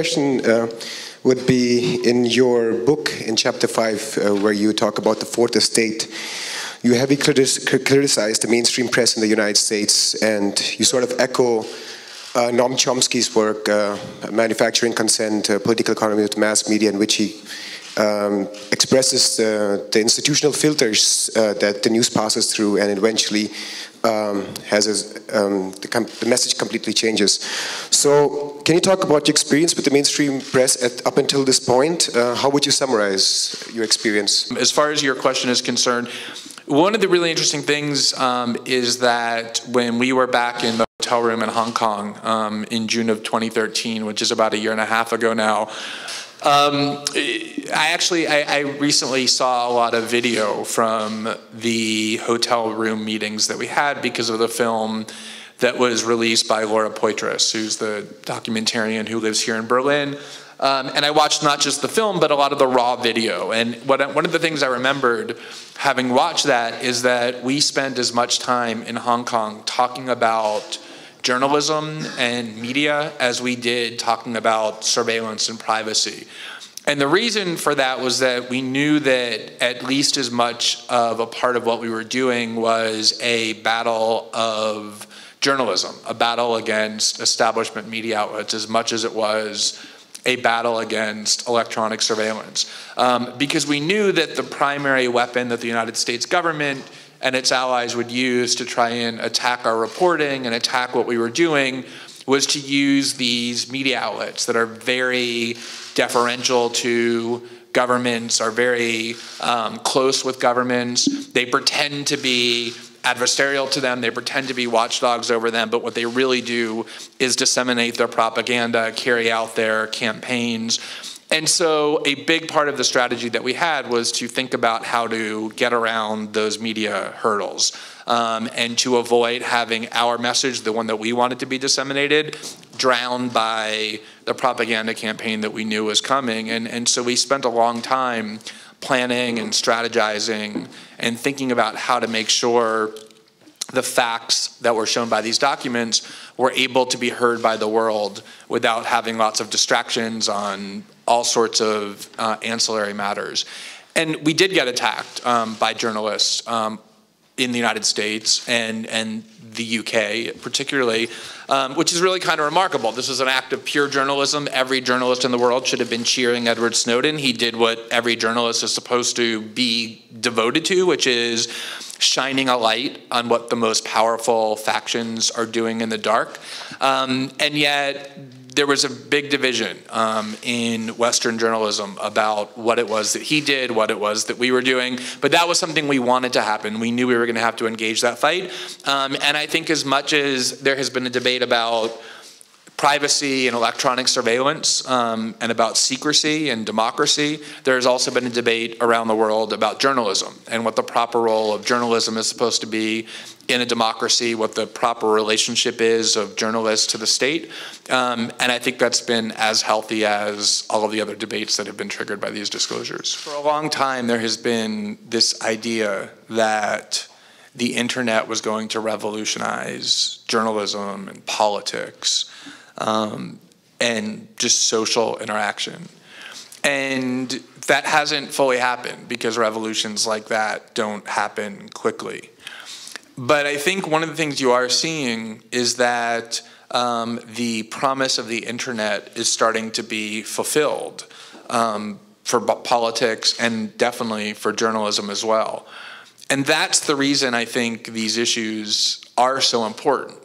question uh, would be in your book in chapter five, uh, where you talk about the fourth estate. You heavily criticized the mainstream press in the United States, and you sort of echo uh, Noam Chomsky's work, uh, Manufacturing Consent, uh, Political Economy of Mass Media, in which he um, expresses the, the, institutional filters uh, that the news passes through and eventually um, has um, the, the, message completely changes. So, can you talk about your experience with the mainstream press at, up until this point? Uh, how would you summarize your experience? As far as your question is concerned, one of the really interesting things um, is that when we were back in the hotel room in Hong Kong um, in June of 2013, which is about a year and a half ago now, um, I actually, I, I, recently saw a lot of video from the hotel room meetings that we had because of the film that was released by Laura Poitras, who's the documentarian who lives here in Berlin. Um, and I watched not just the film, but a lot of the raw video. And what, one of the things I remembered having watched that is that we spent as much time in Hong Kong talking about journalism and media as we did talking about surveillance and privacy. And the reason for that was that we knew that at least as much of a part of what we were doing was a battle of journalism, a battle against establishment media outlets as much as it was a battle against electronic surveillance. Um, because we knew that the primary weapon that the United States government and its allies would use to try and attack our reporting and attack what we were doing was to use these media outlets that are very deferential to governments, are very um, close with governments. They pretend to be adversarial to them. They pretend to be watchdogs over them, but what they really do is disseminate their propaganda, carry out their campaigns. And so, a big part of the strategy that we had was to think about how to get around those media hurdles um, and to avoid having our message, the one that we wanted to be disseminated, drowned by the propaganda campaign that we knew was coming. And, and so, we spent a long time planning and strategizing and thinking about how to make sure the facts that were shown by these documents were able to be heard by the world without having lots of distractions on all sorts of uh, ancillary matters. And we did get attacked um, by journalists um, in the United States and, and the UK, particularly, um, which is really kind of remarkable. This is an act of pure journalism. Every journalist in the world should have been cheering Edward Snowden. He did what every journalist is supposed to be devoted to, which is shining a light on what the most powerful factions are doing in the dark. Um, and yet, there was a big division um, in Western journalism about what it was that he did, what it was that we were doing. But that was something we wanted to happen. We knew we were going to have to engage that fight. Um, and I think as much as there has been a debate about privacy and electronic surveillance um, and about secrecy and democracy. There's also been a debate around the world about journalism and what the proper role of journalism is supposed to be in a democracy, what the proper relationship is of journalists to the state. Um, and I think that's been as healthy as all of the other debates that have been triggered by these disclosures. For a long time, there has been this idea that the internet was going to revolutionize journalism and politics um, and just social interaction. And that hasn't fully happened because revolutions like that don't happen quickly. But I think one of the things you are seeing is that um, the promise of the internet is starting to be fulfilled um, for politics and definitely for journalism as well. And that's the reason I think these issues are so important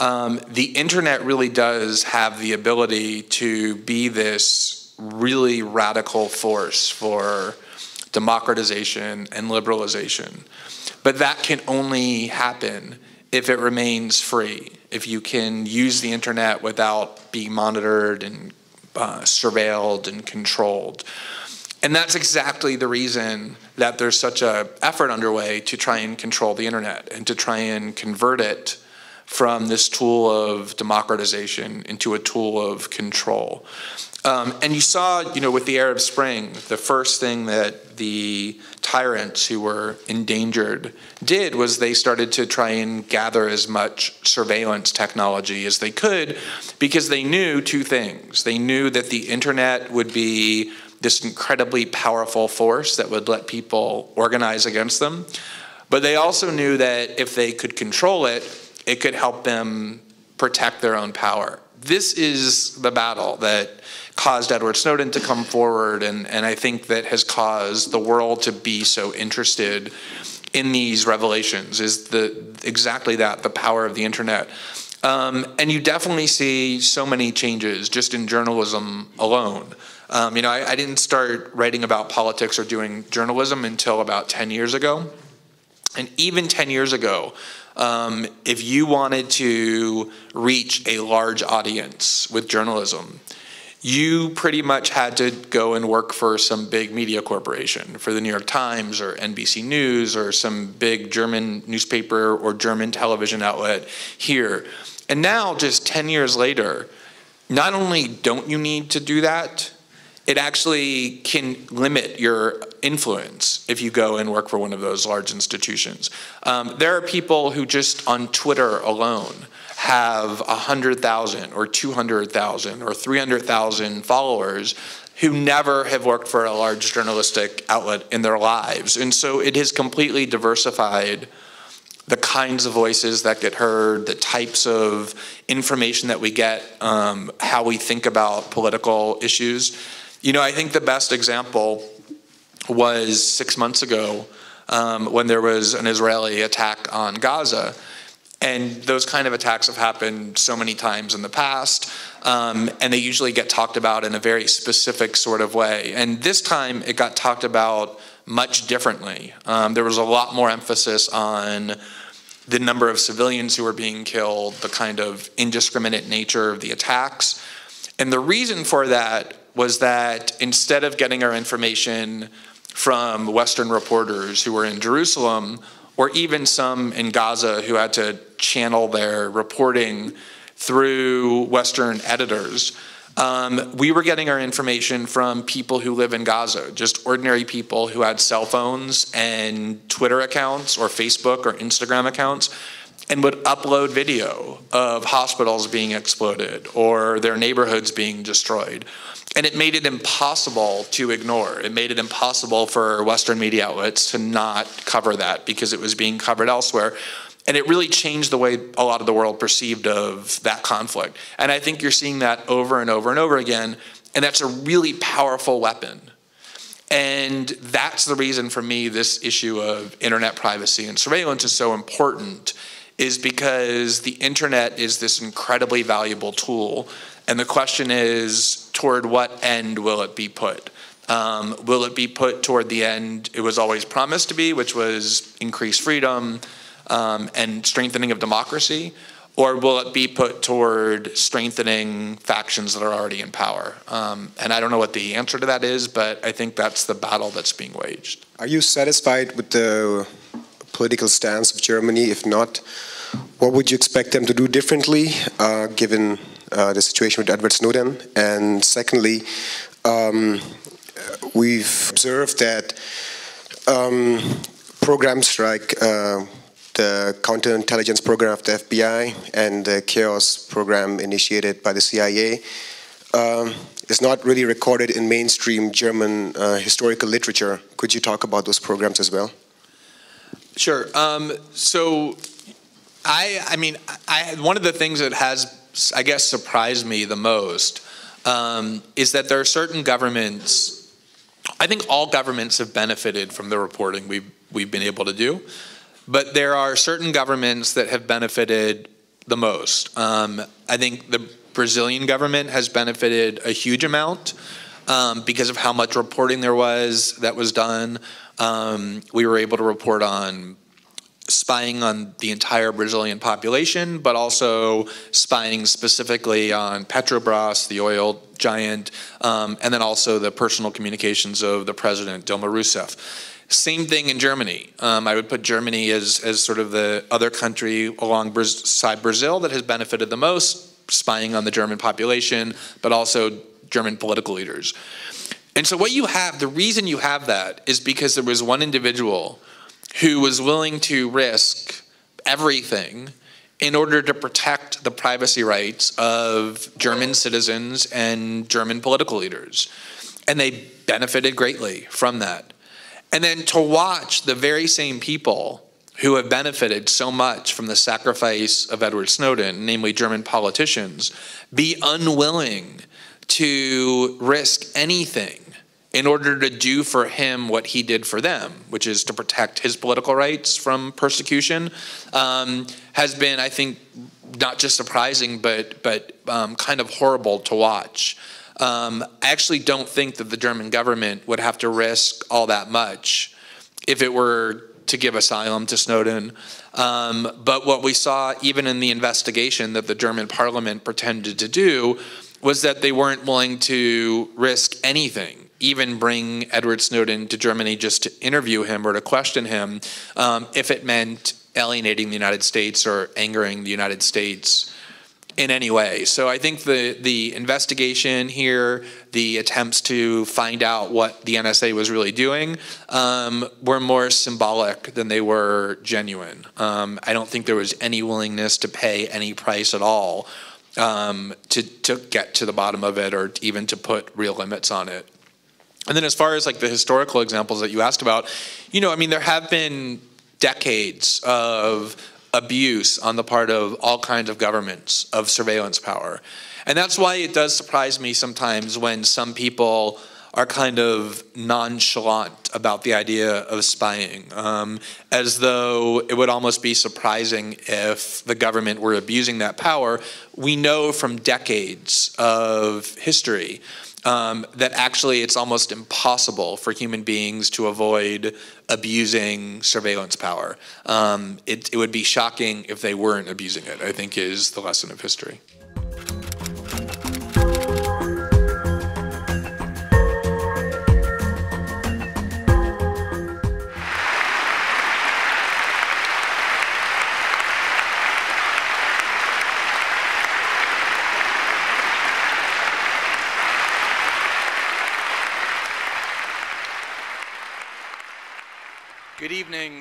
um, the internet really does have the ability to be this really radical force for democratization and liberalization. But that can only happen if it remains free, if you can use the internet without being monitored and uh, surveilled and controlled. And that's exactly the reason that there's such a effort underway to try and control the internet and to try and convert it from this tool of democratization into a tool of control. Um, and you saw, you know, with the Arab Spring, the first thing that the tyrants who were endangered did was they started to try and gather as much surveillance technology as they could because they knew two things. They knew that the internet would be this incredibly powerful force that would let people organize against them. But they also knew that if they could control it, it could help them protect their own power. This is the battle that caused Edward Snowden to come forward, and, and I think that has caused the world to be so interested in these revelations is the exactly that the power of the internet. Um, and you definitely see so many changes just in journalism alone. Um, you know, I, I, didn't start writing about politics or doing journalism until about 10 years ago. And even 10 years ago, um, if you wanted to reach a large audience with journalism, you pretty much had to go and work for some big media corporation, for the New York Times or NBC News or some big German newspaper or German television outlet here. And now, just 10 years later, not only don't you need to do that, it actually can limit your influence if you go and work for one of those large institutions. Um, there are people who just on Twitter alone have 100,000 or 200,000 or 300,000 followers who never have worked for a large journalistic outlet in their lives. And so it has completely diversified the kinds of voices that get heard, the types of information that we get, um, how we think about political issues. You know, I think the best example was six months ago um, when there was an Israeli attack on Gaza. And those kind of attacks have happened so many times in the past, um, and they usually get talked about in a very specific sort of way. And this time it got talked about much differently. Um, there was a lot more emphasis on the number of civilians who were being killed, the kind of indiscriminate nature of the attacks. And the reason for that was that instead of getting our information from Western reporters who were in Jerusalem, or even some in Gaza who had to channel their reporting through Western editors, um, we were getting our information from people who live in Gaza, just ordinary people who had cell phones and Twitter accounts or Facebook or Instagram accounts and would upload video of hospitals being exploded or their neighborhoods being destroyed. And it made it impossible to ignore. It made it impossible for Western media outlets to not cover that because it was being covered elsewhere. And it really changed the way a lot of the world perceived of that conflict. And I think you're seeing that over and over and over again. And that's a really powerful weapon. And that's the reason for me this issue of internet privacy and surveillance is so important is because the internet is this incredibly valuable tool. And the question is, toward what end will it be put? Um, will it be put toward the end it was always promised to be, which was increased freedom um, and strengthening of democracy? Or will it be put toward strengthening factions that are already in power? Um, and I don't know what the answer to that is, but I think that's the battle that's being waged. Are you satisfied with the political stance of Germany? If not, what would you expect them to do differently, uh, given uh, the situation with Edward Snowden? And secondly, um, we've observed that um, programs like uh, the counterintelligence program of the FBI and the chaos program initiated by the CIA um, is not really recorded in mainstream German uh, historical literature. Could you talk about those programs as well? Sure. Um, so, I, I mean, I, one of the things that has, I guess, surprised me the most um, is that there are certain governments. I think all governments have benefited from the reporting we've we've been able to do, but there are certain governments that have benefited the most. Um, I think the Brazilian government has benefited a huge amount um, because of how much reporting there was that was done. Um, we were able to report on spying on the entire Brazilian population, but also spying specifically on Petrobras, the oil giant, um, and then also the personal communications of the president, Dilma Rousseff. Same thing in Germany. Um, I would put Germany as, as sort of the other country alongside Brazil that has benefited the most, spying on the German population, but also German political leaders. And so, what you have, the reason you have that is because there was one individual who was willing to risk everything in order to protect the privacy rights of German citizens and German political leaders. And they benefited greatly from that. And then to watch the very same people who have benefited so much from the sacrifice of Edward Snowden, namely German politicians, be unwilling to risk anything in order to do for him what he did for them, which is to protect his political rights from persecution, um, has been, I think, not just surprising, but but um, kind of horrible to watch. Um, I actually don't think that the German government would have to risk all that much if it were to give asylum to Snowden. Um, but what we saw, even in the investigation that the German parliament pretended to do, was that they weren't willing to risk anything even bring Edward Snowden to Germany just to interview him or to question him um, if it meant alienating the United States or angering the United States in any way. So I think the the investigation here, the attempts to find out what the NSA was really doing, um, were more symbolic than they were genuine. Um, I don't think there was any willingness to pay any price at all um, to to get to the bottom of it, or even to put real limits on it. And then as far as like the historical examples that you asked about, you know, I mean, there have been decades of abuse on the part of all kinds of governments of surveillance power. And that's why it does surprise me sometimes when some people are kind of nonchalant about the idea of spying, um, as though it would almost be surprising if the government were abusing that power. We know from decades of history um, that actually it's almost impossible for human beings to avoid abusing surveillance power. Um, it, it would be shocking if they weren't abusing it, I think is the lesson of history.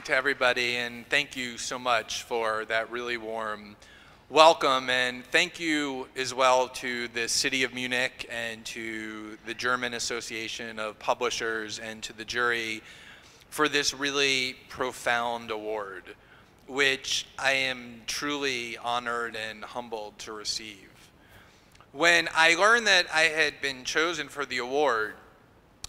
To everybody, and thank you so much for that really warm welcome. And thank you as well to the City of Munich and to the German Association of Publishers and to the jury for this really profound award, which I am truly honored and humbled to receive. When I learned that I had been chosen for the award,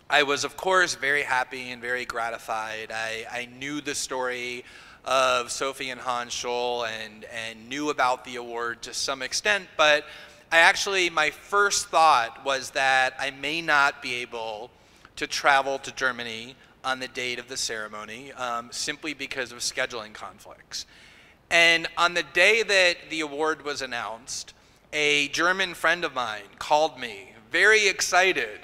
I was, of course, very happy and very gratified. I, I knew the story of Sophie and Hans Scholl and, and knew about the award to some extent, but I actually, my first thought was that I may not be able to travel to Germany on the date of the ceremony um, simply because of scheduling conflicts. And on the day that the award was announced, a German friend of mine called me very excited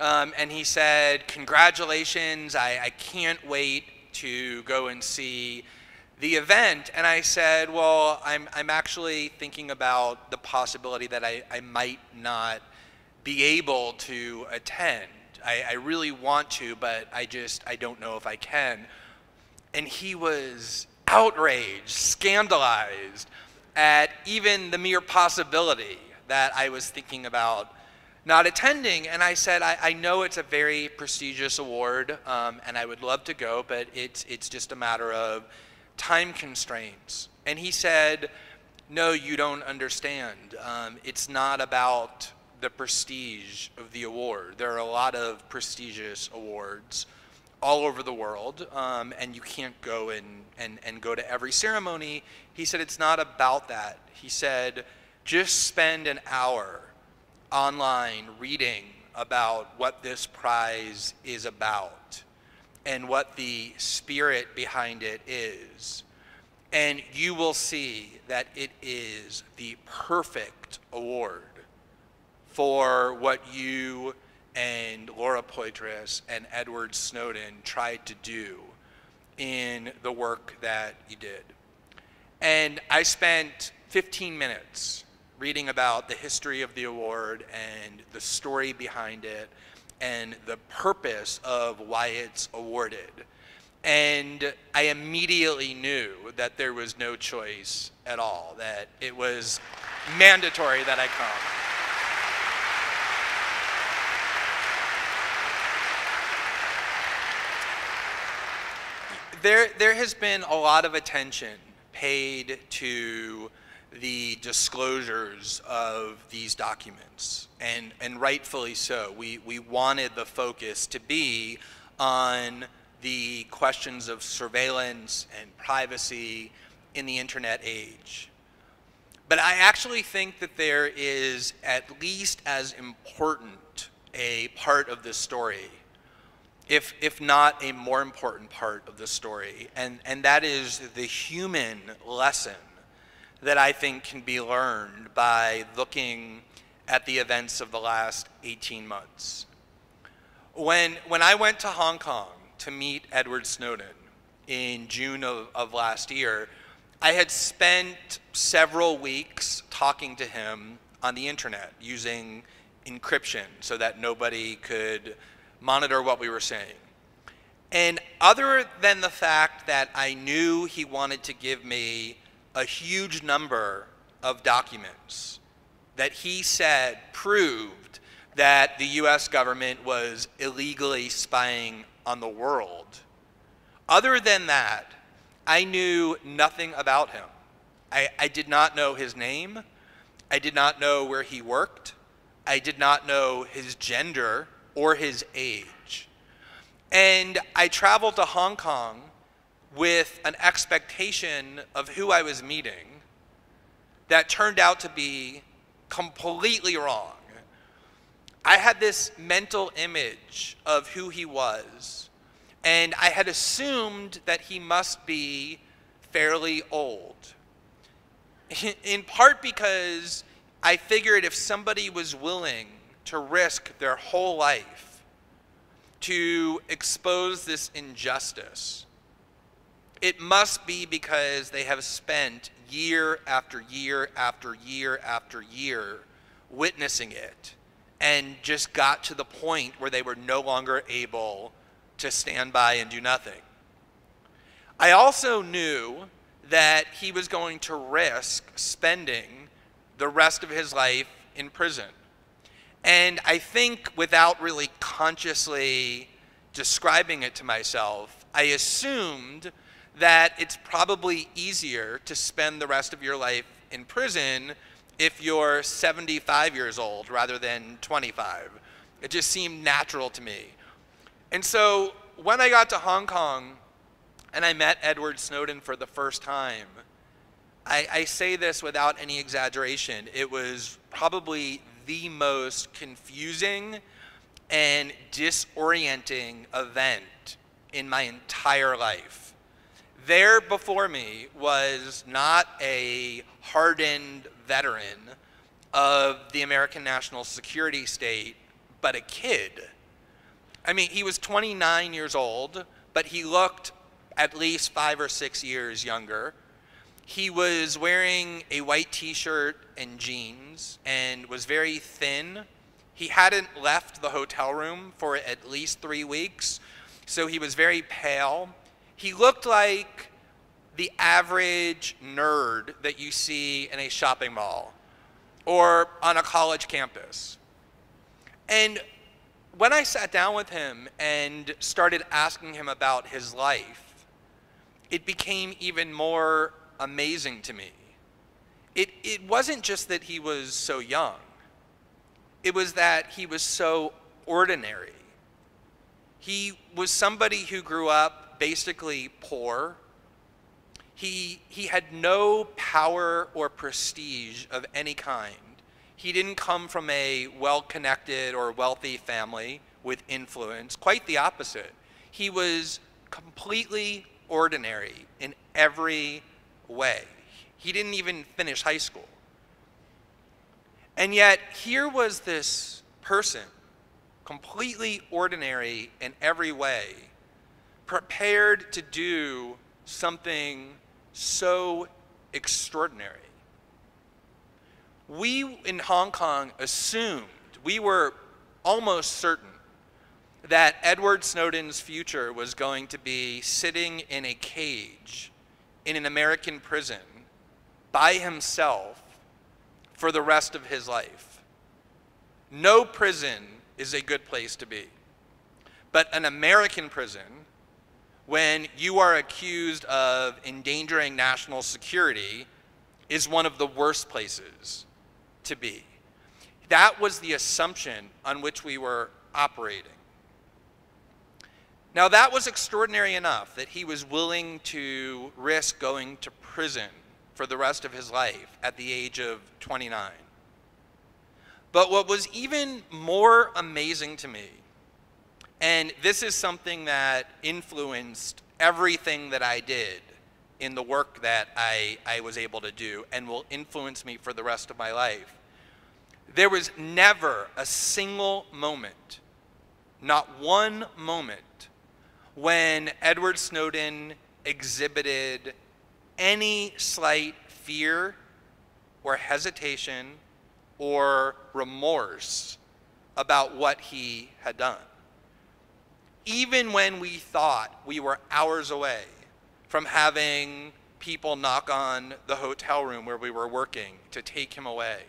um, and he said, Congratulations, I, I can't wait to go and see the event. And I said, Well, I'm, I'm actually thinking about the possibility that I, I might not be able to attend. I, I really want to, but I just, I don't know if I can. And he was outraged, scandalized at even the mere possibility that I was thinking about not attending. And I said, I, I know it's a very prestigious award, um, and I would love to go, but it's, it's just a matter of time constraints. And he said, No, you don't understand. Um, it's not about the prestige of the award. There are a lot of prestigious awards all over the world, um, and you can't go and, and, and go to every ceremony. He said, It's not about that. He said, Just spend an hour online reading about what this prize is about and what the spirit behind it is. And you will see that it is the perfect award for what you and Laura Poitras and Edward Snowden tried to do in the work that you did. And I spent 15 minutes reading about the history of the award and the story behind it and the purpose of why it's awarded. And I immediately knew that there was no choice at all, that it was mandatory that I come. There, there has been a lot of attention paid to the disclosures of these documents, and, and rightfully so. We, we wanted the focus to be on the questions of surveillance and privacy in the internet age. But I actually think that there is at least as important a part of this story, if, if not a more important part of the story, and, and that is the human lesson that I think can be learned by looking at the events of the last 18 months. When, when I went to Hong Kong to meet Edward Snowden in June of, of last year, I had spent several weeks talking to him on the internet using encryption so that nobody could monitor what we were saying. And other than the fact that I knew he wanted to give me a huge number of documents that he said proved that the US government was illegally spying on the world. Other than that, I knew nothing about him. I, I did not know his name. I did not know where he worked. I did not know his gender or his age. And I traveled to Hong Kong with an expectation of who I was meeting that turned out to be completely wrong. I had this mental image of who he was, and I had assumed that he must be fairly old. In part because I figured if somebody was willing to risk their whole life to expose this injustice, it must be because they have spent year after year after year after year witnessing it and just got to the point where they were no longer able to stand by and do nothing. I also knew that he was going to risk spending the rest of his life in prison. And I think without really consciously describing it to myself, I assumed that it's probably easier to spend the rest of your life in prison if you're 75 years old rather than 25. It just seemed natural to me. And so when I got to Hong Kong and I met Edward Snowden for the first time, I, I say this without any exaggeration. It was probably the most confusing and disorienting event in my entire life there before me was not a hardened veteran of the American national security state, but a kid. I mean, he was 29 years old, but he looked at least five or six years younger. He was wearing a white t shirt and jeans and was very thin. He hadn't left the hotel room for at least three weeks, so he was very pale he looked like the average nerd that you see in a shopping mall or on a college campus. And when I sat down with him and started asking him about his life, it became even more amazing to me. It, it wasn't just that he was so young, it was that he was so ordinary. He was somebody who grew up basically poor. He, he had no power or prestige of any kind. He didn't come from a well connected or wealthy family with influence, quite the opposite. He was completely ordinary in every way. He didn't even finish high school. And yet, here was this person, completely ordinary in every way, prepared to do something so extraordinary. We in Hong Kong assumed, we were almost certain, that Edward Snowden's future was going to be sitting in a cage in an American prison by himself for the rest of his life. No prison is a good place to be. But an American prison, when you are accused of endangering national security, is one of the worst places to be. That was the assumption on which we were operating. Now, that was extraordinary enough that he was willing to risk going to prison for the rest of his life at the age of 29. But what was even more amazing to me, and this is something that influenced everything that I did in the work that I, I was able to do and will influence me for the rest of my life, there was never a single moment, not one moment, when Edward Snowden exhibited any slight fear or hesitation or remorse about what he had done. Even when we thought we were hours away from having people knock on the hotel room where we were working to take him away,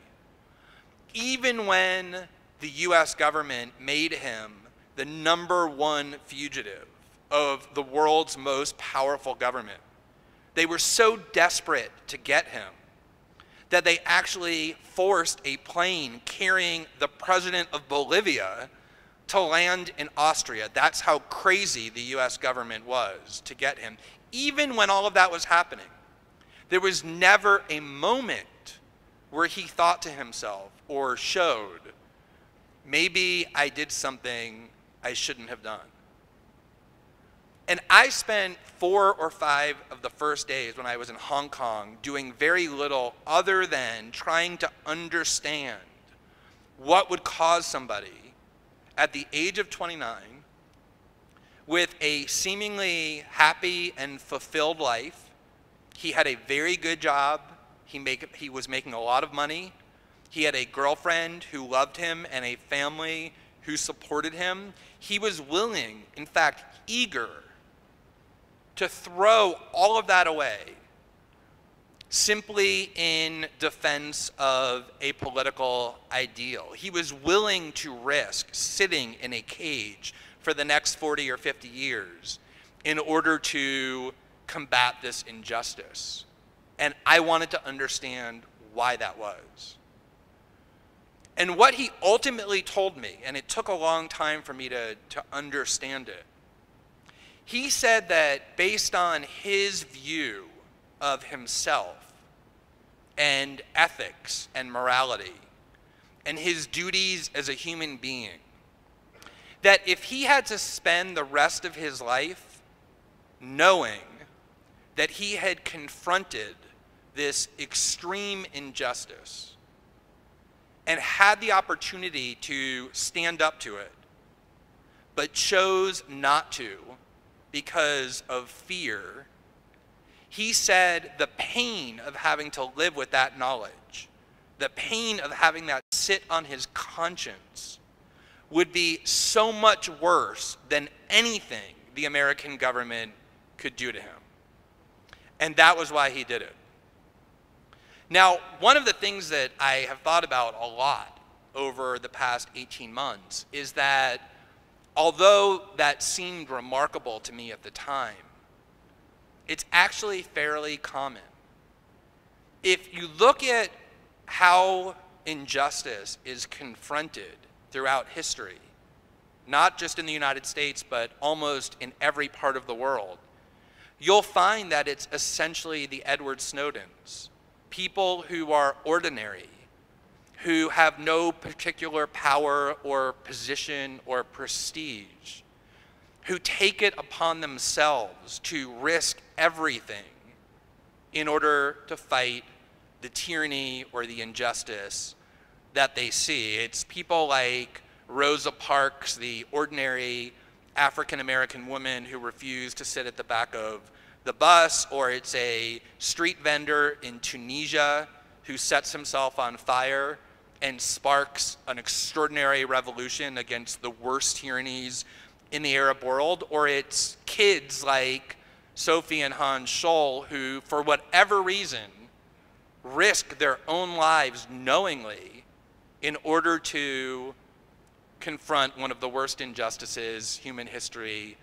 even when the US government made him the number one fugitive of the world's most powerful government, they were so desperate to get him that they actually forced a plane carrying the president of Bolivia to land in Austria. That's how crazy the US government was to get him. Even when all of that was happening, there was never a moment where he thought to himself or showed, maybe I did something I shouldn't have done. And I spent four or five of the first days when I was in Hong Kong doing very little other than trying to understand what would cause somebody at the age of 29 with a seemingly happy and fulfilled life. He had a very good job. He, make, he was making a lot of money. He had a girlfriend who loved him and a family who supported him. He was willing, in fact, eager to throw all of that away simply in defense of a political ideal. He was willing to risk sitting in a cage for the next 40 or 50 years in order to combat this injustice. And I wanted to understand why that was. And what he ultimately told me, and it took a long time for me to, to understand it, he said that based on his view of himself and ethics and morality and his duties as a human being, that if he had to spend the rest of his life knowing that he had confronted this extreme injustice and had the opportunity to stand up to it, but chose not to because of fear, he said the pain of having to live with that knowledge, the pain of having that sit on his conscience, would be so much worse than anything the American government could do to him. And that was why he did it. Now, one of the things that I have thought about a lot over the past 18 months is that although that seemed remarkable to me at the time, it's actually fairly common. If you look at how injustice is confronted throughout history, not just in the United States, but almost in every part of the world, you'll find that it's essentially the Edward Snowdens, people who are ordinary, who have no particular power or position or prestige, who take it upon themselves to risk everything in order to fight the tyranny or the injustice that they see. It's people like Rosa Parks, the ordinary African American woman who refused to sit at the back of the bus, or it's a street vendor in Tunisia who sets himself on fire and sparks an extraordinary revolution against the worst tyrannies in the Arab world, or it's kids like Sophie and Hans Scholl who, for whatever reason, risk their own lives knowingly in order to confront one of the worst injustices human history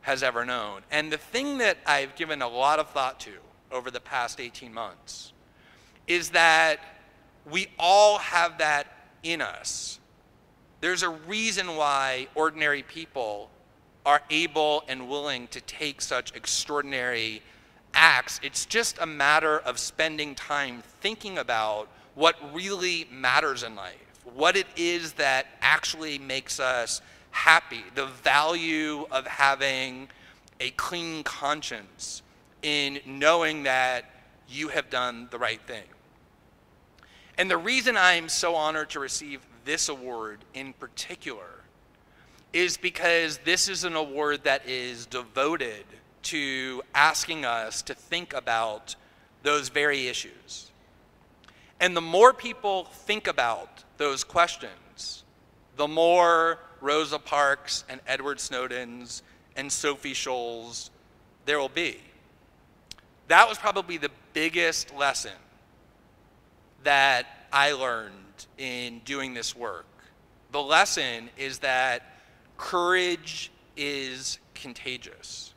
has ever known. And the thing that I've given a lot of thought to over the past 18 months is that we all have that in us. There's a reason why ordinary people are able and willing to take such extraordinary acts. It's just a matter of spending time thinking about what really matters in life, what it is that actually makes us happy, the value of having a clean conscience in knowing that you have done the right thing. And the reason I'm so honored to receive this award in particular is because this is an award that is devoted to asking us to think about those very issues. And the more people think about those questions, the more Rosa Parks and Edward Snowden's and Sophie Scholl's there will be. That was probably the biggest lesson that I learned in doing this work. The lesson is that courage is contagious.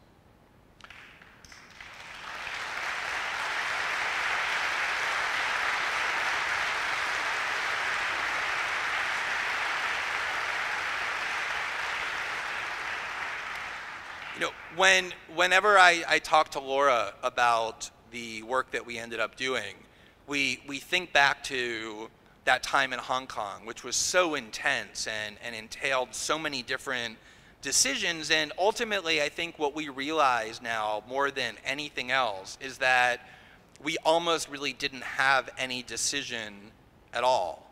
You know, when, whenever I, I talk to Laura about the work that we ended up doing, we, we think back to that time in Hong Kong, which was so intense and, and entailed so many different decisions. And ultimately, I think what we realize now more than anything else is that we almost really didn't have any decision at all.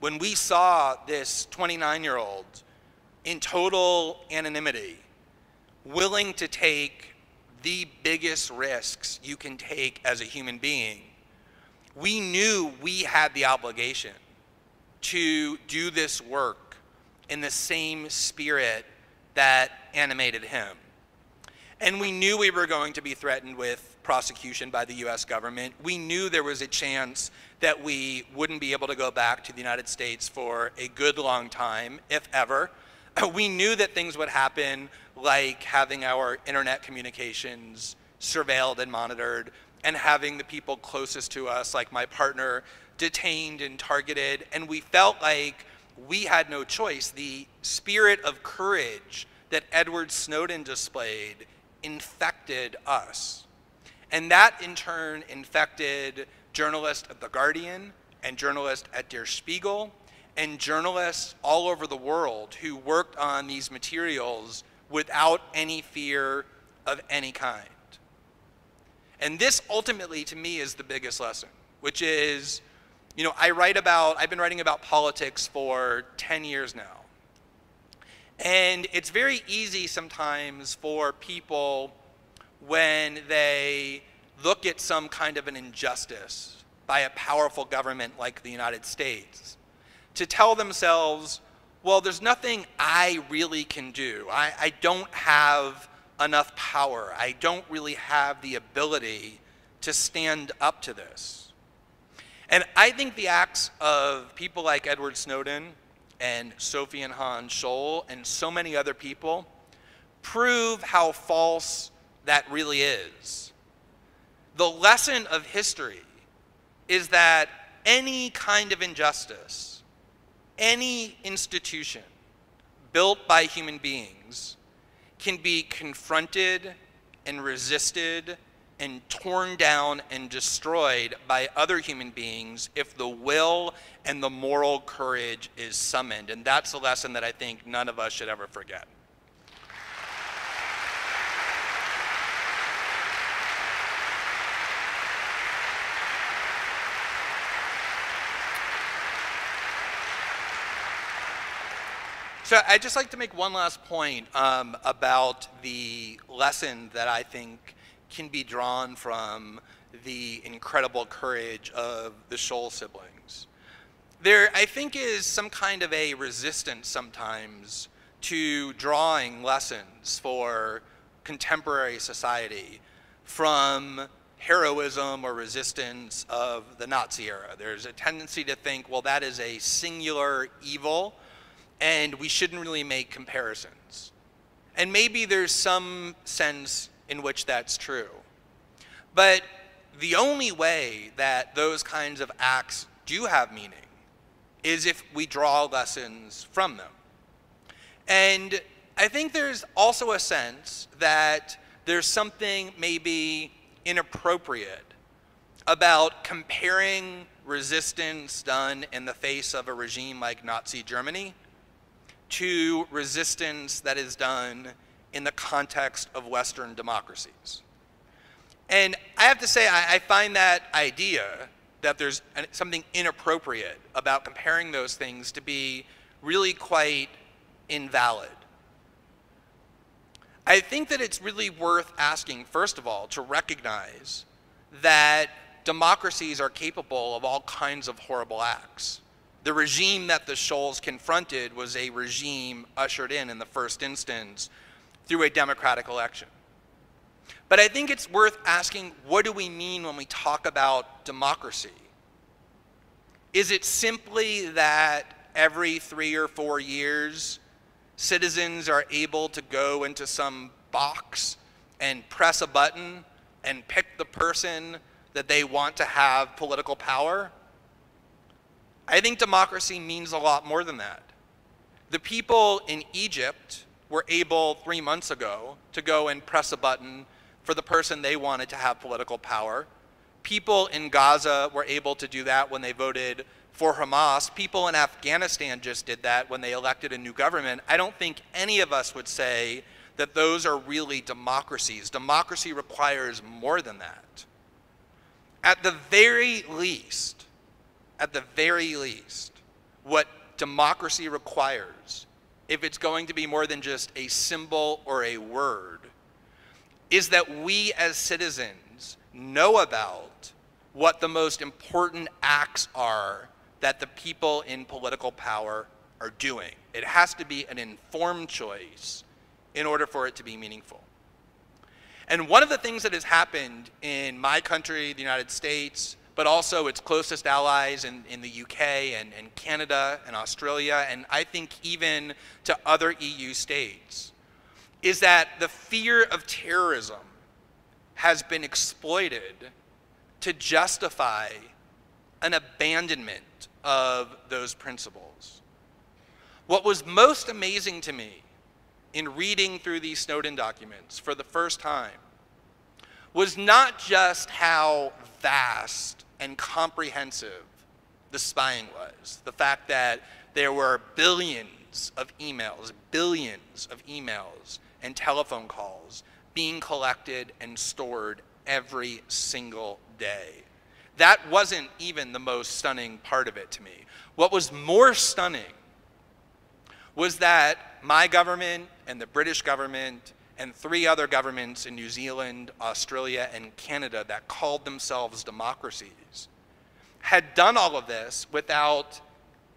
When we saw this 29 year old in total anonymity, willing to take the biggest risks you can take as a human being, we knew we had the obligation to do this work in the same spirit that animated him. And we knew we were going to be threatened with prosecution by the US government. We knew there was a chance that we wouldn't be able to go back to the United States for a good long time, if ever. We knew that things would happen like having our internet communications surveilled and monitored and having the people closest to us, like my partner, detained and targeted. And we felt like we had no choice. The spirit of courage that Edward Snowden displayed infected us. And that in turn infected journalists at The Guardian and journalists at Der Spiegel and journalists all over the world who worked on these materials without any fear of any kind. And this ultimately, to me, is the biggest lesson, which is, you know, I write about, I've been writing about politics for 10 years now. And it's very easy sometimes for people when they look at some kind of an injustice by a powerful government like the United States to tell themselves, well, there's nothing I really can do. I, I don't have enough power. I don't really have the ability to stand up to this. And I think the acts of people like Edward Snowden and Sophie and Hans Scholl and so many other people prove how false that really is. The lesson of history is that any kind of injustice any institution built by human beings can be confronted and resisted and torn down and destroyed by other human beings if the will and the moral courage is summoned. And that's a lesson that I think none of us should ever forget. So I'd just like to make one last point um, about the lesson that I think can be drawn from the incredible courage of the Scholl siblings. there, I think, is some kind of a resistance sometimes to drawing lessons for contemporary society from heroism or resistance of the Nazi era. There's a tendency to think, well, that is a singular evil, and we shouldn't really make comparisons. And maybe there's some sense in which that's true. But the only way that those kinds of acts do have meaning is if we draw lessons from them. And I think there's also a sense that there's something maybe inappropriate about comparing resistance done in the face of a regime like Nazi Germany to resistance that is done in the context of Western democracies. And I have to say, I, I find that idea that there's something inappropriate about comparing those things to be really quite invalid. I think that it's really worth asking, first of all, to recognize that democracies are capable of all kinds of horrible acts. The regime that the Scholls confronted was a regime ushered in in the first instance through a democratic election. But I think it's worth asking what do we mean when we talk about democracy? Is it simply that every three or four years citizens are able to go into some box and press a button and pick the person that they want to have political power? I think democracy means a lot more than that. The people in Egypt were able three months ago to go and press a button for the person they wanted to have political power. People in Gaza were able to do that when they voted for Hamas. People in Afghanistan just did that when they elected a new government. I don't think any of us would say that those are really democracies. Democracy requires more than that. At the very least, at the very least, what democracy requires, if it's going to be more than just a symbol or a word, is that we as citizens know about what the most important acts are that the people in political power are doing. It has to be an informed choice in order for it to be meaningful. And one of the things that has happened in my country, the United States, but also its closest allies in, in the UK and, and Canada and Australia, and I think even to other EU states, is that the fear of terrorism has been exploited to justify an abandonment of those principles. What was most amazing to me in reading through these Snowden documents for the first time was not just how vast and comprehensive the spying was, the fact that there were billions of emails, billions of emails and telephone calls being collected and stored every single day. That wasn't even the most stunning part of it to me. What was more stunning was that my government and the British government and three other governments in New Zealand, Australia, and Canada that called themselves democracies had done all of this without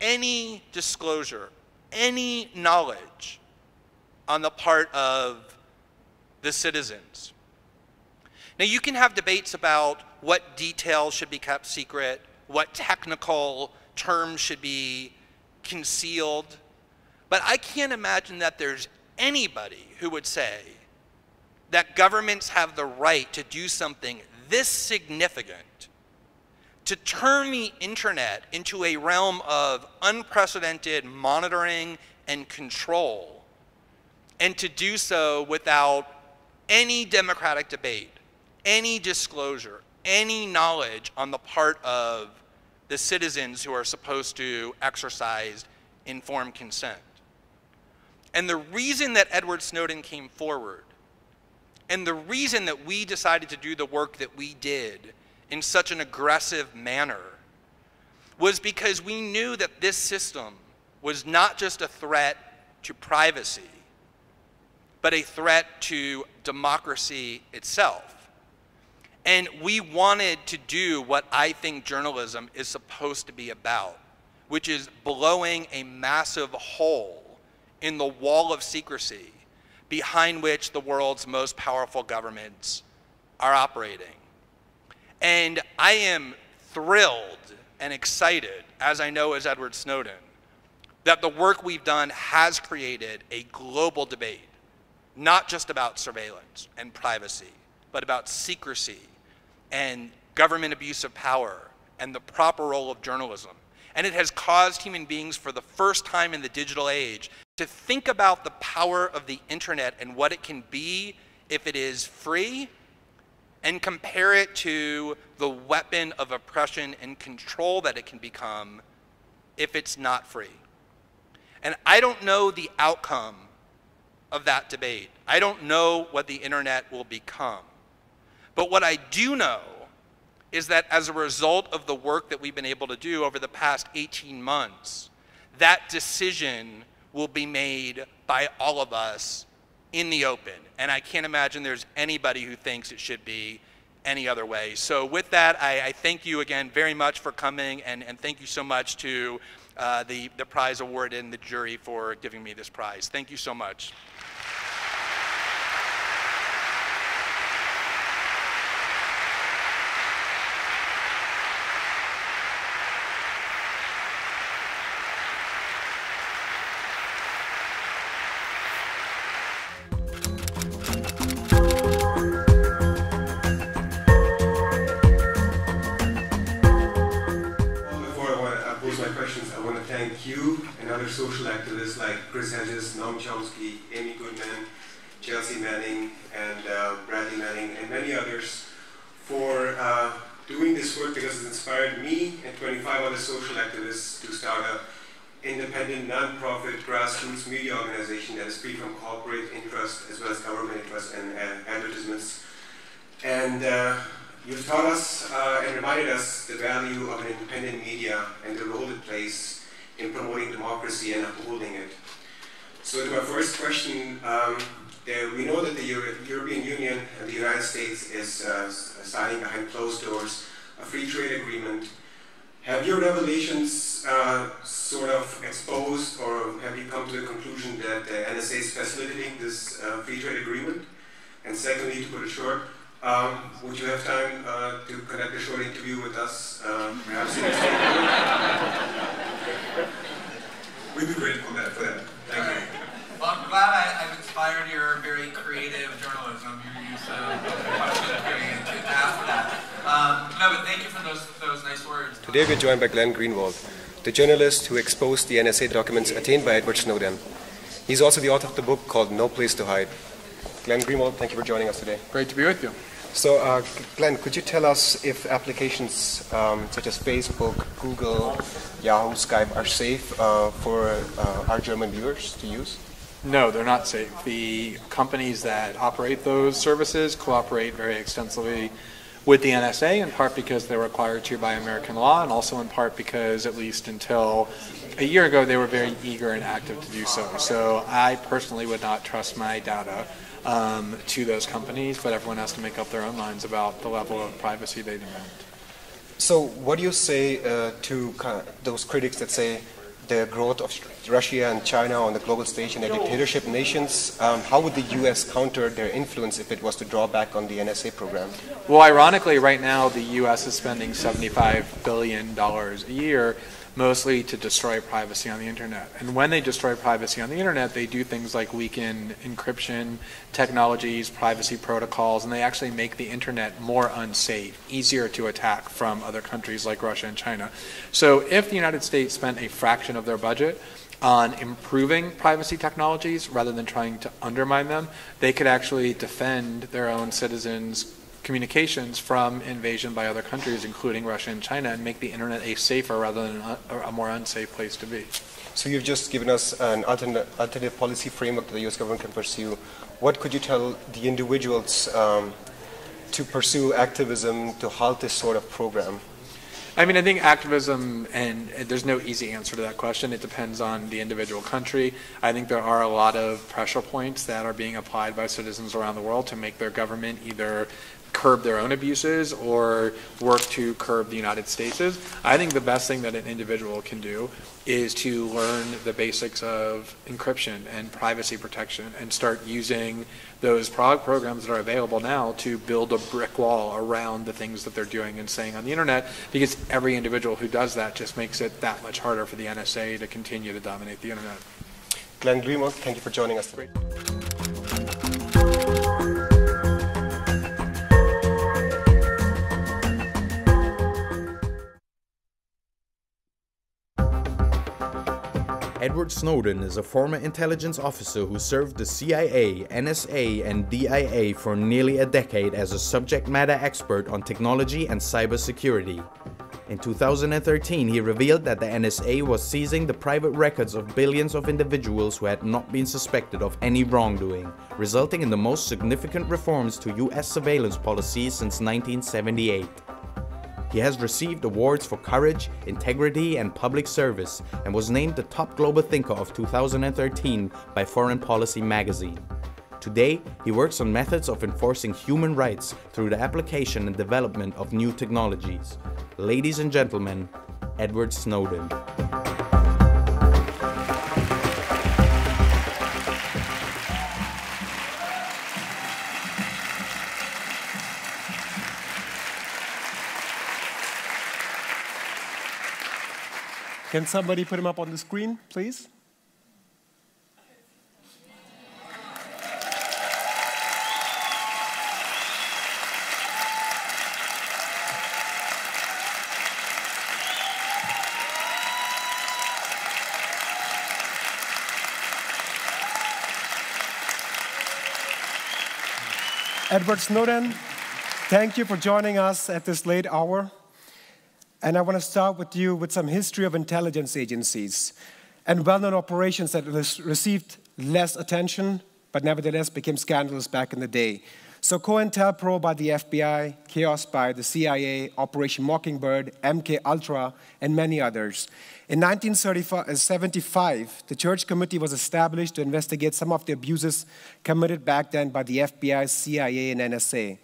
any disclosure, any knowledge on the part of the citizens. Now, you can have debates about what details should be kept secret, what technical terms should be concealed, but I can't imagine that there's anybody who would say that governments have the right to do something this significant to turn the internet into a realm of unprecedented monitoring and control, and to do so without any democratic debate, any disclosure, any knowledge on the part of the citizens who are supposed to exercise informed consent. And the reason that Edward Snowden came forward, and the reason that we decided to do the work that we did in such an aggressive manner, was because we knew that this system was not just a threat to privacy, but a threat to democracy itself. And we wanted to do what I think journalism is supposed to be about, which is blowing a massive hole in the wall of secrecy behind which the world's most powerful governments are operating. And I am thrilled and excited, as I know as Edward Snowden, that the work we've done has created a global debate, not just about surveillance and privacy, but about secrecy and government abuse of power and the proper role of journalism. And it has caused human beings for the first time in the digital age to think about the power of the internet and what it can be if it is free and compare it to the weapon of oppression and control that it can become if it's not free. And I don't know the outcome of that debate. I don't know what the internet will become. But what I do know is that as a result of the work that we've been able to do over the past 18 months, that decision will be made by all of us in the open. And I can't imagine there's anybody who thinks it should be any other way. So with that, I, I thank you again very much for coming, and, and thank you so much to uh, the, the prize award and the jury for giving me this prize. Thank you so much. Social activists like Chris Hedges, Noam Chomsky, Amy Goodman, Chelsea Manning, and uh, Bradley Manning, and many others for uh, doing this work because it inspired me and 25 other social activists to start a independent, non-profit, grassroots media organization that is free from corporate interest as well as government interest and uh, advertisements. And uh, you've taught us uh, and reminded us the value of an independent media and the role it plays in promoting democracy and upholding it. So to my first question, um, there, we know that the Euro European Union and the United States is uh, signing behind closed doors a free trade agreement. Have your revelations uh, sort of exposed or have you come to the conclusion that the NSA is facilitating this uh, free trade agreement? And secondly, to put it short, um, would you have time uh, to conduct a short interview with us, uh, perhaps We'd be grateful for that. For that. Thank you. Well, I'm glad I, have inspired your very creative journalism, your use of question period to ask that. Um, no, but thank you for those, those nice words. Today we're joined by Glenn Greenwald, the journalist who exposed the NSA documents attained by Edward Snowden. He's also the author of the book called No Place to Hide. Glenn Greenwald, thank you for joining us today. Great to be with you. So, uh, Glenn, could you tell us if applications um, such as Facebook, Google, Yahoo, Skype are safe uh, for uh, our German viewers to use? No, they're not safe. The companies that operate those services cooperate very extensively with the NSA, in part because they're required to by American law, and also in part because, at least until a year ago, they were very eager and active to do so. So I personally would not trust my data um, to those companies, but everyone has to make up their own minds about the level of privacy they demand. So, what do you say uh, to kind of those critics that say the growth of Russia and China on the global stage and the dictatorship nations, um, how would the U.S. counter their influence if it was to draw back on the NSA program? Well, ironically, right now the U.S. is spending $75 billion a year mostly to destroy privacy on the internet. And when they destroy privacy on the internet, they do things like weaken encryption technologies, privacy protocols, and they actually make the internet more unsafe, easier to attack from other countries like Russia and China. So if the United States spent a fraction of their budget on improving privacy technologies rather than trying to undermine them, they could actually defend their own citizens' communications from invasion by other countries, including Russia and China, and make the internet a safer rather than a, a more unsafe place to be. So you've just given us an alternative, alternative policy framework that the U.S. government can pursue. What could you tell the individuals um, to pursue activism to halt this sort of program? I mean, I think activism, and there's no easy answer to that question. It depends on the individual country. I think there are a lot of pressure points that are being applied by citizens around the world to make their government either curb their own abuses or work to curb the United States. I think the best thing that an individual can do is to learn the basics of encryption and privacy protection and start using those prog programs that are available now to build a brick wall around the things that they're doing and saying on the internet because every individual who does that just makes it that much harder for the NSA to continue to dominate the internet. Glenn Greenwald, thank you for joining us today. Edward Snowden is a former intelligence officer who served the CIA, NSA, and DIA for nearly a decade as a subject matter expert on technology and cybersecurity. In 2013, he revealed that the NSA was seizing the private records of billions of individuals who had not been suspected of any wrongdoing, resulting in the most significant reforms to US surveillance policies since 1978. He has received awards for courage, integrity, and public service, and was named the top global thinker of 2013 by Foreign Policy magazine. Today, he works on methods of enforcing human rights through the application and development of new technologies. Ladies and gentlemen, Edward Snowden. Can somebody put him up on the screen, please? Edward Snowden, thank you for joining us at this late hour. And I want to start with you with some history of intelligence agencies and well known operations that received less attention, but nevertheless became scandalous back in the day. So, COINTELPRO by the FBI, Chaos by the CIA, Operation Mockingbird, MK Ultra, and many others. In 1975, the Church Committee was established to investigate some of the abuses committed back then by the FBI, CIA, and NSA.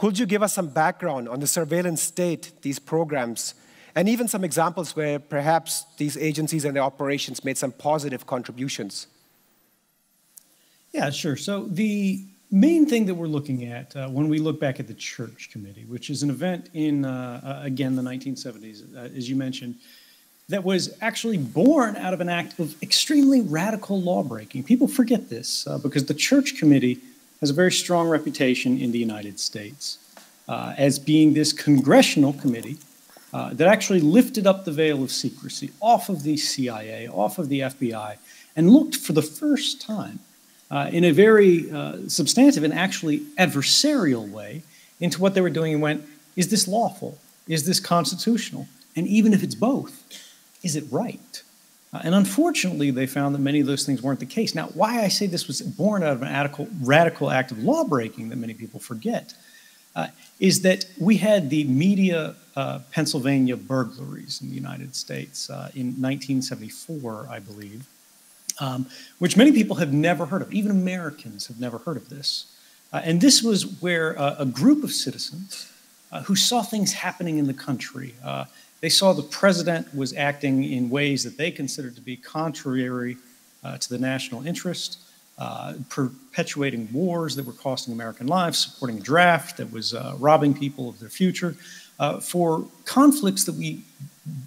Could you give us some background on the surveillance state these programs and even some examples where perhaps these agencies and their operations made some positive contributions? Yeah, sure. So the main thing that we're looking at uh, when we look back at the Church Committee, which is an event in, uh, uh again, the 1970s, uh, as you mentioned, that was actually born out of an act of extremely radical lawbreaking. People forget this uh, because the Church Committee has a very strong reputation in the United States uh, as being this congressional committee uh, that actually lifted up the veil of secrecy off of the CIA, off of the FBI, and looked for the first time uh, in a very uh, substantive and actually adversarial way into what they were doing and went, is this lawful? Is this constitutional? And even if it's both, is it right? Uh, and unfortunately, they found that many of those things weren't the case. Now, why I say this was born out of an radical, radical act of lawbreaking that many people forget uh, is that we had the Media uh, Pennsylvania burglaries in the United States uh, in 1974, I believe, um, which many people have never heard of. Even Americans have never heard of this. Uh, and this was where uh, a group of citizens who saw things happening in the country they saw the president was acting in ways that they considered to be contrary uh, to the national interest, uh, perpetuating wars that were costing American lives, supporting a draft that was uh, robbing people of their future, uh, for conflicts that we,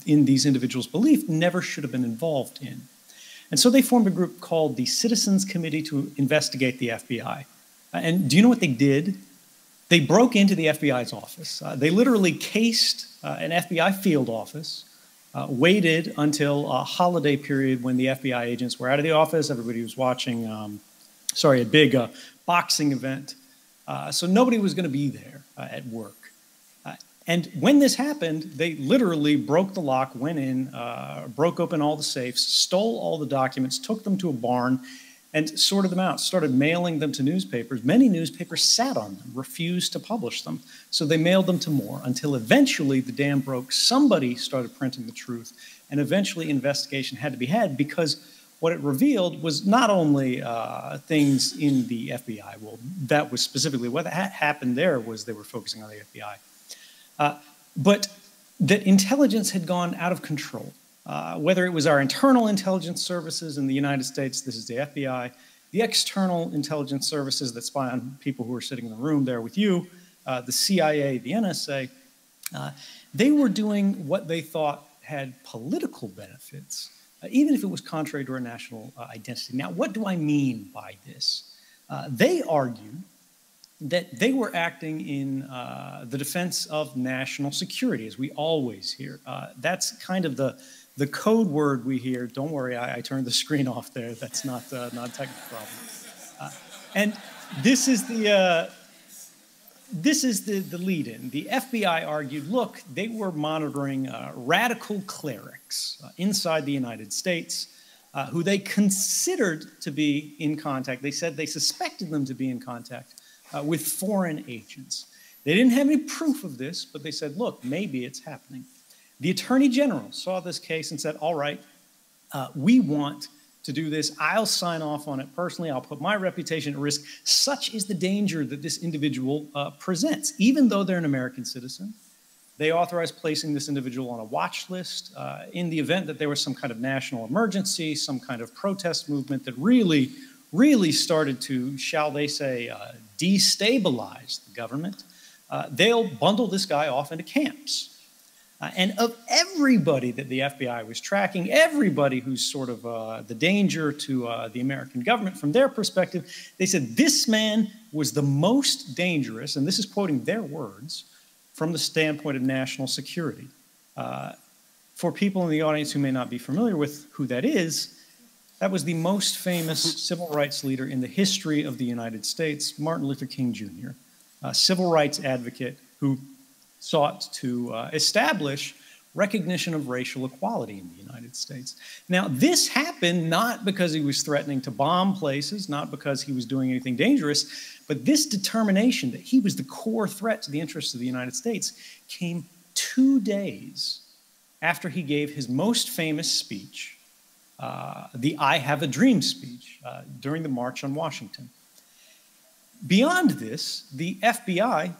in these individuals' belief, never should have been involved in. And so they formed a group called the Citizens Committee to Investigate the FBI. And do you know what they did? They broke into the FBI's office. Uh, they literally cased uh, an FBI field office, uh, waited until a holiday period when the FBI agents were out of the office. Everybody was watching, um, sorry, a big uh, boxing event. Uh, so nobody was going to be there at work. And when this happened, they literally broke the lock, went in, uh, broke open all the safes, stole all the documents, took them to a barn, and sorted them out, started mailing them to newspapers. Many newspapers sat on them, refused to publish them. So they mailed them to more until eventually the dam broke. Somebody started printing the truth, and eventually investigation had to be had because what it revealed was not only uh, things in the FBI. Well, that was specifically what ha happened there was they were focusing on the FBI, uh, but that intelligence had gone out of control. Uh, whether it was our internal intelligence services in the United States, this is the FBI, the external intelligence services that spy on people who are sitting in the room there with you, uh, the CIA, the NSA, uh, they were doing what they thought had political benefits, uh, even if it was contrary to our national uh, identity. Now, what do I mean by this? They argued that they were acting in the defense of national security, as we always hear. that's kind of the the code word we hear, don't worry, I, I turned the screen off there. That's not, uh, not a technical problem. Uh, and this is the, uh, this is the, the lead in. The FBI argued look, they were monitoring uh, radical clerics uh, inside the United States uh, who they considered to be in contact. They said they suspected them to be in contact with foreign agents. They didn't have any proof of this, but they said, look, maybe it's happening. The Attorney General saw this case and said, All right, uh, we want to do this. I'll sign off on it personally. I'll put my reputation at risk. Such is the danger that this individual uh, presents. Even though they're an American citizen, they authorized placing this individual on a watch list uh, in the event that there was some kind of national emergency, some kind of protest movement that really, really started to, shall they say, uh, destabilize the government. Uh, they'll bundle this guy off into camps. Uh, and of everybody that the FBI was tracking, everybody who's sort of uh, the danger to uh, the American government, from their perspective, they said this man was the most dangerous, and this is quoting their words, from the standpoint of national security. Uh, for people in the audience who may not be familiar with who that is, that was the most famous civil rights leader in the history of the United States, Martin Luther King Jr., a civil rights advocate who sought to uh, establish recognition of racial equality in the United States. Now, this happened not because he was threatening to bomb places, not because he was doing anything dangerous, but this determination that he was the core threat to the interests of the United States came two days after he gave his most famous speech, uh, the I Have a Dream speech, uh, during the March on Washington. Beyond this, the FBI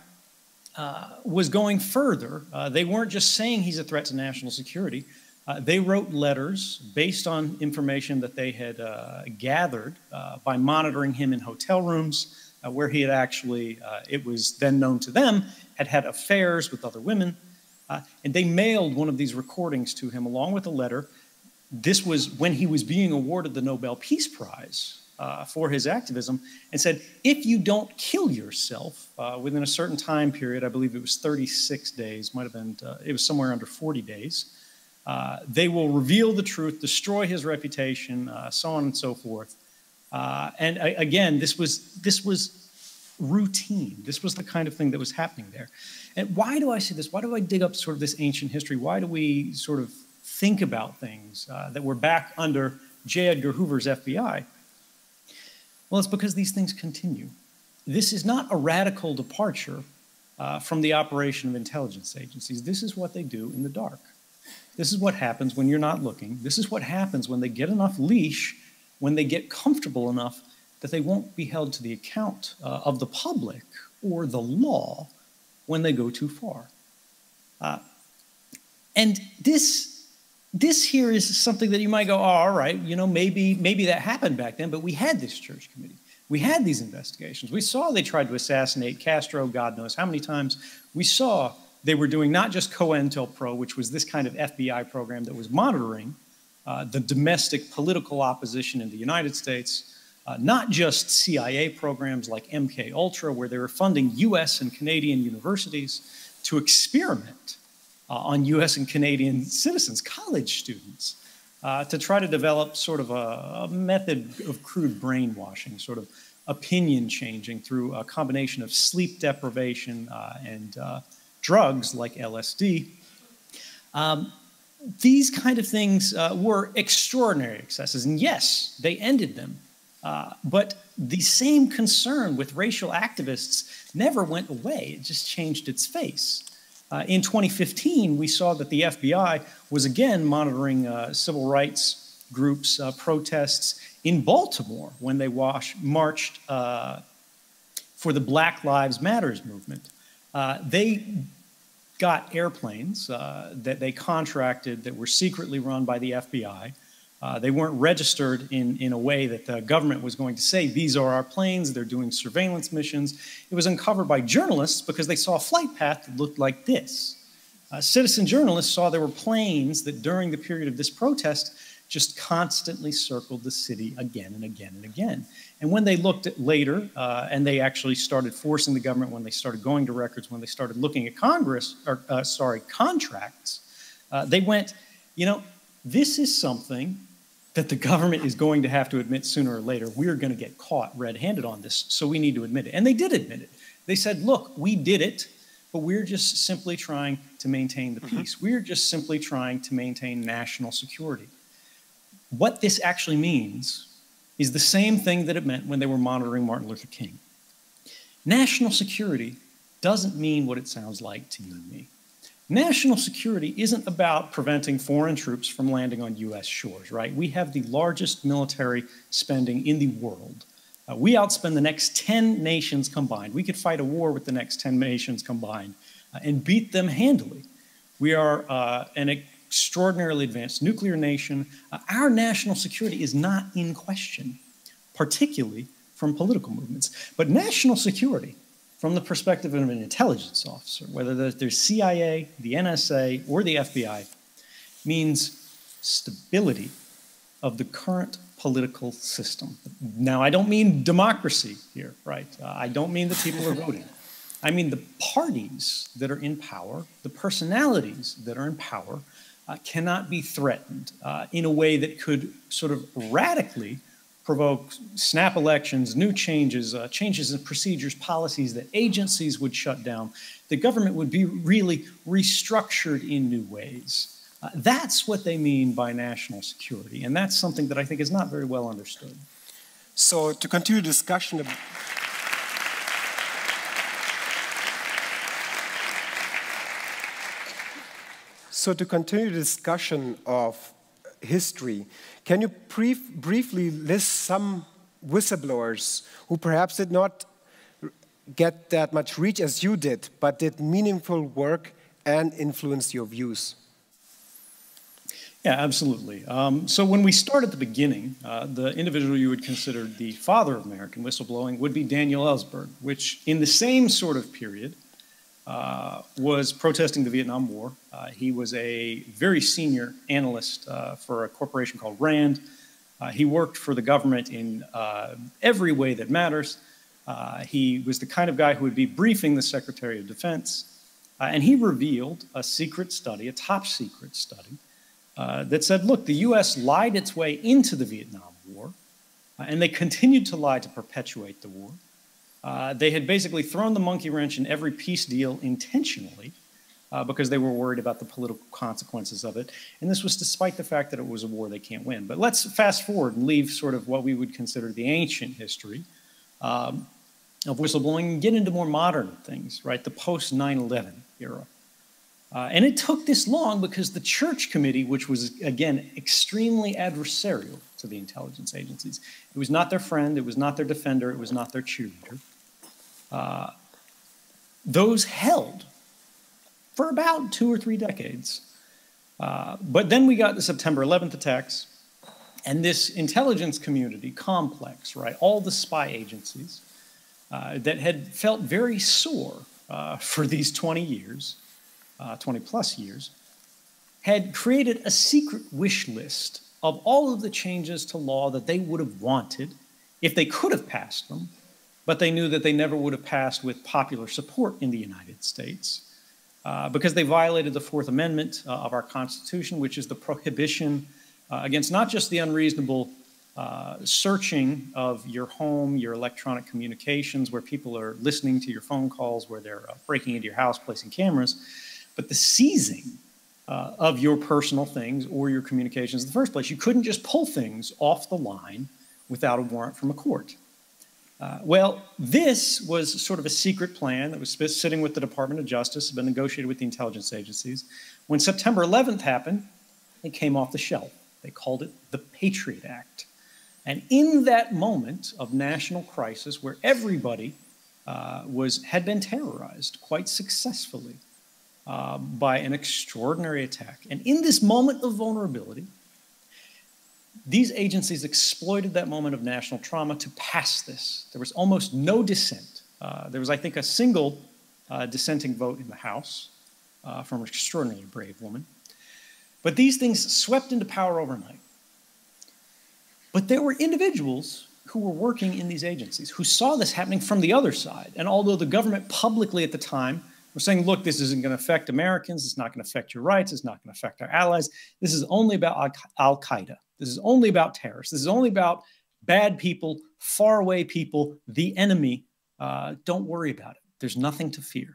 uh, was going further. Uh, they weren't just saying he's a threat to national security. Uh, they wrote letters based on information that they had uh, gathered uh, by monitoring him in hotel rooms, where he had actually, it was then known to them, had had affairs with other women. and they mailed one of these recordings to him along with a letter. This was when he was being awarded the Nobel Peace Prize uh, for his activism and said, if you don't kill yourself uh, within a certain time period, I believe it was 36 days, might have been, uh, it was somewhere under 40 days, uh, they will reveal the truth, destroy his reputation, uh, so on and so forth. Uh, and again, this was, this was routine. This was the kind of thing that was happening there. And why do I say this? Why do I dig up sort of this ancient history? Why do we sort of think about things that were back under J. Edgar Hoover's FBI? Well, it's because these things continue. This is not a radical departure uh, from the operation of intelligence agencies. This is what they do in the dark. This is what happens when you're not looking. This is what happens when they get enough leash, when they get comfortable enough that they won't be held to the account uh, of the public or the law when they go too far. Uh, and this this here is something that you might go, oh, all right, you know, maybe, maybe that happened back then, but we had this church committee. We had these investigations. We saw they tried to assassinate Castro, God knows how many times. We saw they were doing not just COINTELPRO, which was this kind of FBI program that was monitoring uh, the domestic political opposition in the United States, uh, not just CIA programs like MK Ultra, where they were funding U.S. and Canadian universities to experiment uh, on US and Canadian citizens, college students, uh, to try to develop sort of a, a, method of crude brainwashing, sort of opinion changing through a combination of sleep deprivation uh, and uh, drugs like LSD. Um, these kind of things uh, were extraordinary excesses, and yes, they ended them. Uh, but the same concern with racial activists never went away, it just changed its face. Uh, in 2015, we saw that the FBI was again monitoring uh, civil rights groups, uh, protests in Baltimore when they wash, marched uh, for the Black Lives Matters movement. Uh, they got airplanes uh, that they contracted that were secretly run by the FBI. Uh, they weren't registered in, in a way that the government was going to say, these are our planes, they're doing surveillance missions. It was uncovered by journalists because they saw a flight path that looked like this. Uh, citizen journalists saw there were planes that during the period of this protest just constantly circled the city again and again and again. And when they looked at later, uh, and they actually started forcing the government when they started going to records, when they started looking at Congress, or uh, sorry, contracts, uh, they went, you know, this is something that the government is going to have to admit sooner or later. We're going to get caught red handed on this, so we need to admit it. And they did admit it. They said, look, we did it, but we're just simply trying to maintain the mm-hmm. peace. Mm-hmm. We're just simply trying to maintain national security. What this actually means is the same thing that it meant when they were monitoring Martin Luther King. National security doesn't mean what it sounds like to you and me. National security isn't about preventing foreign troops from landing on US shores, right? We have the largest military spending in the world. Uh, we outspend the next 10 nations combined. We could fight a war with the next 10 nations combined uh, and beat them handily. We are uh, an extraordinarily advanced nuclear nation, uh, our national security is not in question, particularly from political movements. But national security, from the perspective of an intelligence officer, whether there's CIA, the NSA, or the FBI, means stability of the current political system. Now, I don't mean democracy here, right? Uh, I don't mean that people are voting. I mean the parties that are in power, the personalities that are in power, uh, cannot be threatened uh, in a way that could sort of radically provoke snap elections, new changes, uh, changes in procedures, policies that agencies would shut down. The government would be really restructured in new ways. Uh, that's what they mean by national security, and that's something that I think is not very well understood. So, to continue discussion. So to continue discussion of history, can you brief, briefly list some whistleblowers who perhaps did not get that much reach as you did, but did meaningful work and influenced your views? Yeah, absolutely. Um, so when we start at the beginning, uh, the individual you would consider the father of American whistleblowing would be Daniel Ellsberg, which in the same sort of period uh, was protesting the Vietnam War. Uh, he was a very senior analyst uh, for a corporation called RAND. Uh, he worked for the government in every way that matters. he was the kind of guy who would be briefing the Secretary of Defense. and he revealed a secret study, a top secret study, that said, look, the US lied its way into the Vietnam War, and they continued to lie to perpetuate the war. Uh, they had basically thrown the monkey wrench in every peace deal intentionally uh, because they were worried about the political consequences of it. And this was despite the fact that it was a war they can't win. But let's fast forward and leave sort of what we would consider the ancient history um, of whistleblowing and get into more modern things, right? The post 9 11 era. Uh, and it took this long because the church committee, which was, again, extremely adversarial to the intelligence agencies, it was not their friend, it was not their defender, it was not their cheerleader. Uh, those held for about two or three decades. Uh, but then we got the September 11th attacks, and this intelligence community complex, right? All the spy agencies uh, that had felt very sore uh, for these 20 years, uh, 20 plus years, had created a secret wish list of all of the changes to law that they would have wanted if they could have passed them but they knew that they never would have passed with popular support in the United States uh, because they violated the Fourth Amendment uh, of our Constitution, which is the prohibition uh, against not just the unreasonable uh, searching of your home, your electronic communications, where people are listening to your phone calls, where they're uh, breaking into your house, placing cameras, but the seizing uh, of your personal things or your communications in the first place. You couldn't just pull things off the line without a warrant from a court. Uh, well, this was sort of a secret plan that was sitting with the Department of Justice, had been negotiated with the intelligence agencies. When September 11th happened, it came off the shelf. They called it the Patriot Act. And in that moment of national crisis, where everybody uh, was had been terrorized quite successfully uh, by an extraordinary attack, and in this moment of vulnerability, these agencies exploited that moment of national trauma to pass this. There was almost no dissent. Uh, there was, I think, a single uh, dissenting vote in the House uh, from an extraordinarily brave woman. But these things swept into power overnight. But there were individuals who were working in these agencies who saw this happening from the other side. And although the government publicly at the time was saying, look, this isn't going to affect Americans, it's not going to affect your rights, it's not going to affect our allies, this is only about Al Qaeda, this is only about terrorists, this is only about bad people, faraway people, the enemy. Uh, don't worry about it. There's nothing to fear.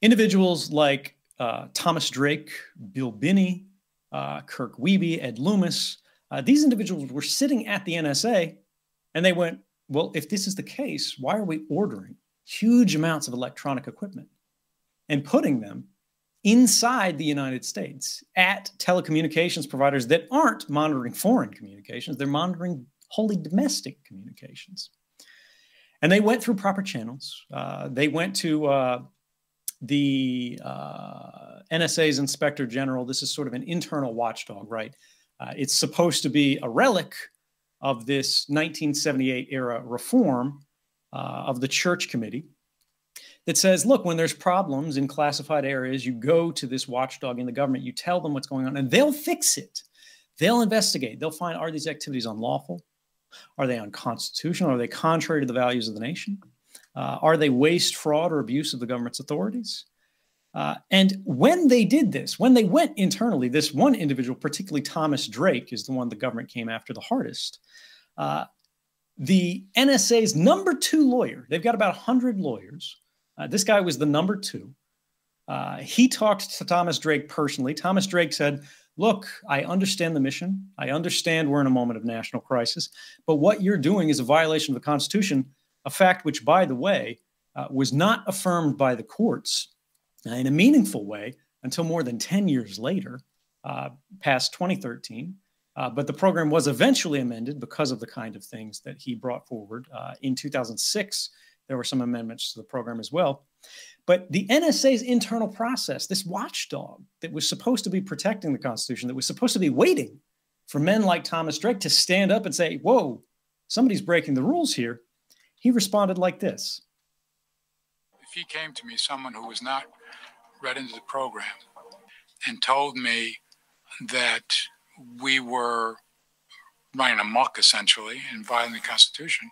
Individuals like uh, Thomas Drake, Bill Binney, uh, Kirk Wiebe, Ed Loomis, uh, these individuals were sitting at the NSA and they went, well, if this is the case, why are we ordering huge amounts of electronic equipment and putting them inside the United States at telecommunications providers that aren't monitoring foreign communications, they're monitoring wholly domestic communications. And they went through proper channels. Uh, they went to uh, the uh, NSA's inspector general. This is sort of an internal watchdog, right? Uh, it's supposed to be a relic of this 1978 era reform uh, of the church committee that says, look, when there's problems in classified areas, you go to this watchdog in the government, you tell them what's going on, and they'll fix it. They'll investigate. They'll find are these activities unlawful? Are they unconstitutional? Are they contrary to the values of the nation? Uh, are they waste, fraud, or abuse of the government's authorities? Uh, and when they did this, when they went internally, this one individual, particularly Thomas Drake, is the one the government came after the hardest. Uh, the NSA's number two lawyer, they've got about 100 lawyers. Uh, this guy was the number two. Uh, he talked to Thomas Drake personally. Thomas Drake said, Look, I understand the mission. I understand we're in a moment of national crisis, but what you're doing is a violation of the Constitution, a fact which, by the way, uh, was not affirmed by the courts uh, in a meaningful way until more than 10 years later, uh, past 2013. Uh, but the program was eventually amended because of the kind of things that he brought forward. Uh, in 2006, there were some amendments to the program as well. But the NSA's internal process, this watchdog that was supposed to be protecting the Constitution, that was supposed to be waiting for men like Thomas Drake to stand up and say, Whoa, somebody's breaking the rules here, he responded like this. If he came to me, someone who was not read into the program and told me that we were running amok essentially and violating the Constitution,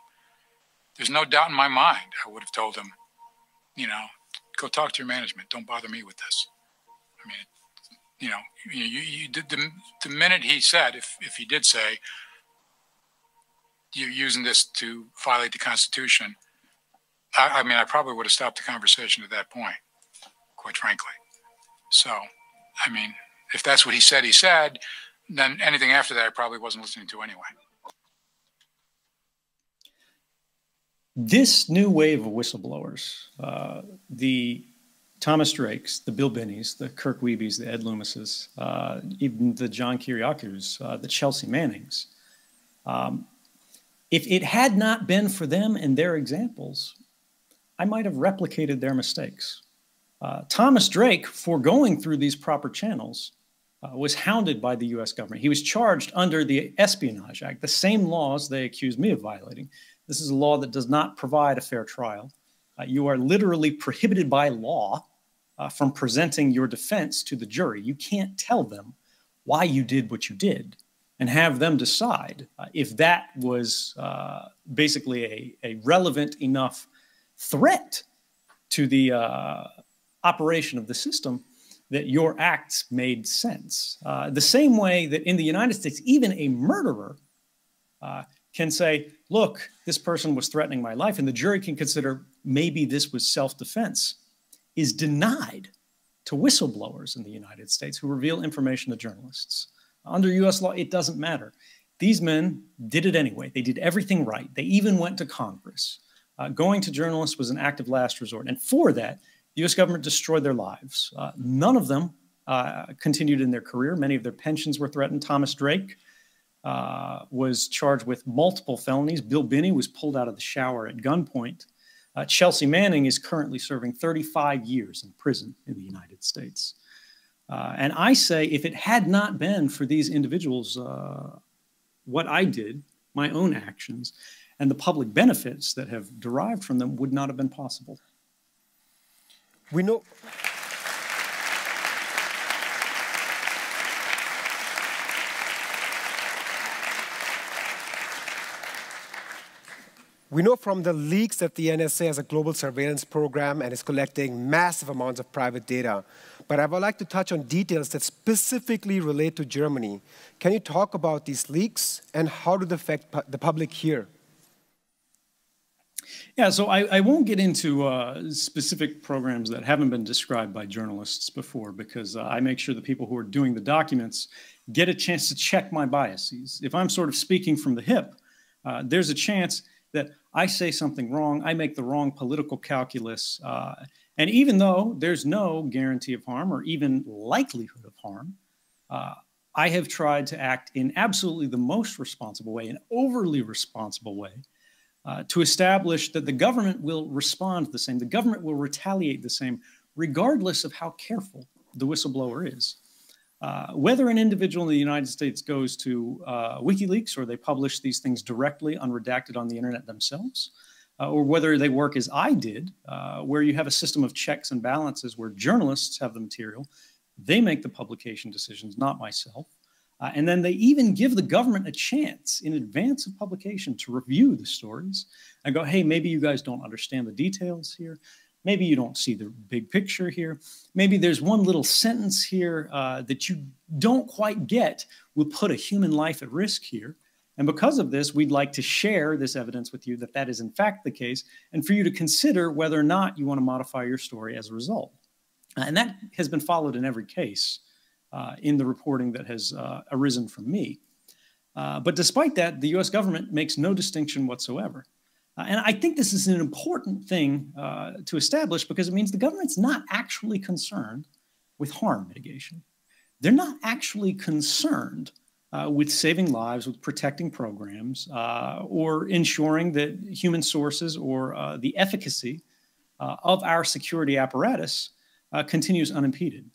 there's no doubt in my mind I would have told him, you know, go talk to your management. Don't bother me with this. I mean, you know, you, you, did the, the minute he said, if, if he did say, you're using this to violate the Constitution, I, I mean, I probably would have stopped the conversation at that point quite frankly. So, I mean, if that's what he said, he said, then anything after that, I probably wasn't listening to anyway. This new wave of whistleblowers, uh, the Thomas Drakes, the Bill Binneys, the Kirk Wiebes, the Ed Loomises, uh, even the John Kiriakous, uh, the Chelsea Mannings. Um, if it had not been for them and their examples, I might have replicated their mistakes. Uh, Thomas Drake, for going through these proper channels, uh, was hounded by the US government. He was charged under the Espionage Act, the same laws they accused me of violating. This is a law that does not provide a fair trial. Uh, you are literally prohibited by law uh, from presenting your defense to the jury. You can't tell them why you did what you did and have them decide uh, if that was uh, basically a, a relevant enough threat to the operation of the system that your acts made sense. Uh, the same way that in the United States, even a murderer uh, can say, look, this person was threatening my life, and the jury can consider maybe this was self defense, is denied to whistleblowers in the United States who reveal information to journalists. Under US law, it doesn't matter. These men did it anyway. They did everything right. They even went to Congress. Uh, going to journalists was an act of last resort. And for that, the US government destroyed their lives. Uh, none of them uh, continued in their career. Many of their pensions were threatened. Thomas Drake uh, was charged with multiple felonies. Bill Binney was pulled out of the shower at gunpoint. Uh, Chelsea Manning is currently serving 35 years in prison in the United States. Uh, and I say, if it had not been for these individuals, uh, what I did, my own actions, and the public benefits that have derived from them would not have been possible. We know. We know from the leaks that the NSA has a global surveillance program and is collecting massive amounts of private data. But I would like to touch on details that specifically relate to Germany. Can you talk about these leaks and how do they affect the public here? Yeah, so I, I won't get into uh, specific programs that haven't been described by journalists before because uh, I make sure the people who are doing the documents get a chance to check my biases. If I'm sort of speaking from the hip, uh, there's a chance that I say something wrong, I make the wrong political calculus. Uh, and even though there's no guarantee of harm or even likelihood of harm, uh, I have tried to act in absolutely the most responsible way, an overly responsible way, uh, to establish that the government will respond the same, the government will retaliate the same, regardless of how careful the whistleblower is. Uh, whether an individual in the United States goes to uh, WikiLeaks or they publish these things directly unredacted on the internet themselves, uh, or whether they work as I did, uh, where you have a system of checks and balances where journalists have the material, they make the publication decisions, not myself. Uh, and then they even give the government a chance in advance of publication to review the stories and go, hey, maybe you guys don't understand the details here. Maybe you don't see the big picture here. Maybe there's one little sentence here uh, that you don't quite get will put a human life at risk here. And because of this, we'd like to share this evidence with you that that is in fact the case, and for you to consider whether or not you want to modify your story as a result. Uh, and that has been followed in every case uh, in the reporting that has uh, arisen from me. Uh, but despite that, the US government makes no distinction whatsoever. Uh, and I think this is an important thing uh, to establish because it means the government's not actually concerned with harm mitigation. They're not actually concerned uh, with saving lives, with protecting programs, uh, or ensuring that human sources or uh, the efficacy uh, of our security apparatus continues unimpeded.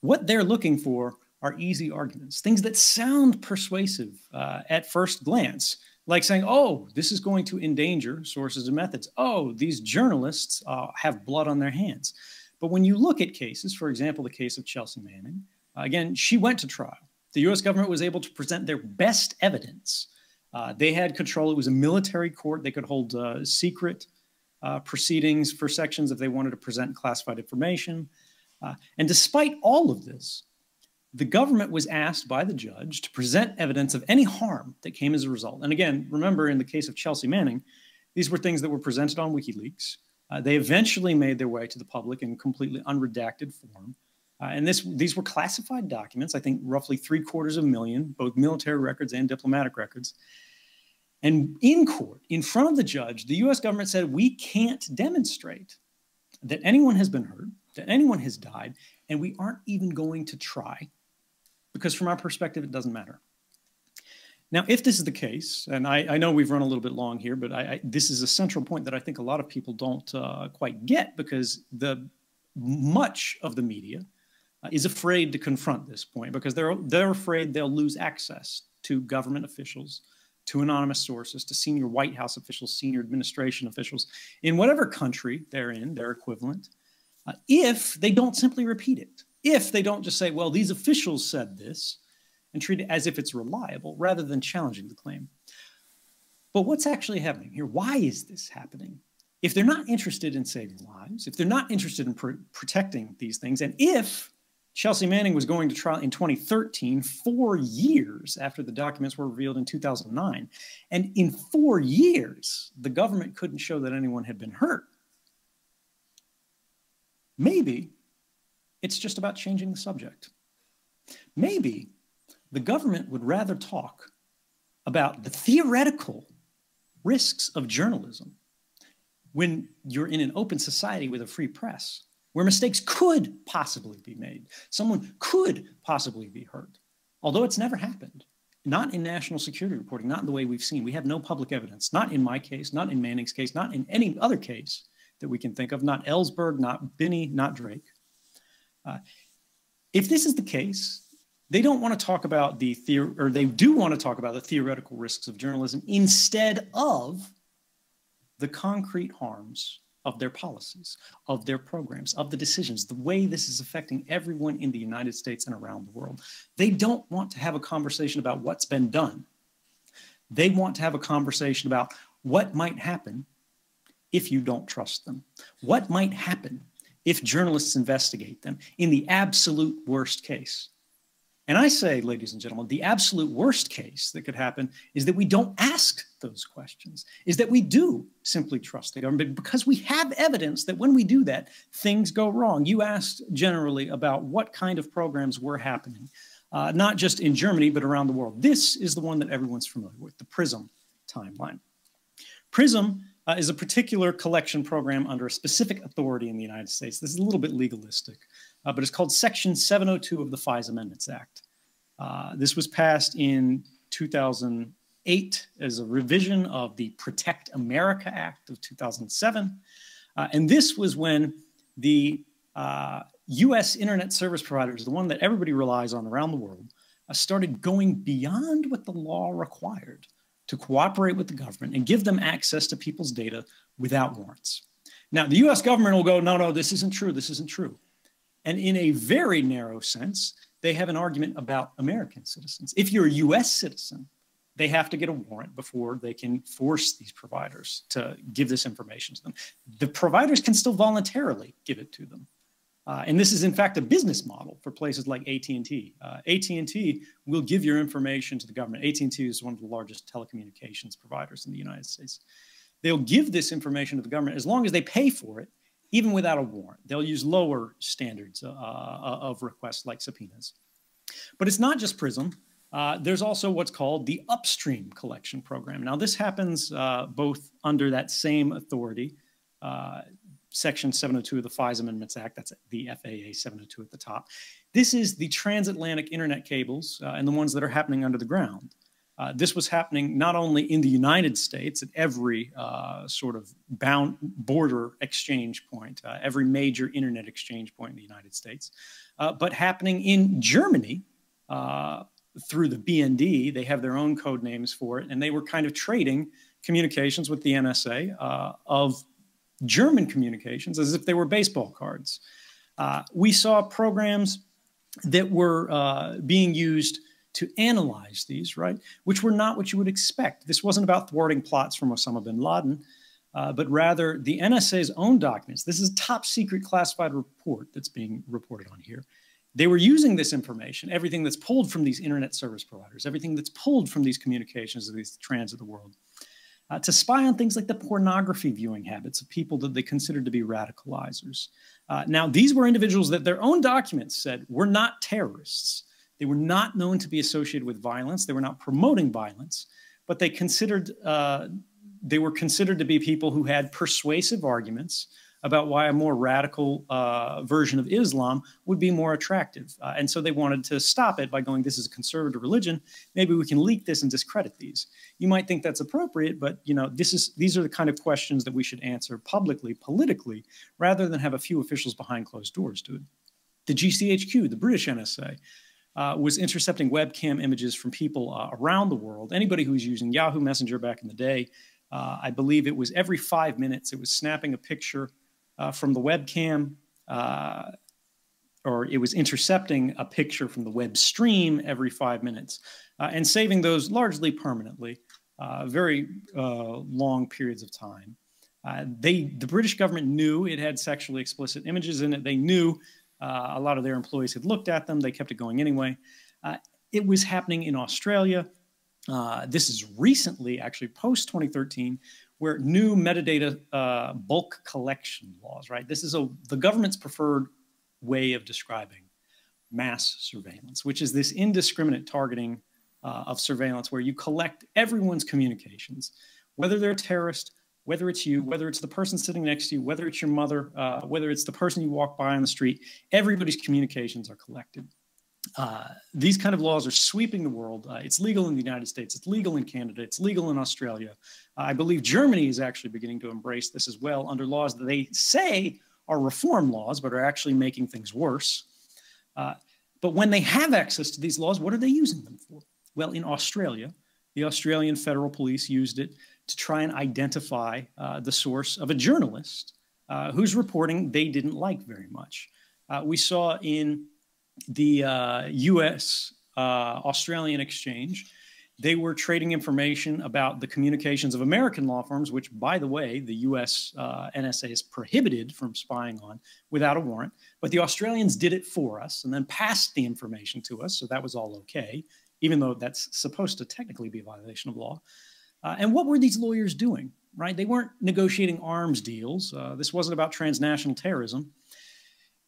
What they're looking for are easy arguments, things that sound persuasive at first glance, like saying, oh, this is going to endanger sources and methods. Oh, these journalists uh, have blood on their hands. But when you look at cases, for example, the case of Chelsea Manning, uh, again, she went to trial. The US government was able to present their best evidence. Uh, they had control. It was a military court. They could hold uh, secret uh, proceedings for sections if they wanted to present classified information. Uh, and despite all of this, the government was asked by the judge to present evidence of any harm that came as a result. And again, remember in the case of Chelsea Manning, these were things that were presented on WikiLeaks. Uh, they eventually made their way to the public in completely unredacted form. Uh, and this, these were classified documents, I think roughly three quarters of a million, both military records and diplomatic records. And in court, in front of the judge, the US government said, we can't demonstrate that anyone has been hurt, that anyone has died, and we aren't even going to try because from our perspective, it doesn't matter. Now, if this is the case, and I, I know we've run a little bit long here, but I, I, this is a central point that I think a lot of people don't uh, quite get because the much of the media uh, is afraid to confront this point because they're they're afraid they'll lose access to government officials, to anonymous sources, to senior White House officials, senior administration officials in whatever country they're in, their equivalent, uh, if they don't simply repeat it if they don't just say, well, these officials said this and treat it as if it's reliable rather than challenging the claim. But what's actually happening here? Why is this happening? If they're not interested in saving lives, if they're not interested in pr protecting these things, and if Chelsea Manning was going to trial in 2013, four years after the documents were revealed in 2009, and in four years, the government couldn't show that anyone had been hurt, maybe it's just about changing the subject. Maybe the government would rather talk about the theoretical risks of journalism when you're in an open society with a free press where mistakes could possibly be made. Someone could possibly be hurt, although it's never happened. Not in national security reporting, not in the way we've seen. We have no public evidence, not in my case, not in Manning's case, not in any other case that we can think of, not Ellsberg, not Binney, not Drake. Uh, if this is the case, they don't want to talk about the theory, or they do want to talk about the theoretical risks of journalism instead of the concrete harms of their policies, of their programs, of the decisions, the way this is affecting everyone in the United States and around the world. They don't want to have a conversation about what's been done. They want to have a conversation about what might happen if you don't trust them. What might happen if journalists investigate them in the absolute worst case? And I say, ladies and gentlemen, the absolute worst case that could happen is that we don't ask those questions, is that we do simply trust the government because we have evidence that when we do that, things go wrong. You asked generally about what kind of programs were happening, uh, not just in Germany, but around the world. This is the one that everyone's familiar with, the PRISM timeline. PRISM uh, is a particular collection program under a specific authority in the United States. This is a little bit legalistic uh, but it's called Section 702 of the FISA Amendments Act. Uh, this was passed in 2008 as a revision of the Protect America Act of 2007. Uh, and this was when the US uh, internet service providers, the one that everybody relies on around the world, uh, started going beyond what the law required to cooperate with the government and give them access to people's data without warrants. Now, the US government will go, no, no, this isn't true, this isn't true. And in a very narrow sense, they have an argument about American citizens. If you're a US citizen, they have to get a warrant before they can force these providers to give this information to them. The providers can still voluntarily give it to them. Uh, and this is in fact a business model for places like AT&T. Uh, AT&T will give your information to the government. AT&T is one of the largest telecommunications providers in the United States. They'll give this information to the government as long as they pay for it even without a warrant. They'll use lower standards uh, uh, of requests like subpoenas. But it's not just PRISM. Uh, there's also what's called the upstream collection program. Now, this happens uh, both under that same authority, Section 702 of the FISA Amendments Act, that's the FAA 702 at the top. This is the transatlantic internet cables uh, and the ones that are happening under the ground. Uh, this was happening not only in the United States at every uh, sort of bound border exchange point, uh, every major internet exchange point in the United States, uh, but happening in Germany uh, through the BND. They have their own code names for it, and they were kind of trading communications with the NSA of German communications as if they were baseball cards. we saw programs that were being used to analyze these, right? Which were not what you would expect. This wasn't about thwarting plots from Osama bin Laden, uh, but rather the NSA's own documents. This is a top secret classified report that's being reported on here. They were using this information, everything that's pulled from these internet service providers, everything that's pulled from these communications of these trans of the world, uh, to spy on things like the pornography viewing habits of people that they considered to be radicalizers. Uh, now, these were individuals that their own documents said were not terrorists. They were not known to be associated with violence. They were not promoting violence, but they considered uh, they were considered to be people who had persuasive arguments about why a more radical uh, version of Islam would be more attractive. Uh, and so they wanted to stop it by going, this is a conservative religion. Maybe we can leak this and discredit these. You might think that's appropriate, but you know, this is these are the kind of questions that we should answer publicly, politically, rather than have a few officials behind closed doors do it. The GCHQ, the British NSA, uh, was intercepting webcam images from people uh, around the world. Anybody who was using Yahoo Messenger back in the day, uh, I believe it was every five minutes, it was snapping a picture uh, from the webcam, uh, or it was intercepting a picture from the web stream every five minutes uh, and saving those largely permanently, very long periods of time. they, the British government knew it had sexually explicit images in it. They knew uh, a lot of their employees had looked at them. They kept it going anyway. Uh, it was happening in Australia. Uh, this is recently, actually post 2013, where new metadata uh, bulk collection laws, right? This is a, the government's preferred way of describing mass surveillance, which is this indiscriminate targeting uh, of surveillance where you collect everyone's communications, whether they're a terrorist, whether it's you, whether it's the person sitting next to you, whether it's your mother, uh, whether it's the person you walk by on the street, everybody's communications are collected. Uh, these kind of laws are sweeping the world. Uh, it's legal in the United States. It's legal in Canada. It's legal in Australia. Uh, I believe Germany is actually beginning to embrace this as well under laws that they say are reform laws, but are actually making things worse. Uh, but when they have access to these laws, what are they using them for? Well, in Australia, the Australian Federal Police used it to try and identify uh, the source of a journalist uh, whose reporting they didn't like very much. We saw in the US uh, uh, Australian exchange, they were trading information about the communications of American law firms, which, by the way, the US uh, NSA is prohibited from spying on without a warrant. But the Australians did it for us and then passed the information to us. So that was all okay, even though that's supposed to technically be a violation of law. Uh, and what were these lawyers doing, right? They weren't negotiating arms deals. Uh, this wasn't about transnational terrorism.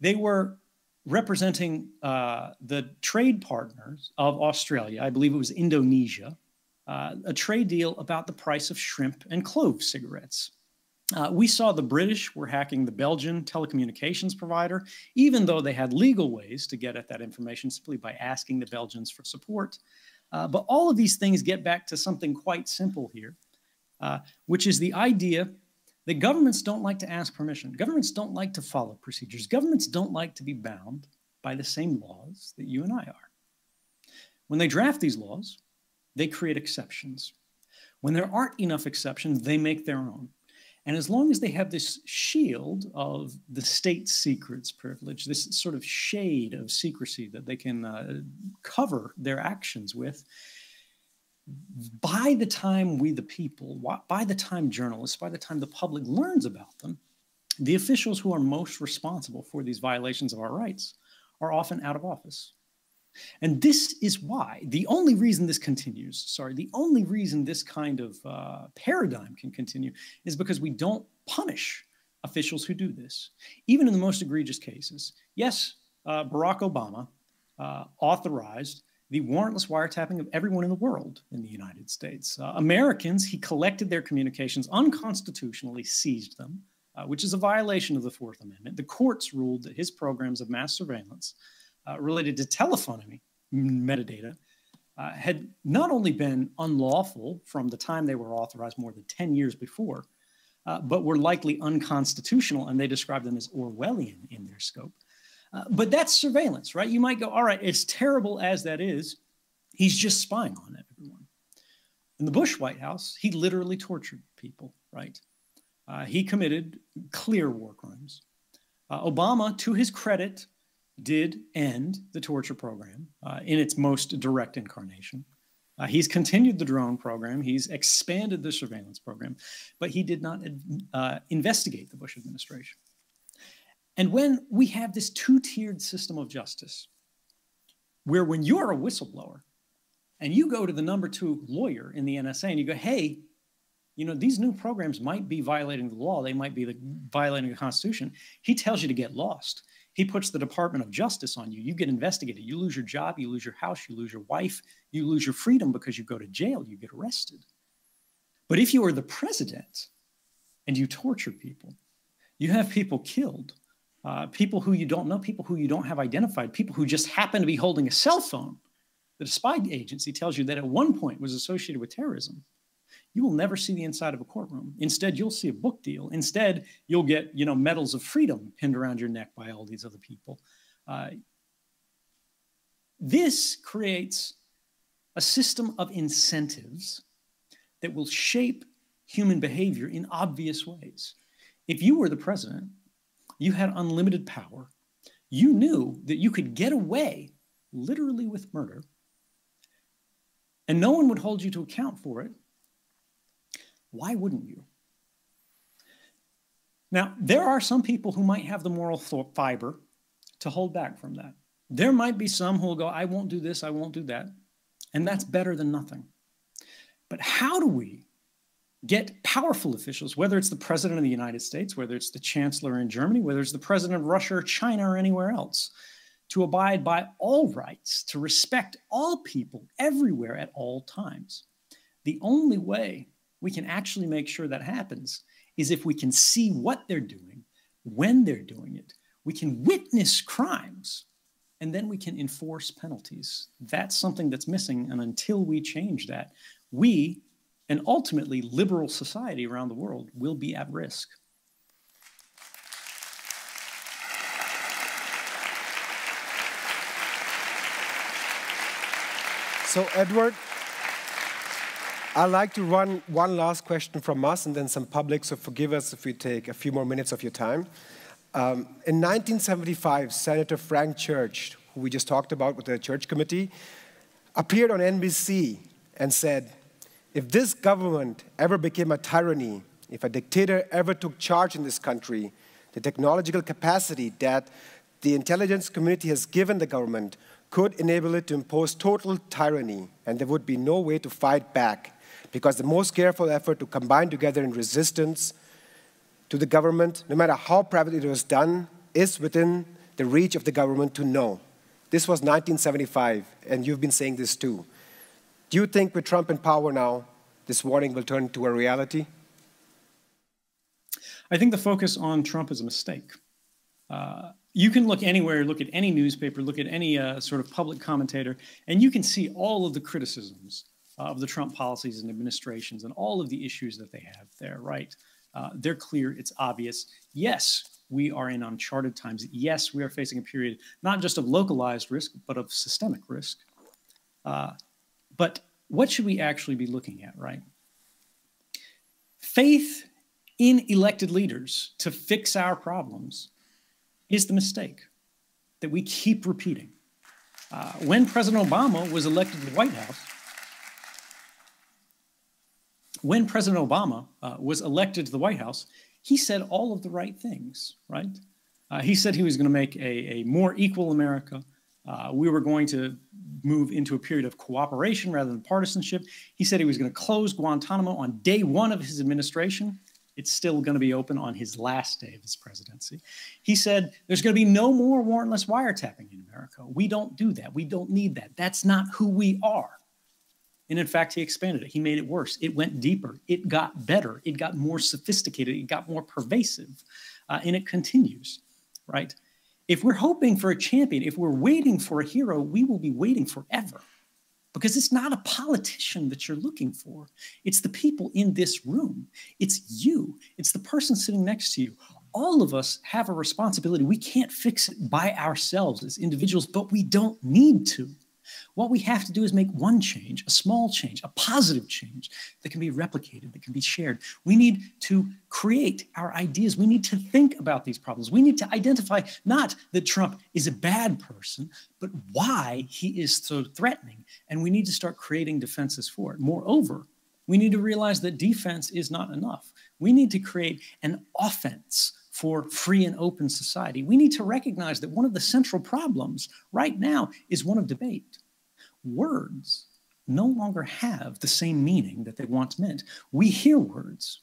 They were representing uh, the trade partners of Australia, I believe it was Indonesia, uh, a trade deal about the price of shrimp and clove cigarettes. Uh, we saw the British were hacking the Belgian telecommunications provider, even though they had legal ways to get at that information simply by asking the Belgians for support. Uh, but all of these things get back to something quite simple here, uh, which is the idea that governments don't like to ask permission. Governments don't like to follow procedures. Governments don't like to be bound by the same laws that you and I are. When they draft these laws, they create exceptions. When there aren't enough exceptions, they make their own. And as long as they have this shield of the state secrets privilege, this sort of shade of secrecy that they can uh, cover their actions with, by the time we, the people, by the time journalists, by the time the public learns about them, the officials who are most responsible for these violations of our rights are often out of office. And this is why the only reason this continues, sorry, the only reason this kind of uh, paradigm can continue is because we don't punish officials who do this, even in the most egregious cases. Yes, uh, Barack Obama uh, authorized the warrantless wiretapping of everyone in the world in the United States. Uh, Americans, he collected their communications unconstitutionally, seized them, uh, which is a violation of the Fourth Amendment. The courts ruled that his programs of mass surveillance uh, related to telephony metadata uh, had not only been unlawful from the time they were authorized more than 10 years before, uh, but were likely unconstitutional, and they described them as Orwellian in their scope. Uh, but that's surveillance, right? You might go, all right, as terrible as that is, he's just spying on everyone. In the Bush White House, he literally tortured people, right? Uh, he committed clear war crimes. Uh, Obama, to his credit, did end the torture program uh, in its most direct incarnation. Uh, he's continued the drone program, he's expanded the surveillance program, but he did not uh, investigate the Bush administration. And when we have this two tiered system of justice, where when you're a whistleblower and you go to the number two lawyer in the NSA and you go, hey, you know, these new programs might be violating the law, they might be the, violating the Constitution, he tells you to get lost. He puts the Department of Justice on you. You get investigated. You lose your job, you lose your house, you lose your wife, you lose your freedom because you go to jail, you get arrested. But if you are the president and you torture people, you have people killed, uh, people who you don't know, people who you don't have identified, people who just happen to be holding a cell phone that a spy agency tells you that at one point was associated with terrorism you will never see the inside of a courtroom. Instead, you'll see a book deal. Instead, you'll get, you know, medals of freedom pinned around your neck by all these other people. Uh, this creates a system of incentives that will shape human behavior in obvious ways. If you were the president, you had unlimited power, you knew that you could get away literally with murder, and no one would hold you to account for it why wouldn't you? Now, there are some people who might have the moral fiber to hold back from that. There might be some who will go, I won't do this, I won't do that. And that's better than nothing. But how do we get powerful officials, whether it's the president of the United States, whether it's the chancellor in Germany, whether it's the president of Russia or China or anywhere else, to abide by all rights, to respect all people everywhere at all times? The only way we can actually make sure that happens is if we can see what they're doing, when they're doing it, we can witness crimes, and then we can enforce penalties. That's something that's missing, and until we change that, we and ultimately liberal society around the world will be at risk. So, Edward, I'd like to run one last question from us and then some public, so forgive us if we take a few more minutes of your time. Um, in 1975, Senator Frank Church, who we just talked about with the Church Committee, appeared on NBC and said, if this government ever became a tyranny, if a dictator ever took charge in this country, the technological capacity that the intelligence community has given the government could enable it to impose total tyranny, and there would be no way to fight back, because the most careful effort to combine together in resistance to the government, no matter how privately it was done, is within the reach of the government to know. This was 1975, and you've been saying this too. Do you think with Trump in power now, this warning will turn into a reality? I think the focus on Trump is a mistake. Uh, you can look anywhere, look at any newspaper, look at any uh, sort of public commentator, and you can see all of the criticisms uh, of the Trump policies and administrations and all of the issues that they have there, right? Uh, they're clear, it's obvious. Yes, we are in uncharted times. Yes, we are facing a period not just of localized risk, but of systemic risk. But what should we actually be looking at, right? Faith in elected leaders to fix our problems is the mistake that we keep repeating. Uh, when President Obama was elected to the White House, when President Obama uh, was elected to the White House, he said all of the right things, right? Uh, he said he was going to make a, a, more equal America. Uh, we were going to move into a period of cooperation rather than partisanship. He said he was going to close Guantanamo on day one of his administration. It's still going to be open on his last day of his presidency. He said there's going to be no more warrantless wiretapping in America. We don't do that. We don't need that. That's not who we are. And in fact, he expanded it. He made it worse. It went deeper. It got better. It got more sophisticated. It got more pervasive. Uh, and it continues, right? If we're hoping for a champion, if we're waiting for a hero, we will be waiting forever because it's not a politician that you're looking for. It's the people in this room. It's you. It's the person sitting next to you. All of us have a responsibility. We can't fix it by ourselves as individuals, but we don't need to. What we have to do is make one change, a small change, a positive change that can be replicated, that can be shared. We need to create our ideas. We need to think about these problems. We need to identify not that Trump is a bad person, but why he is so threatening. And we need to start creating defenses for it. Moreover, we need to realize that defense is not enough. We need to create an offense for free and open society. We need to recognize that one of the central problems right now is one of debate. Words no longer have the same meaning that they once meant. We hear words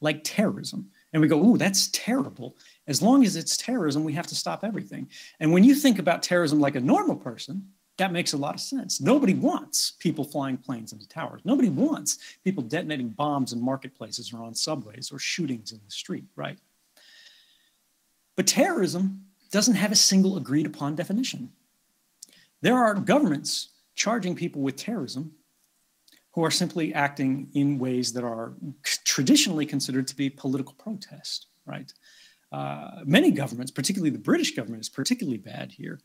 like terrorism and we go, ooh, that's terrible. As long as it's terrorism, we have to stop everything. And when you think about terrorism like a normal person, that makes a lot of sense. Nobody wants people flying planes into towers. Nobody wants people detonating bombs in marketplaces or on subways or shootings in the street, right? But terrorism doesn't have a single agreed upon definition. There are governments charging people with terrorism who are simply acting in ways that are traditionally considered to be political protest, right? Uh, many governments, particularly the British government, is particularly bad here,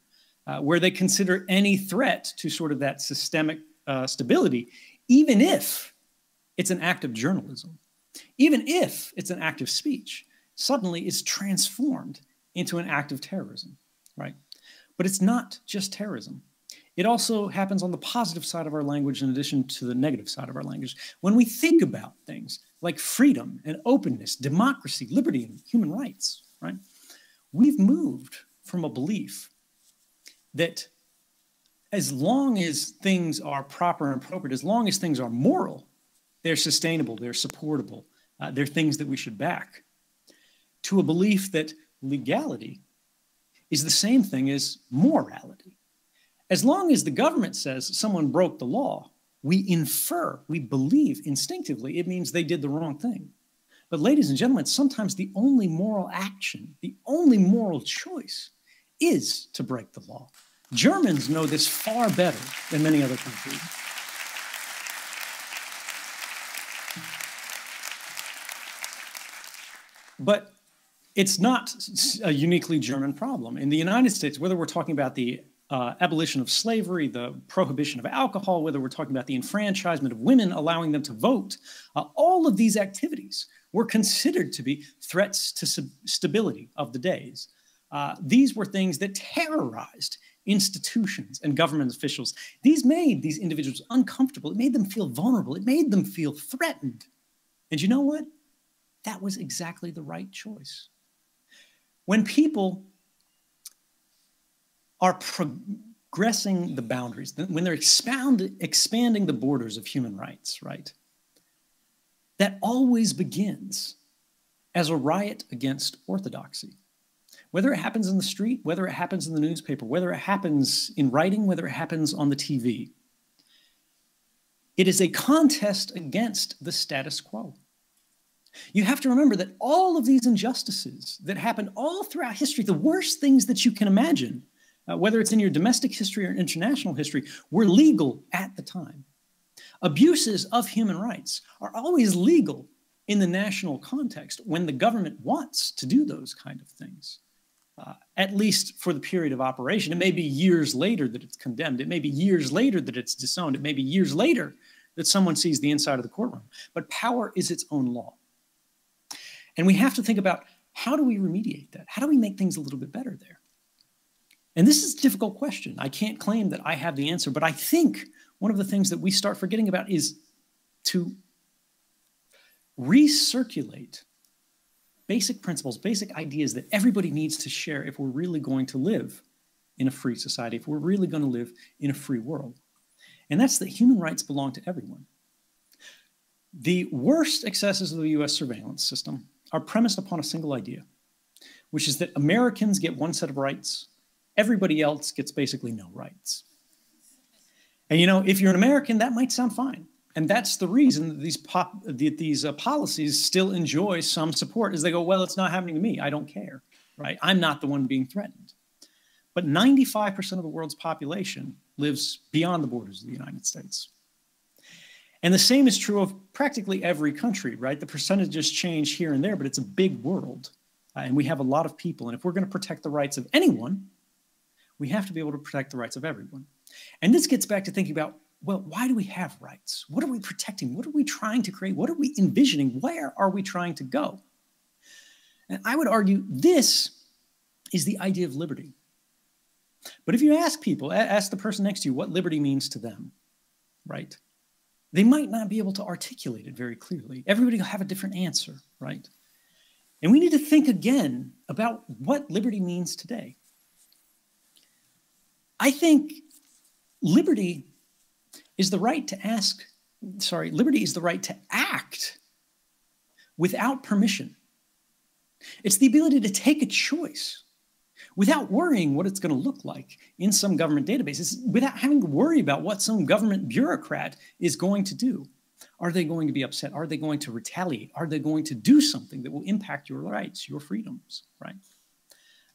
uh, where they consider any threat to sort of that systemic uh, stability, even if it's an act of journalism, even if it's an act of speech, suddenly is transformed into an act of terrorism, right? But it's not just terrorism. It also happens on the positive side of our language in addition to the negative side of our language. When we think about things like freedom and openness, democracy, liberty, and human rights, right? We've moved from a belief that as long as things are proper and appropriate, as long as things are moral, they're sustainable, they're supportable, uh, they're things that we should back to a belief that legality is the same thing as morality. As long as the government says someone broke the law, we infer, we believe instinctively it means they did the wrong thing. But, ladies and gentlemen, sometimes the only moral action, the only moral choice is to break the law. Germans know this far better than many other countries. But it's not a uniquely German problem. In the United States, whether we're talking about the uh, abolition of slavery, the prohibition of alcohol, whether we're talking about the enfranchisement of women, allowing them to vote, uh, all of these activities were considered to be threats to stability of the days. Uh, these were things that terrorized institutions and government officials. These made these individuals uncomfortable. It made them feel vulnerable. It made them feel threatened. And you know what? That was exactly the right choice. When people are progressing the boundaries, when they're expound, expanding the borders of human rights, right? That always begins as a riot against orthodoxy. Whether it happens in the street, whether it happens in the newspaper, whether it happens in writing, whether it happens on the TV, it is a contest against the status quo. You have to remember that all of these injustices that happen all throughout history, the worst things that you can imagine, uh, whether it's in your domestic history or international history, were legal at the time. Abuses of human rights are always legal in the national context when the government wants to do those kind of things. Uh, at least for the period of operation. It may be years later that it's condemned. It may be years later that it's disowned. It may be years later that someone sees the inside of the courtroom. But power is its own law. And we have to think about how do we remediate that? How do we make things a little bit better there? And this is a difficult question. I can't claim that I have the answer, but I think one of the things that we start forgetting about is to recirculate basic principles, basic ideas that everybody needs to share if we're really going to live in a free society, if we're really going to live in a free world. And that's that human rights belong to everyone. The worst excesses of the US surveillance system are premised upon a single idea, which is that Americans get one set of rights, everybody else gets basically no rights. And you know, if you're an American, that might sound fine. And that's the reason that these, pop, these uh, policies still enjoy some support is they go, well, it's not happening to me. I don't care, right? I'm not the one being threatened. But 95% of the world's population lives beyond the borders of the United States. And the same is true of practically every country, right? The percentages change here and there, but it's a big world. Uh, and we have a lot of people. And if we're going to protect the rights of anyone, we have to be able to protect the rights of everyone. And this gets back to thinking about well, why do we have rights? What are we protecting? What are we trying to create? What are we envisioning? Where are we trying to go? And I would argue this is the idea of liberty. But if you ask people, ask the person next to you what liberty means to them, right? They might not be able to articulate it very clearly. Everybody will have a different answer, right? And we need to think again about what liberty means today. I think liberty is the right to ask, sorry, liberty is the right to act without permission. It's the ability to take a choice without worrying what it's going to look like in some government databases, without having to worry about what some government bureaucrat is going to do. Are they going to be upset? Are they going to retaliate? Are they going to do something that will impact your rights, your freedoms, right?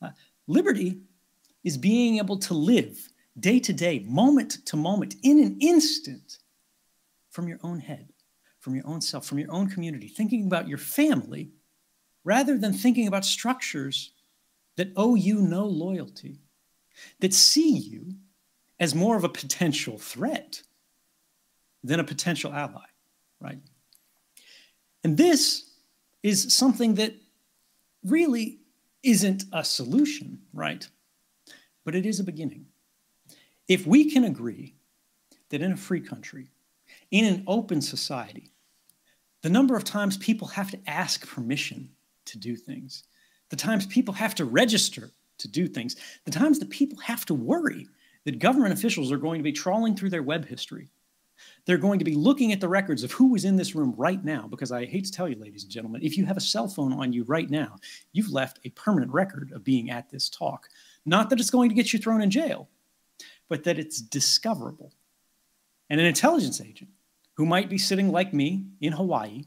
Uh, liberty is being able to live day to day, moment to moment, in an instant from your own head, from your own self, from your own community, thinking about your family rather than thinking about structures that owe you no loyalty, that see you as more of a potential threat than a potential ally, right? And this is something that really isn't a solution, right? But it is a beginning. If we can agree that in a free country, in an open society, the number of times people have to ask permission to do things the times people have to register to do things, the times that people have to worry that government officials are going to be trawling through their web history. They're going to be looking at the records of who was in this room right now, because I hate to tell you, ladies and gentlemen, if you have a cell phone on you right now, you've left a permanent record of being at this talk. Not that it's going to get you thrown in jail, but that it's discoverable. And an intelligence agent who might be sitting like me in Hawaii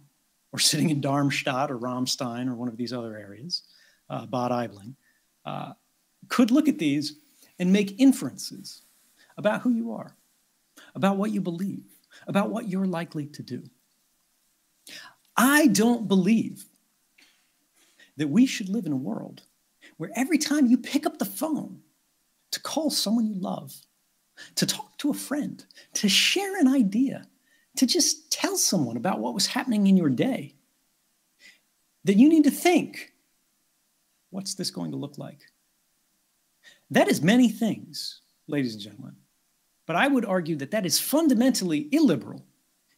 or sitting in Darmstadt or Ramstein or one of these other areas, uh, Bad Aibling, uh, could look at these and make inferences about who you are, about what you believe, about what you're likely to do. I don't believe that we should live in a world where every time you pick up the phone to call someone you love, to talk to a friend, to share an idea, to just tell someone about what was happening in your day, that you need to think, what's this going to look like? That is many things, ladies and gentlemen. But I would argue that that is fundamentally illiberal.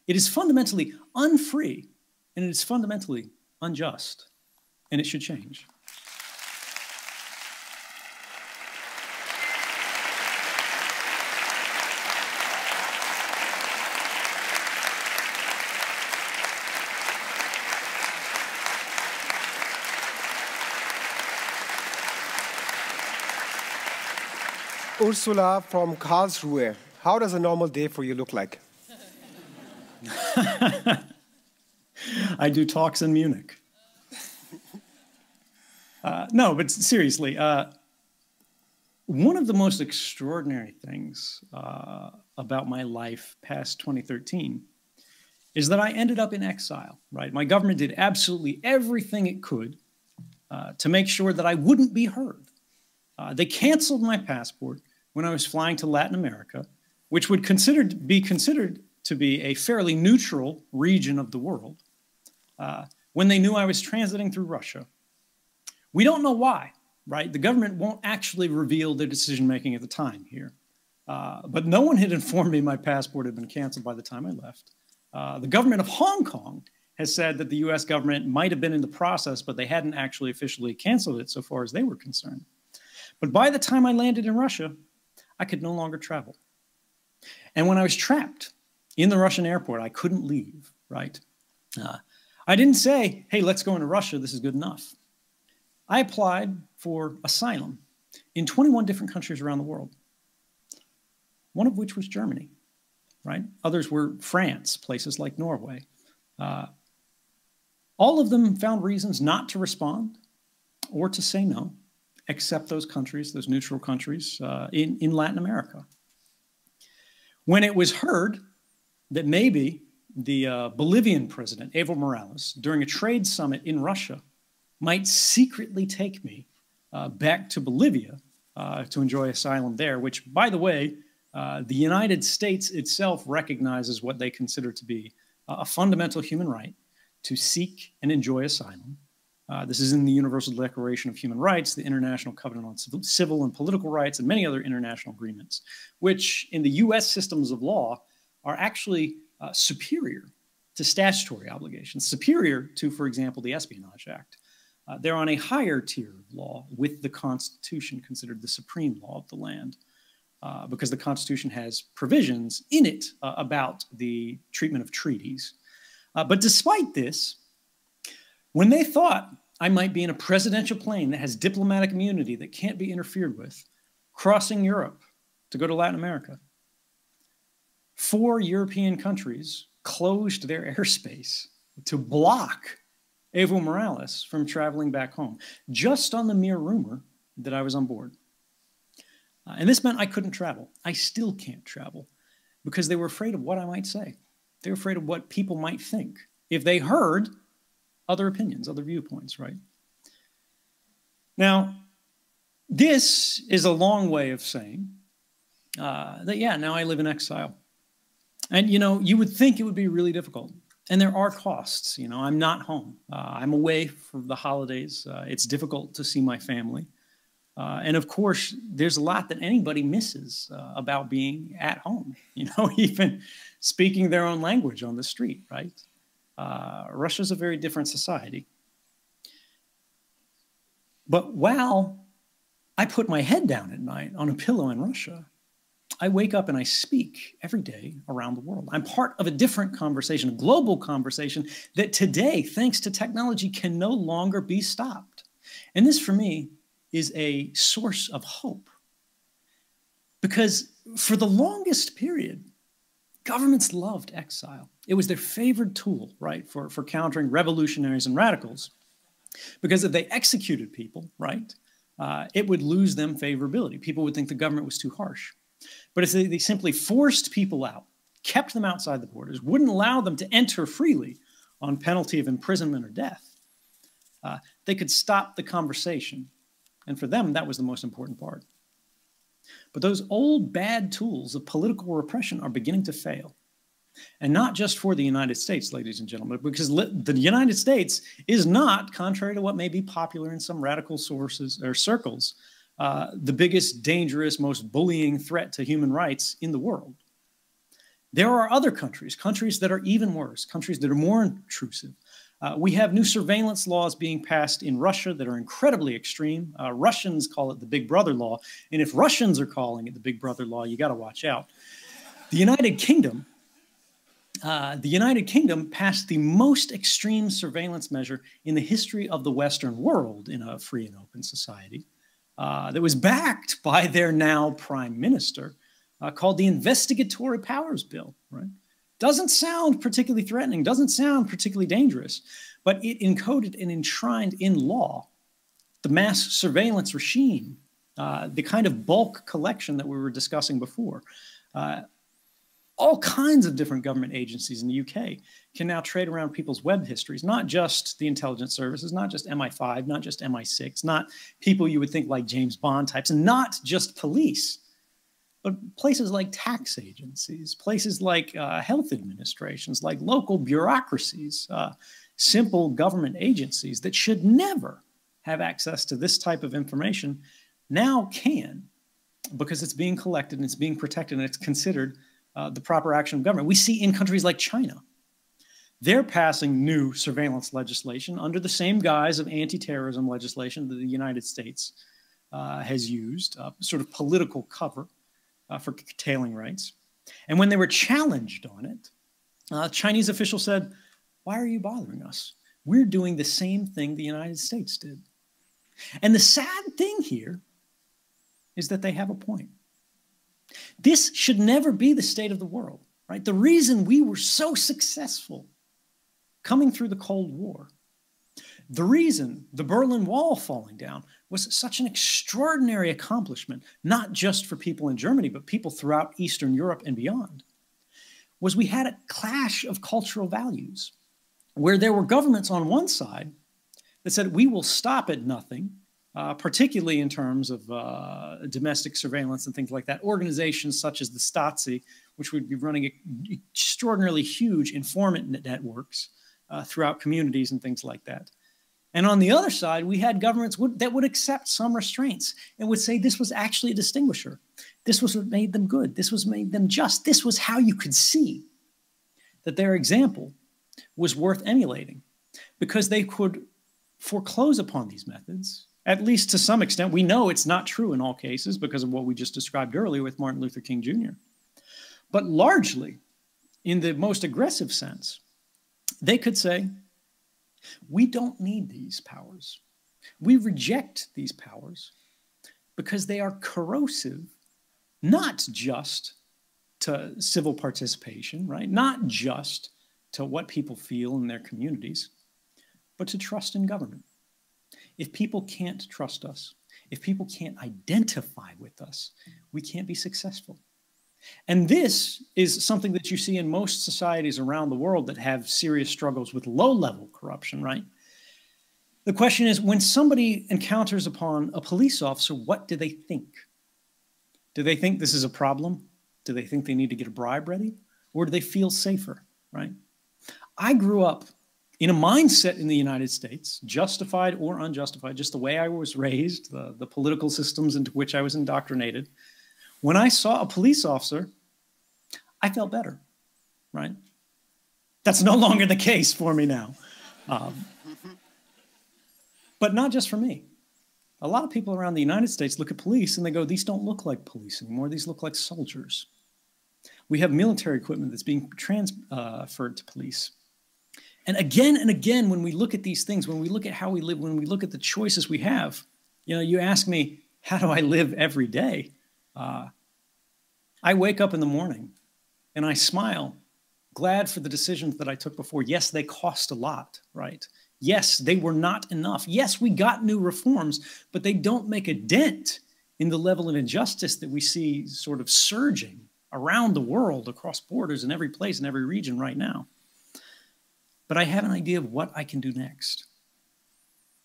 It is fundamentally unfree, and it is fundamentally unjust. And it should change. Ursula from Karlsruhe, how does a normal day for you look like? I do talks in Munich. Uh, no, but seriously, uh, one of the most extraordinary things uh, about my life past 2013 is that I ended up in exile, right? My government did absolutely everything it could uh, to make sure that I wouldn't be heard. Uh, they canceled my passport when I was flying to Latin America, which would considered, be considered to be a fairly neutral region of the world, uh, when they knew I was transiting through Russia. We don't know why, right? The government won't actually reveal their decision making at the time here. Uh, but no one had informed me my passport had been canceled by the time I left. Uh, the government of Hong Kong has said that the US government might have been in the process, but they hadn't actually officially canceled it so far as they were concerned. But by the time I landed in Russia, I could no longer travel. And when I was trapped in the Russian airport, I couldn't leave, right? Uh, I didn't say, hey, let's go into Russia, this is good enough. I applied for asylum in 21 different countries around the world, one of which was Germany, right? Others were France, places like Norway. Uh, all of them found reasons not to respond or to say no except those countries, those neutral countries uh, in, in Latin America. When it was heard that maybe the uh, Bolivian president, Evo Morales, during a trade summit in Russia, might secretly take me uh, back to Bolivia uh, to enjoy asylum there, which, by the way, uh, the United States itself recognizes what they consider to be a fundamental human right to seek and enjoy asylum. Uh, this is in the Universal Declaration of Human Rights, the International Covenant on Civil, and Political Rights, and many other international agreements, which in the US systems of law are actually uh, superior to statutory obligations, superior to, for example, the Espionage Act. Uh, they're on a higher tier of law with the Constitution considered the supreme law of the land. Uh, because the Constitution has provisions in it uh, about the treatment of treaties. But despite this, when they thought I might be in a presidential plane that has diplomatic immunity that can't be interfered with, crossing Europe to go to Latin America, four European countries closed their airspace to block Evo Morales from traveling back home, just on the mere rumor that I was on board. Uh, and this meant I couldn't travel. I still can't travel because they were afraid of what I might say. They were afraid of what people might think. If they heard other opinions, other viewpoints, right? Now, this is a long way of saying uh, that, yeah, now I live in exile. And, you know, you would think it would be really difficult. And there are costs. You know, I'm not home. Uh, I'm away for the holidays. Uh, it's difficult to see my family. Uh, and of course, there's a lot that anybody misses uh, about being at home, you know, even speaking their own language on the street, right? Uh, Russia's a very different society. But while I put my head down at night on a pillow in Russia, I wake up and I speak every day around the world. I'm part of a different conversation, a global conversation that today, thanks to technology, can no longer be stopped. And this, for me, is a source of hope. Because for the longest period, Governments loved exile. It was their favored tool, right, for, for countering revolutionaries and radicals. Because if they executed people, right, uh, it would lose them favorability. People would think the government was too harsh. But if they, they simply forced people out, kept them outside the borders, wouldn't allow them to enter freely on penalty of imprisonment or death, uh, they could stop the conversation. And for them, that was the most important part. But those old bad tools of political repression are beginning to fail. And not just for the United States, ladies and gentlemen, because the United States is not, contrary to what may be popular in some radical sources or circles, uh, the biggest, dangerous, most bullying threat to human rights in the world. There are other countries, countries that are even worse, countries that are more intrusive. Uh, we have new surveillance laws being passed in Russia that are incredibly extreme. Uh, Russians call it the Big Brother law. And if Russians are calling it the Big Brother law, you got to watch out. The United Kingdom uh, the United Kingdom passed the most extreme surveillance measure in the history of the Western world in a free and open society uh, that was backed by their now prime minister uh, called the Investigatory Powers Bill, right? Doesn't sound particularly threatening, doesn't sound particularly dangerous, but it encoded and enshrined in law the mass surveillance regime, uh, the kind of bulk collection that we were discussing before. Uh, all kinds of different government agencies in the UK can now trade around people's web histories, not just the intelligence services, not just MI5, not just MI6, not people you would think like James Bond types, and not just police, but places like tax agencies, places like uh, health administrations, like local bureaucracies, uh, simple government agencies that should never have access to this type of information now can because it's being collected and it's being protected and it's considered uh, the proper action of government. We see in countries like China, they're passing new surveillance legislation under the same guise of anti terrorism legislation that the United States uh, has used, uh, sort of political cover uh, for curtailing rights. And when they were challenged on it, uh, Chinese officials said, Why are you bothering us? We're doing the same thing the United States did. And the sad thing here is that they have a point. This should never be the state of the world, right? The reason we were so successful coming through the Cold War, the reason the Berlin Wall falling down was such an extraordinary accomplishment, not just for people in Germany, but people throughout Eastern Europe and beyond, was we had a clash of cultural values where there were governments on one side that said, we will stop at nothing uh, particularly in terms of uh, domestic surveillance and things like that. Organizations such as the Stasi, which would be running extraordinarily huge informant networks uh, throughout communities and things like that. And on the other side, we had governments would, that would accept some restraints and would say this was actually a distinguisher. This was what made them good. This was made them just. This was how you could see that their example was worth emulating because they could foreclose upon these methods at least to some extent. We know it's not true in all cases because of what we just described earlier with Martin Luther King Jr. But largely, in the most aggressive sense, they could say, we don't need these powers. We reject these powers because they are corrosive, not just to civil participation, right? Not just to what people feel in their communities, but to trust in government. If people can't trust us, if people can't identify with us, we can't be successful. And this is something that you see in most societies around the world that have serious struggles with low level corruption, right? The question is when somebody encounters upon a police officer, what do they think? Do they think this is a problem? Do they think they need to get a bribe ready? Or do they feel safer, right? I grew up in a mindset in the United States, justified or unjustified, just the way I was raised, the, the political systems into which I was indoctrinated, when I saw a police officer, I felt better, right? That's no longer the case for me now. Um, but not just for me. A lot of people around the United States look at police and they go, these don't look like police anymore, these look like soldiers. We have military equipment that's being transferred to police and again and again, when we look at these things, when we look at how we live, when we look at the choices we have, you know, you ask me, how do I live every day? Uh, I wake up in the morning and I smile, glad for the decisions that I took before. Yes, they cost a lot, right? Yes, they were not enough. Yes, we got new reforms, but they don't make a dent in the level of injustice that we see sort of surging around the world, across borders, in every place, in every region right now. But I have an idea of what I can do next.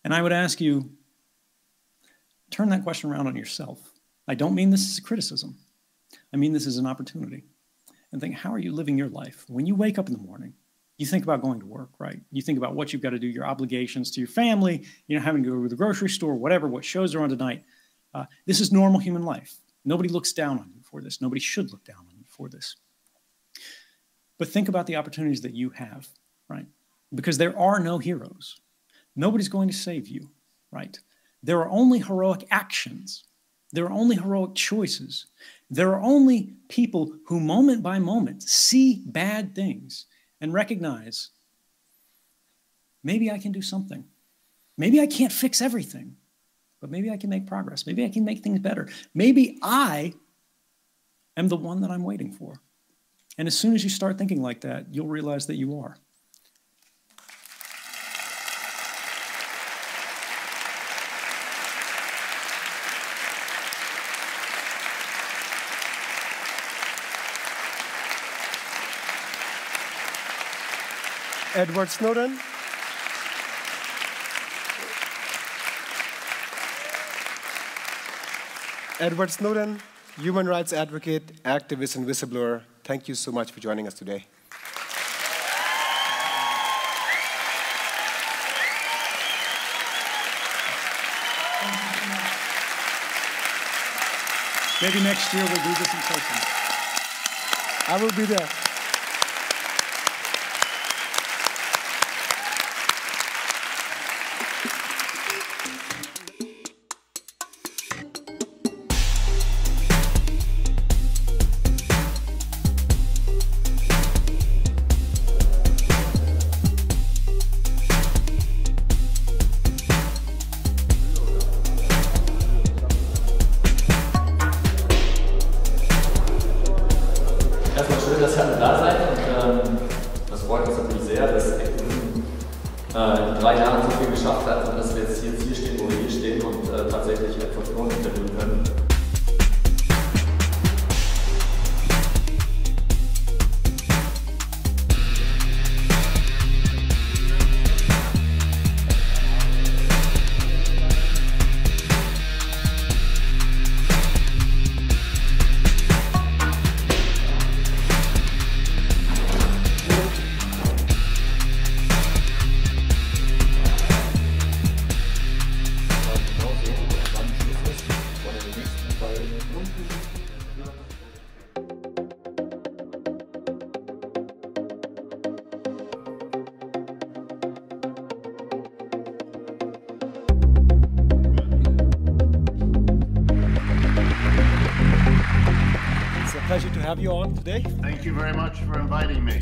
And I would ask you turn that question around on yourself. I don't mean this as a criticism, I mean this as an opportunity. And think, how are you living your life? When you wake up in the morning, you think about going to work, right? You think about what you've got to do, your obligations to your family, you know, having to go to the grocery store, whatever, what shows are on tonight. Uh, this is normal human life. Nobody looks down on you for this. Nobody should look down on you for this. But think about the opportunities that you have, right? Because there are no heroes. Nobody's going to save you, right? There are only heroic actions. There are only heroic choices. There are only people who, moment by moment, see bad things and recognize maybe I can do something. Maybe I can't fix everything, but maybe I can make progress. Maybe I can make things better. Maybe I am the one that I'm waiting for. And as soon as you start thinking like that, you'll realize that you are. Edward Snowden. Edward Snowden, human rights advocate, activist, and whistleblower, thank you so much for joining us today. Maybe next year we'll do this in person. I will be there.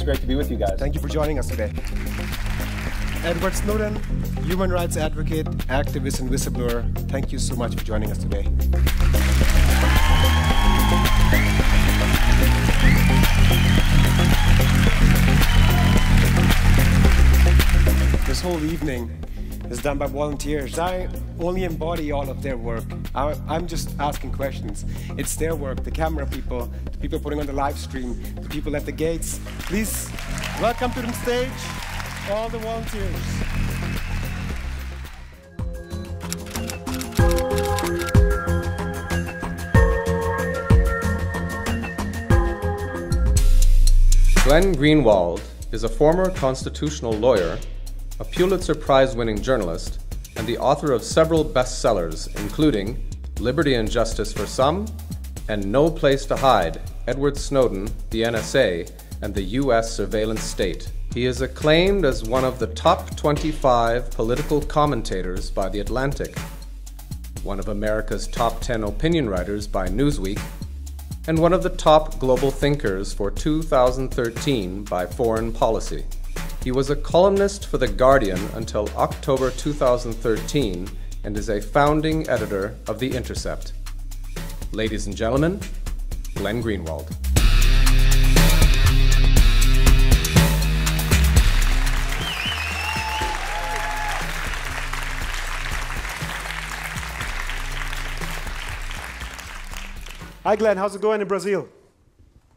It's great to be with you guys. Thank you for joining us today. Edward Snowden, human rights advocate, activist, and whistleblower, thank you so much for joining us today. This whole evening is done by volunteers. I only embody all of their work. I, I'm just asking questions. It's their work, the camera people, the people putting on the live stream, the people at the gates. Please welcome to the stage all the volunteers. Glenn Greenwald is a former constitutional lawyer, a Pulitzer Prize winning journalist, and the author of several bestsellers, including Liberty and Justice for Some and No Place to Hide Edward Snowden, the NSA, and the U.S. Surveillance State. He is acclaimed as one of the top 25 political commentators by The Atlantic, one of America's top 10 opinion writers by Newsweek, and one of the top global thinkers for 2013 by Foreign Policy. He was a columnist for The Guardian until October 2013 and is a founding editor of The Intercept. Ladies and gentlemen, Glenn Greenwald. Hi, Glenn. How's it going in Brazil?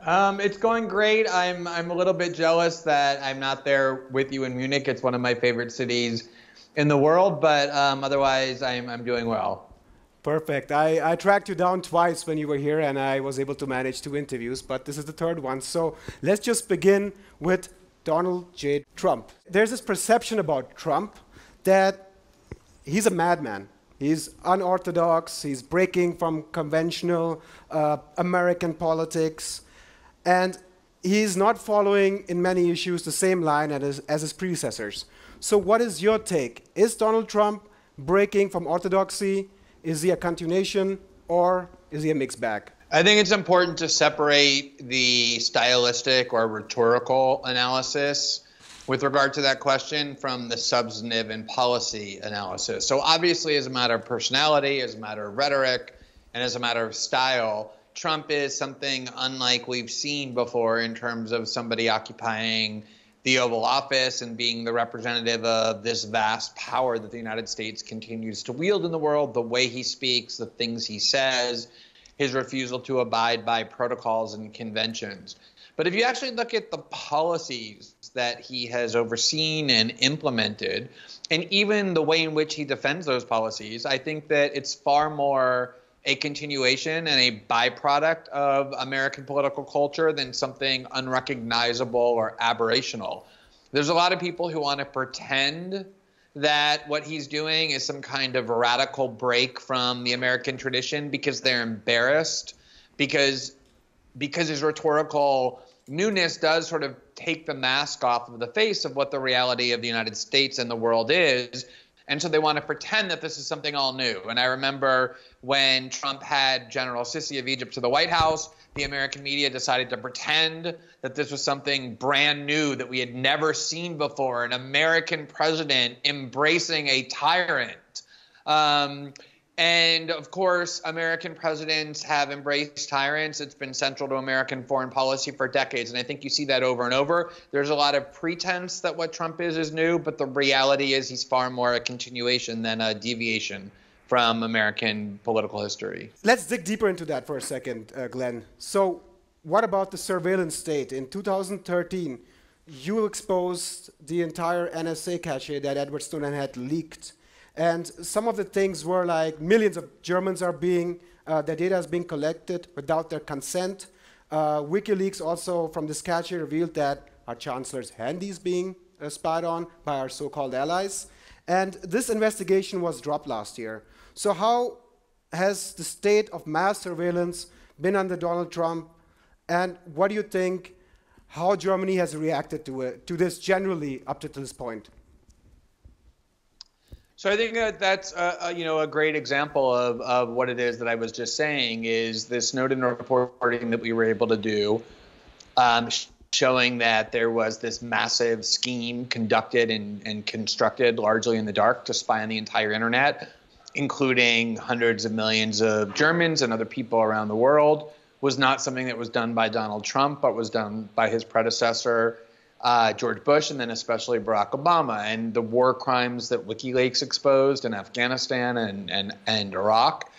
Um, it's going great. I'm I'm a little bit jealous that I'm not there with you in Munich. It's one of my favorite cities in the world, but um, otherwise I'm I'm doing well. Perfect. I, I tracked you down twice when you were here, and I was able to manage two interviews, but this is the third one. So let's just begin with Donald J. Trump. There's this perception about Trump that he's a madman. He's unorthodox, he's breaking from conventional uh, American politics, and he's not following in many issues the same line as, as his predecessors. So, what is your take? Is Donald Trump breaking from orthodoxy? Is he a continuation or is he a mixed bag? I think it's important to separate the stylistic or rhetorical analysis with regard to that question from the substantive and policy analysis. So, obviously, as a matter of personality, as a matter of rhetoric, and as a matter of style, Trump is something unlike we've seen before in terms of somebody occupying the Oval Office and being the representative of this vast power that the United States continues to wield in the world, the way he speaks, the things he says, his refusal to abide by protocols and conventions. But if you actually look at the policies that he has overseen and implemented, and even the way in which he defends those policies, I think that it's far more a continuation and a byproduct of American political culture than something unrecognizable or aberrational. There's a lot of people who want to pretend that what he's doing is some kind of radical break from the American tradition because they're embarrassed because because his rhetorical newness does sort of take the mask off of the face of what the reality of the United States and the world is and so they want to pretend that this is something all new. And I remember when Trump had General Sisi of Egypt to the White House, the American media decided to pretend that this was something brand new that we had never seen before an American president embracing a tyrant. Um, and of course, American presidents have embraced tyrants. It's been central to American foreign policy for decades. And I think you see that over and over. There's a lot of pretense that what Trump is is new, but the reality is he's far more a continuation than a deviation from American political history. Let's dig deeper into that for a second, uh, Glenn. So, what about the surveillance state? In 2013, you exposed the entire NSA cache that Edward Snowden had leaked. And some of the things were like millions of Germans are being, uh, their data is being collected without their consent. Uh, WikiLeaks also from this cache revealed that our chancellor's handy is being uh, spied on by our so-called allies. And this investigation was dropped last year. So how has the state of mass surveillance been under Donald Trump? And what do you think how Germany has reacted to, it, to this generally up to this point? So I think that that's a, a, you know a great example of, of what it is that I was just saying is this Snowden reporting that we were able to do, um, showing that there was this massive scheme conducted and, and constructed largely in the dark to spy on the entire internet, including hundreds of millions of Germans and other people around the world, was not something that was done by Donald Trump, but was done by his predecessor uh, George Bush and then especially Barack Obama and the war crimes that WikiLeaks exposed in Afghanistan and, and, and Iraq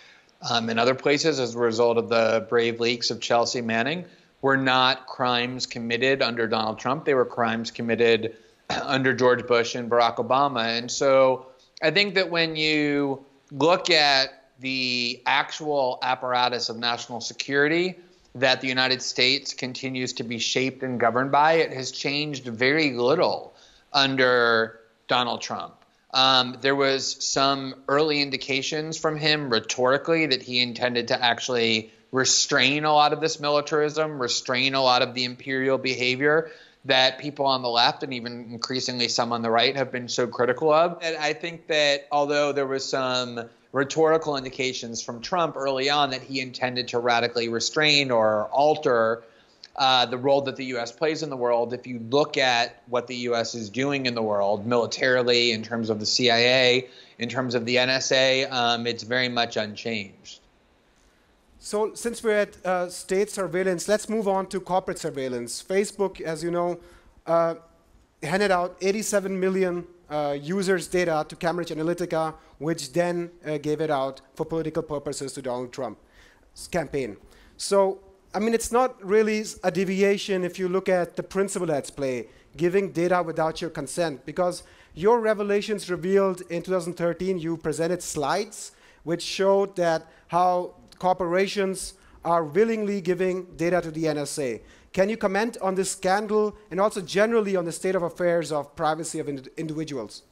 um, and other places as a result of the brave leaks of Chelsea Manning were not crimes committed under Donald Trump. They were crimes committed under George Bush and Barack Obama. And so I think that when you look at the actual apparatus of national security, that the United States continues to be shaped and governed by. It has changed very little under Donald Trump. Um, there was some early indications from him rhetorically that he intended to actually restrain a lot of this militarism, restrain a lot of the imperial behavior that people on the left and even increasingly some on the right have been so critical of. And I think that although there was some rhetorical indications from Trump early on that he intended to radically restrain or alter uh, the role that the U.S. plays in the world. If you look at what the U.S. is doing in the world militarily, in terms of the CIA, in terms of the NSA, um, it's very much unchanged. So, since we're at uh, state surveillance, let's move on to corporate surveillance. Facebook, as you know, uh, handed out 87 million users' data to Cambridge Analytica, which then uh, gave it out for political purposes to Donald Trump's campaign. So, I mean, it's not really a deviation if you look at the principle at play, giving data without your consent, because your revelations revealed in 2013, you presented slides which showed that how corporations are willingly giving data to the NSA. Can you comment on this scandal and also generally on the state of affairs of privacy of ind individuals?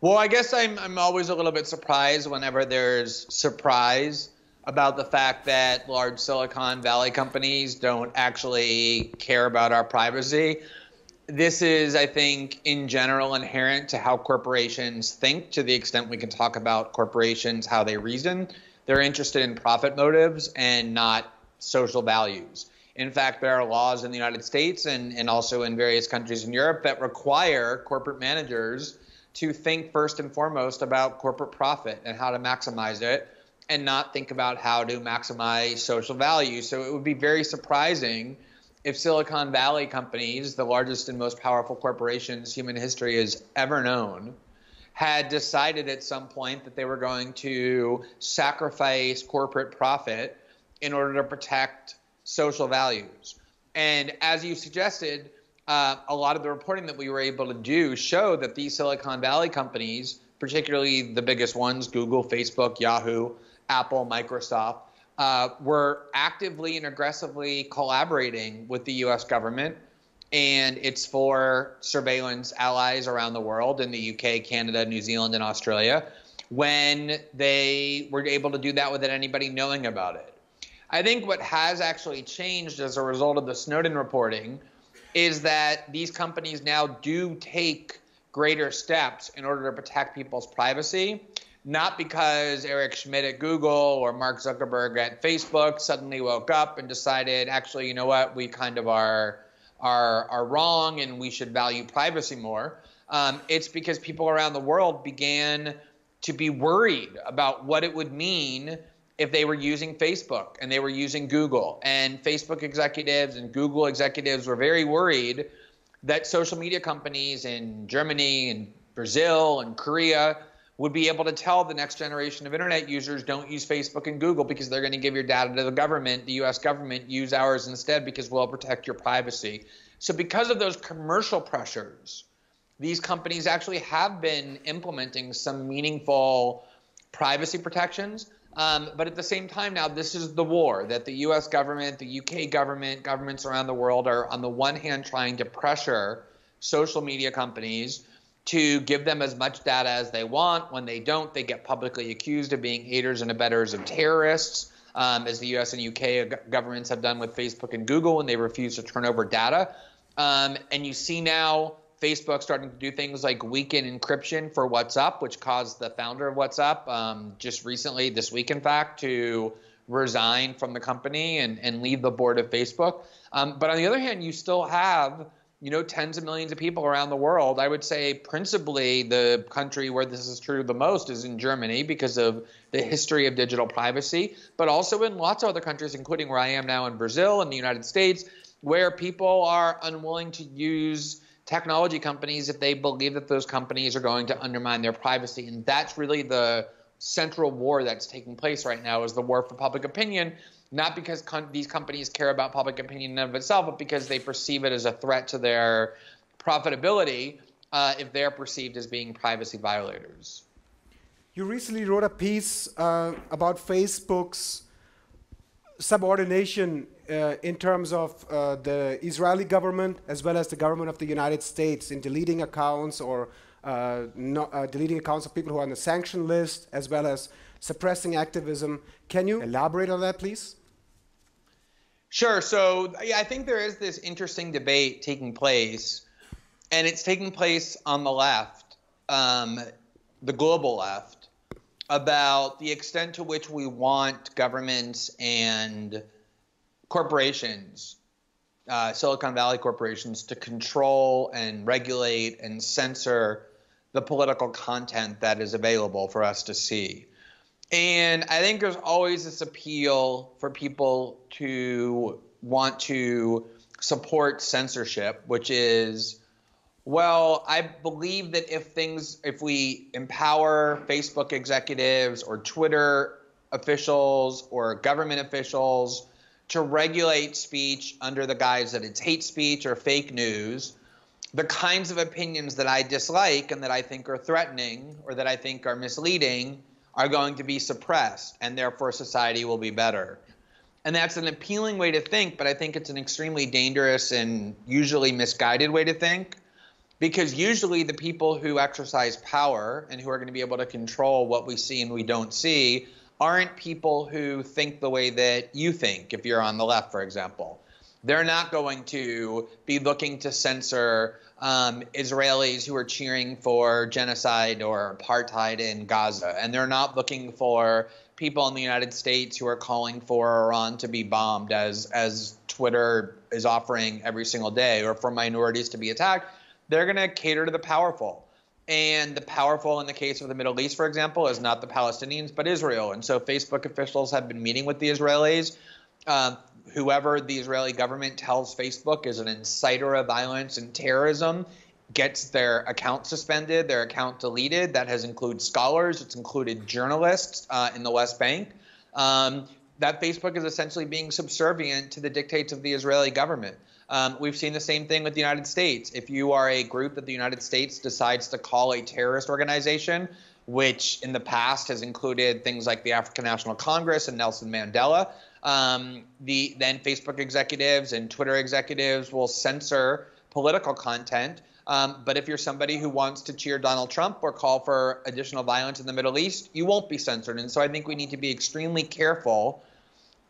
Well, I guess I'm, I'm always a little bit surprised whenever there's surprise about the fact that large Silicon Valley companies don't actually care about our privacy. This is, I think, in general inherent to how corporations think, to the extent we can talk about corporations, how they reason. They're interested in profit motives and not social values. In fact, there are laws in the United States and, and also in various countries in Europe that require corporate managers to think first and foremost about corporate profit and how to maximize it and not think about how to maximize social value. So it would be very surprising if Silicon Valley companies, the largest and most powerful corporations human history has ever known, had decided at some point that they were going to sacrifice corporate profit in order to protect social values. And as you suggested, uh, a lot of the reporting that we were able to do showed that these Silicon Valley companies, particularly the biggest ones, Google, Facebook, Yahoo, Apple, Microsoft, uh, were actively and aggressively collaborating with the US government. And it's for surveillance allies around the world in the UK, Canada, New Zealand, and Australia when they were able to do that without anybody knowing about it. I think what has actually changed as a result of the Snowden reporting is that these companies now do take greater steps in order to protect people's privacy not because Eric Schmidt at Google or Mark Zuckerberg at Facebook suddenly woke up and decided, actually, you know what, we kind of are are are wrong and we should value privacy more. Um, it's because people around the world began to be worried about what it would mean if they were using Facebook and they were using Google. And Facebook executives and Google executives were very worried that social media companies in Germany and Brazil and Korea would be able to tell the next generation of internet users don't use Facebook and Google because they're going to give your data to the government, the US government, use ours instead because we'll protect your privacy. So, because of those commercial pressures, these companies actually have been implementing some meaningful privacy protections. Um, but at the same time, now this is the war that the US government, the UK government, governments around the world are, on the one hand, trying to pressure social media companies to give them as much data as they want. When they don't, they get publicly accused of being haters and abettors of terrorists, um, as the US and UK governments have done with Facebook and Google when they refuse to turn over data. Um, and you see now Facebook starting to do things like weekend encryption for WhatsApp, which caused the founder of WhatsApp um, just recently, this week in fact, to resign from the company and, and leave the board of Facebook. Um, but on the other hand, you still have you know, tens of millions of people around the world. I would say principally the country where this is true the most is in Germany because of the history of digital privacy, but also in lots of other countries, including where I am now in Brazil and the United States, where people are unwilling to use technology companies if they believe that those companies are going to undermine their privacy. And that's really the central war that's taking place right now is the war for public opinion not because these companies care about public opinion in of itself, but because they perceive it as a threat to their profitability uh, if they're perceived as being privacy violators. You recently wrote a piece uh, about Facebook's subordination uh, in terms of uh, the Israeli government as well as the government of the United States in deleting accounts or uh, uh, deleting accounts of people who are on the sanction list as well as suppressing activism. Can you elaborate on that, please? Sure. So I think there is this interesting debate taking place, and it's taking place on the left, um, the global left, about the extent to which we want governments and corporations, uh, Silicon Valley corporations, to control and regulate and censor the political content that is available for us to see. And I think there's always this appeal for people to want to support censorship, which is, well, I believe that if things, if we empower Facebook executives or Twitter officials or government officials to regulate speech under the guise that it's hate speech or fake news, the kinds of opinions that I dislike and that I think are threatening or that I think are misleading are going to be suppressed, and therefore society will be better. And that's an appealing way to think, but I think it's an extremely dangerous and usually misguided way to think because usually the people who exercise power and who are going to be able to control what we see and we don't see aren't people who think the way that you think, if you're on the left, for example. They're not going to be looking to censor um, Israelis who are cheering for genocide or apartheid in Gaza. And they're not looking for people in the United States who are calling for Iran to be bombed, as, as Twitter is offering every single day, or for minorities to be attacked. They're going to cater to the powerful. And the powerful in the case of the Middle East, for example, is not the Palestinians, but Israel. And so Facebook officials have been meeting with the Israelis. Uh, whoever the Israeli government tells Facebook is an inciter of violence and terrorism gets their account suspended, their account deleted. That has included scholars, it's included journalists uh, in the West Bank. Um, that Facebook is essentially being subservient to the dictates of the Israeli government. Um, we've seen the same thing with the United States. If you are a group that the United States decides to call a terrorist organization, which in the past has included things like the African National Congress and Nelson Mandela, um, the then Facebook executives and Twitter executives will censor political content. Um, but if you're somebody who wants to cheer Donald Trump or call for additional violence in the Middle East, you won't be censored. And so I think we need to be extremely careful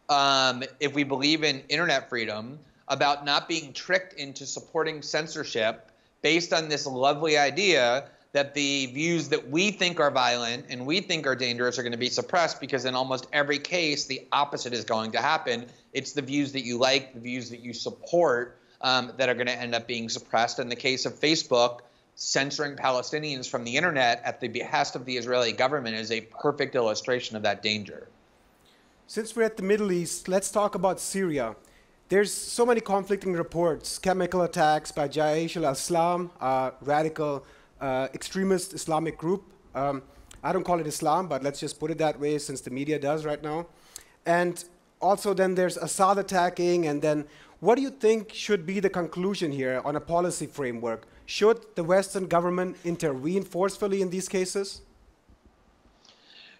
um, if we believe in internet freedom about not being tricked into supporting censorship based on this lovely idea that the views that we think are violent and we think are dangerous are going to be suppressed because in almost every case the opposite is going to happen. It's the views that you like the views that you support um, that are going to end up being suppressed. In the case of facebook censoring palestinians from the internet at the behest of the israeli government is a perfect illustration of that danger. Since we're at the middle east let's talk about syria there's so many conflicting reports chemical attacks by Jaish al Islam, uh, radical uh, extremist Islamic group. Um, I don't call it Islam, but let's just put it that way since the media does right now. And also, then there's Assad attacking, and then what do you think should be the conclusion here on a policy framework? Should the Western government intervene forcefully in these cases?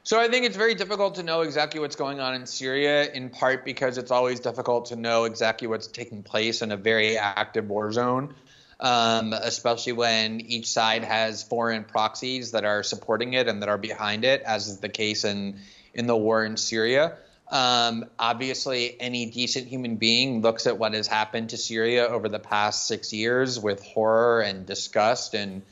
So I think it's very difficult to know exactly what's going on in Syria, in part because it's always difficult to know exactly what's taking place in a very active war zone, um, especially when each side has foreign proxies that are supporting it and that are behind it, as is the case in in the war in Syria. Um, obviously, any decent human being looks at what has happened to Syria over the past six years with horror and disgust, and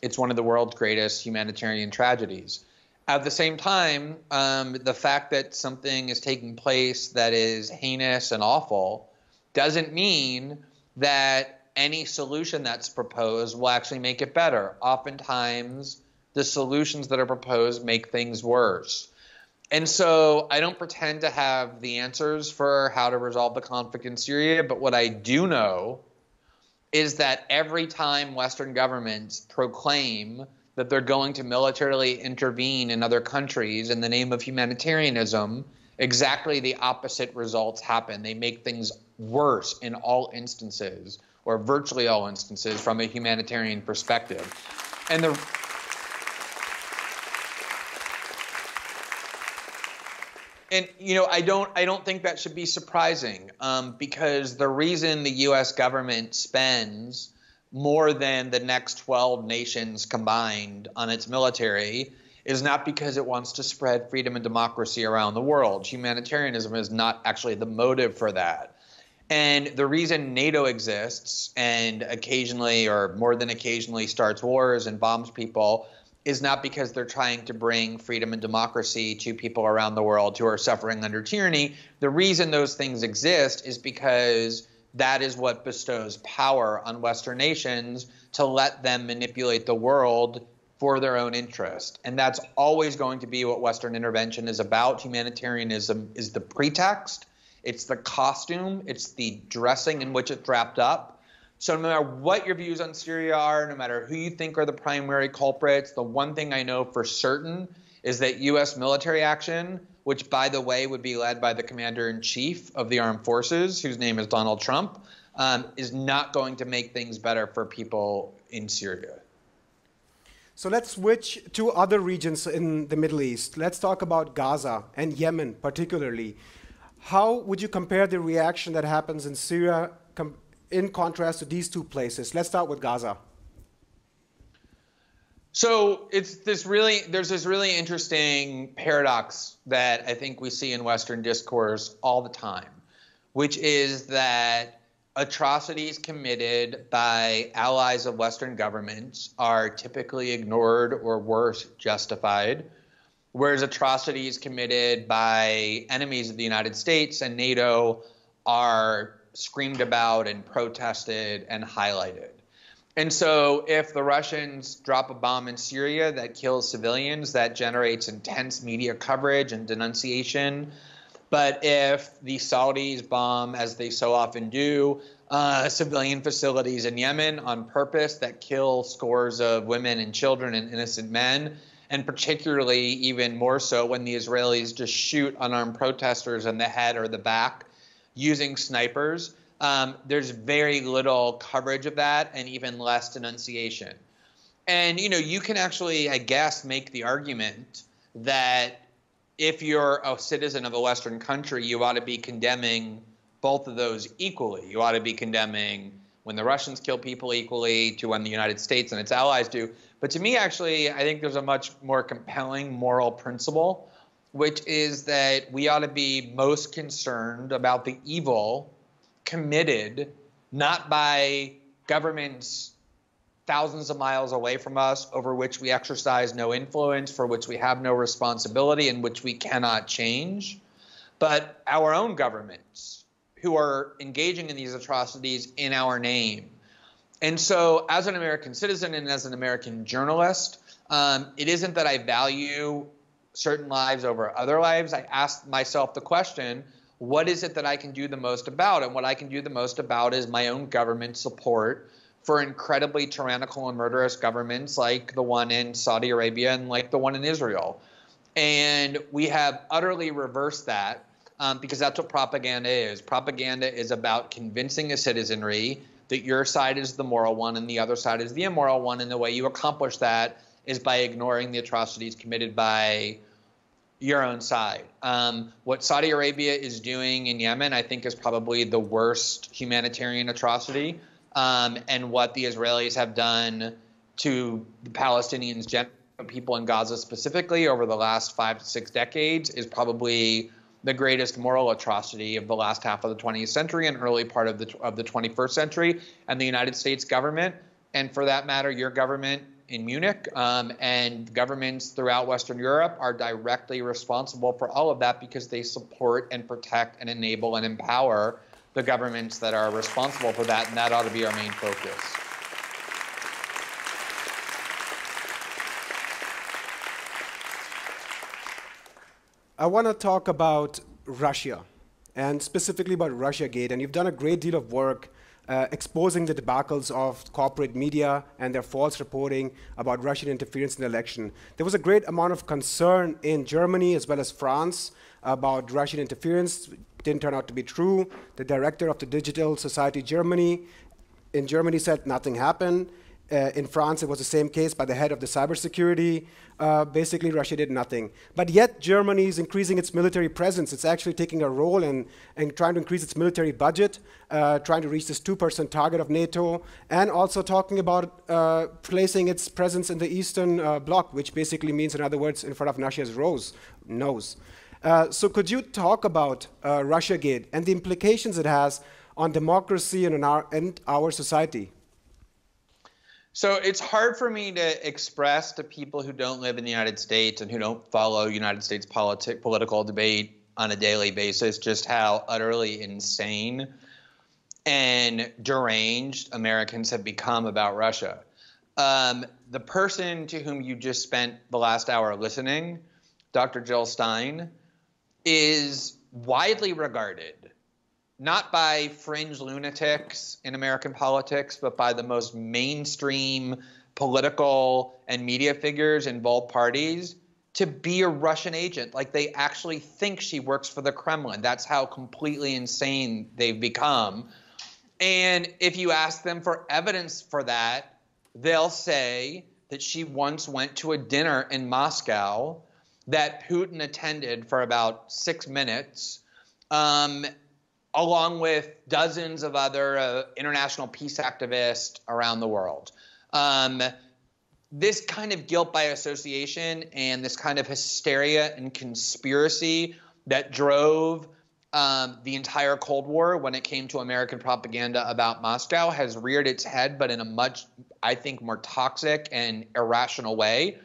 it's one of the world's greatest humanitarian tragedies. At the same time, um, the fact that something is taking place that is heinous and awful doesn't mean that any solution that's proposed will actually make it better. Oftentimes, the solutions that are proposed make things worse. And so I don't pretend to have the answers for how to resolve the conflict in Syria, but what I do know is that every time Western governments proclaim that they're going to militarily intervene in other countries in the name of humanitarianism, exactly the opposite results happen. They make things worse in all instances, or virtually all instances, from a humanitarian perspective. And the and you know i don't i don't think that should be surprising um, because the reason the us government spends more than the next 12 nations combined on its military is not because it wants to spread freedom and democracy around the world. Humanitarianism is not actually the motive for that. And the reason NATO exists and occasionally or more than occasionally starts wars and bombs people is not because they're trying to bring freedom and democracy to people around the world who are suffering under tyranny. The reason those things exist is because that is what bestows power on Western nations to let them manipulate the world for their own interest. And that's always going to be what Western intervention is about. Humanitarianism is the pretext, it's the costume, it's the dressing in which it's wrapped up. So, no matter what your views on Syria are, no matter who you think are the primary culprits, the one thing I know for certain is that U.S. military action which, by the way, would be led by the commander in chief of the armed forces, whose name is Donald Trump, um, is not going to make things better for people in Syria. So let's switch to other regions in the Middle East. Let's talk about Gaza and Yemen, particularly. How would you compare the reaction that happens in Syria in contrast to these two places? Let's start with Gaza. So it's this really there's this really interesting paradox that I think we see in Western discourse all the time, which is that atrocities committed by allies of Western governments are typically ignored or worse justified, whereas atrocities committed by enemies of the United States and NATO are screamed about and protested and highlighted. And so, if the Russians drop a bomb in Syria that kills civilians, that generates intense media coverage and denunciation. But if the Saudis bomb, as they so often do, uh, civilian facilities in Yemen on purpose that kill scores of women and children and innocent men, and particularly even more so when the Israelis just shoot unarmed protesters in the head or the back using snipers, um, there's very little coverage of that and even less denunciation. And you know, you can actually, I guess, make the argument that if you're a citizen of a Western country, you ought to be condemning both of those equally. You ought to be condemning when the Russians kill people equally to when the United States and its allies do. But to me, actually, I think there's a much more compelling moral principle, which is that we ought to be most concerned about the evil committed not by governments thousands of miles away from us over which we exercise no influence, for which we have no responsibility, and which we cannot change, but our own governments who are engaging in these atrocities in our name. And so, as an American citizen and as an American journalist, um, it isn't that I value certain lives over other lives. I ask myself the question what is it that I can do the most about? And what I can do the most about is my own government support for incredibly tyrannical and murderous governments like the one in Saudi Arabia and like the one in Israel. And we have utterly reversed that um, because that's what propaganda is. Propaganda is about convincing a citizenry that your side is the moral one and the other side is the immoral one. And the way you accomplish that is by ignoring the atrocities committed by your own side. Um, what Saudi Arabia is doing in Yemen, I think, is probably the worst humanitarian atrocity. Um, and what the Israelis have done to the Palestinians, people in Gaza specifically, over the last five to six decades is probably the greatest moral atrocity of the last half of the 20th century and early part of the of the 21st century. And the United States government, and for that matter, your government in Munich, um, and governments throughout Western Europe are directly responsible for all of that because they support and protect and enable and empower the governments that are responsible for that, and that ought to be our main focus. I want to talk about Russia and specifically about Russiagate, and you've done a great deal of work uh, exposing the debacles of corporate media and their false reporting about Russian interference in the election. There was a great amount of concern in Germany as well as France about Russian interference. It didn't turn out to be true. The director of the Digital Society Germany in Germany said nothing happened. Uh, in France, it was the same case by the head of the cybersecurity. Uh, basically, Russia did nothing. But yet, Germany is increasing its military presence. It's actually taking a role in, in trying to increase its military budget, uh, trying to reach this 2% target of NATO, and also talking about uh, placing its presence in the Eastern uh, Bloc, which basically means, in other words, in front of Russia's rose, nose. Uh, so, could you talk about Russiagate and the implications it has on democracy and, our, and our society? So it's hard for me to express to people who don't live in the United States and who don't follow United States politic, political debate on a daily basis just how utterly insane and deranged Americans have become about Russia. Um, the person to whom you just spent the last hour listening, Dr. Jill Stein, is widely regarded not by fringe lunatics in American politics, but by the most mainstream political and media figures in both parties to be a Russian agent. Like they actually think she works for the Kremlin. That's how completely insane they've become. And if you ask them for evidence for that, they'll say that she once went to a dinner in Moscow that Putin attended for about six minutes, um, along with dozens of other uh, international peace activists around the world. Um, this kind of guilt by association and this kind of hysteria and conspiracy that drove um, the entire Cold War when it came to American propaganda about Moscow has reared its head, but in a much, I think, more toxic and irrational way.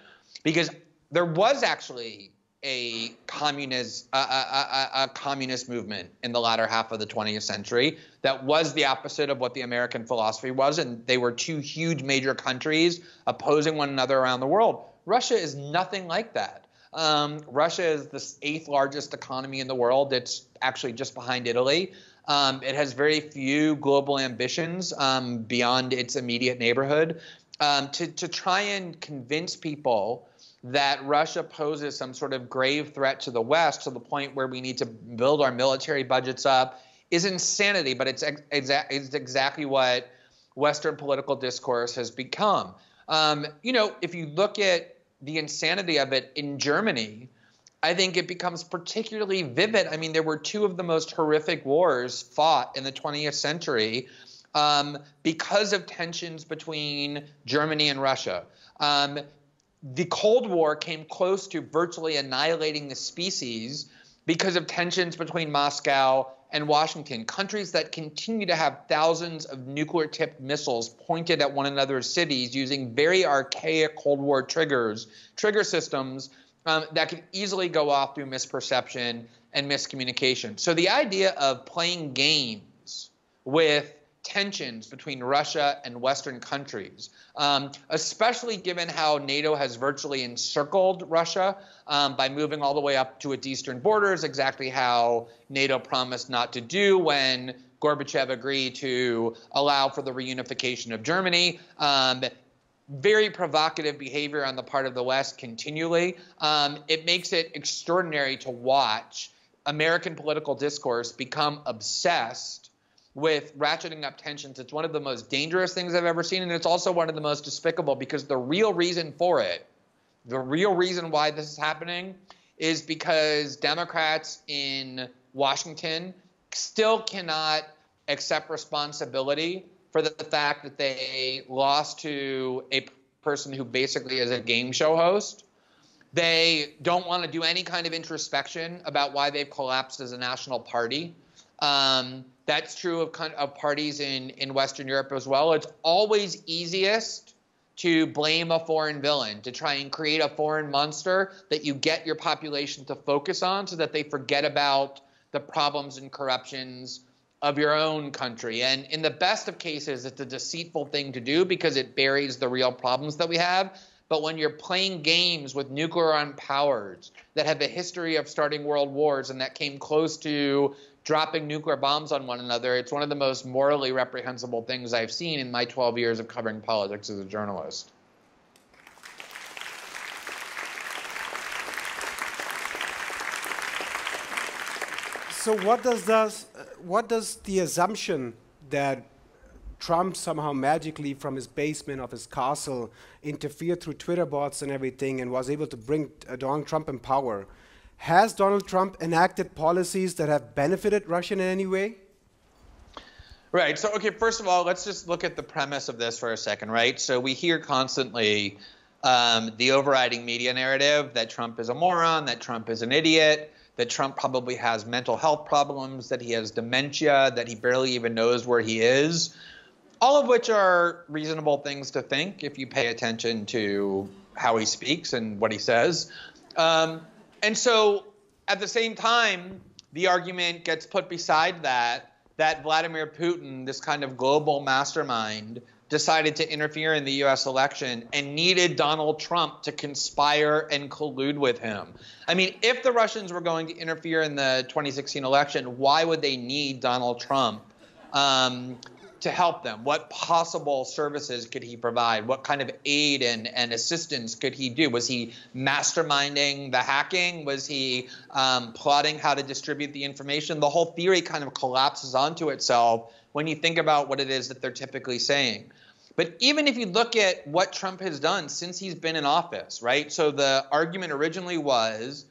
Because there was actually a communist a, a, a, communist movement in the latter half of the 20th century that was the opposite of what the American philosophy was, and they were two huge major countries opposing one another around the world. Russia is nothing like that. Um, Russia is the eighth largest economy in the world. It's actually just behind Italy. Um, it has very few global ambitions um, beyond its immediate neighborhood. Um, to, to try and convince people that Russia poses some sort of grave threat to the West to the point where we need to build our military budgets up is insanity, but it's, exa- it's exactly what Western political discourse has become. Um, you know, if you look at the insanity of it in Germany, I think it becomes particularly vivid. I mean, there were two of the most horrific wars fought in the 20th century um, because of tensions between Germany and Russia. Um, the Cold War came close to virtually annihilating the species because of tensions between Moscow and Washington, countries that continue to have thousands of nuclear tipped missiles pointed at one another's cities using very archaic Cold War triggers, trigger systems um, that can easily go off through misperception and miscommunication. So the idea of playing games with tensions between Russia and Western countries, um, especially given how NATO has virtually encircled Russia um, by moving all the way up to its eastern borders, exactly how NATO promised not to do when Gorbachev agreed to allow for the reunification of Germany. Um, very provocative behavior on the part of the West continually. Um, it makes it extraordinary to watch American political discourse become obsessed with ratcheting up tensions. It's one of the most dangerous things I've ever seen, and it's also one of the most despicable because the real reason for it, the real reason why this is happening, is because Democrats in Washington still cannot accept responsibility for the fact that they lost to a person who basically is a game show host. They don't want to do any kind of introspection about why they've collapsed as a national party. Um, that's true of, of parties in, in Western Europe as well. It's always easiest to blame a foreign villain, to try and create a foreign monster that you get your population to focus on so that they forget about the problems and corruptions of your own country. And in the best of cases, it's a deceitful thing to do because it buries the real problems that we have. But when you're playing games with nuclear armed powers that have a history of starting world wars and that came close to dropping nuclear bombs on one another. It's one of the most morally reprehensible things I've seen in my 12 years of covering politics as a journalist. So what does does what does the assumption that Trump somehow magically from his basement of his castle interfered through Twitter bots and everything and was able to bring Donald Trump in power? Has Donald Trump enacted policies that have benefited Russia in any way? Right. So, okay, first of all, let's just look at the premise of this for a second, right? So, we hear constantly um, the overriding media narrative that Trump is a moron, that Trump is an idiot, that Trump probably has mental health problems, that he has dementia, that he barely even knows where he is. All of which are reasonable things to think if you pay attention to how he speaks and what he says. Um, and so at the same time, the argument gets put beside that that Vladimir Putin, this kind of global mastermind, decided to interfere in the US election and needed Donald Trump to conspire and collude with him. I mean, if the Russians were going to interfere in the 2016 election, why would they need Donald Trump um, to help them? What possible services could he provide? What kind of aid and, and assistance could he do? Was he masterminding the hacking? Was he um, plotting how to distribute the information? The whole theory kind of collapses onto itself when you think about what it is that they're typically saying. But even if you look at what Trump has done since he's been in office, right? So the argument originally was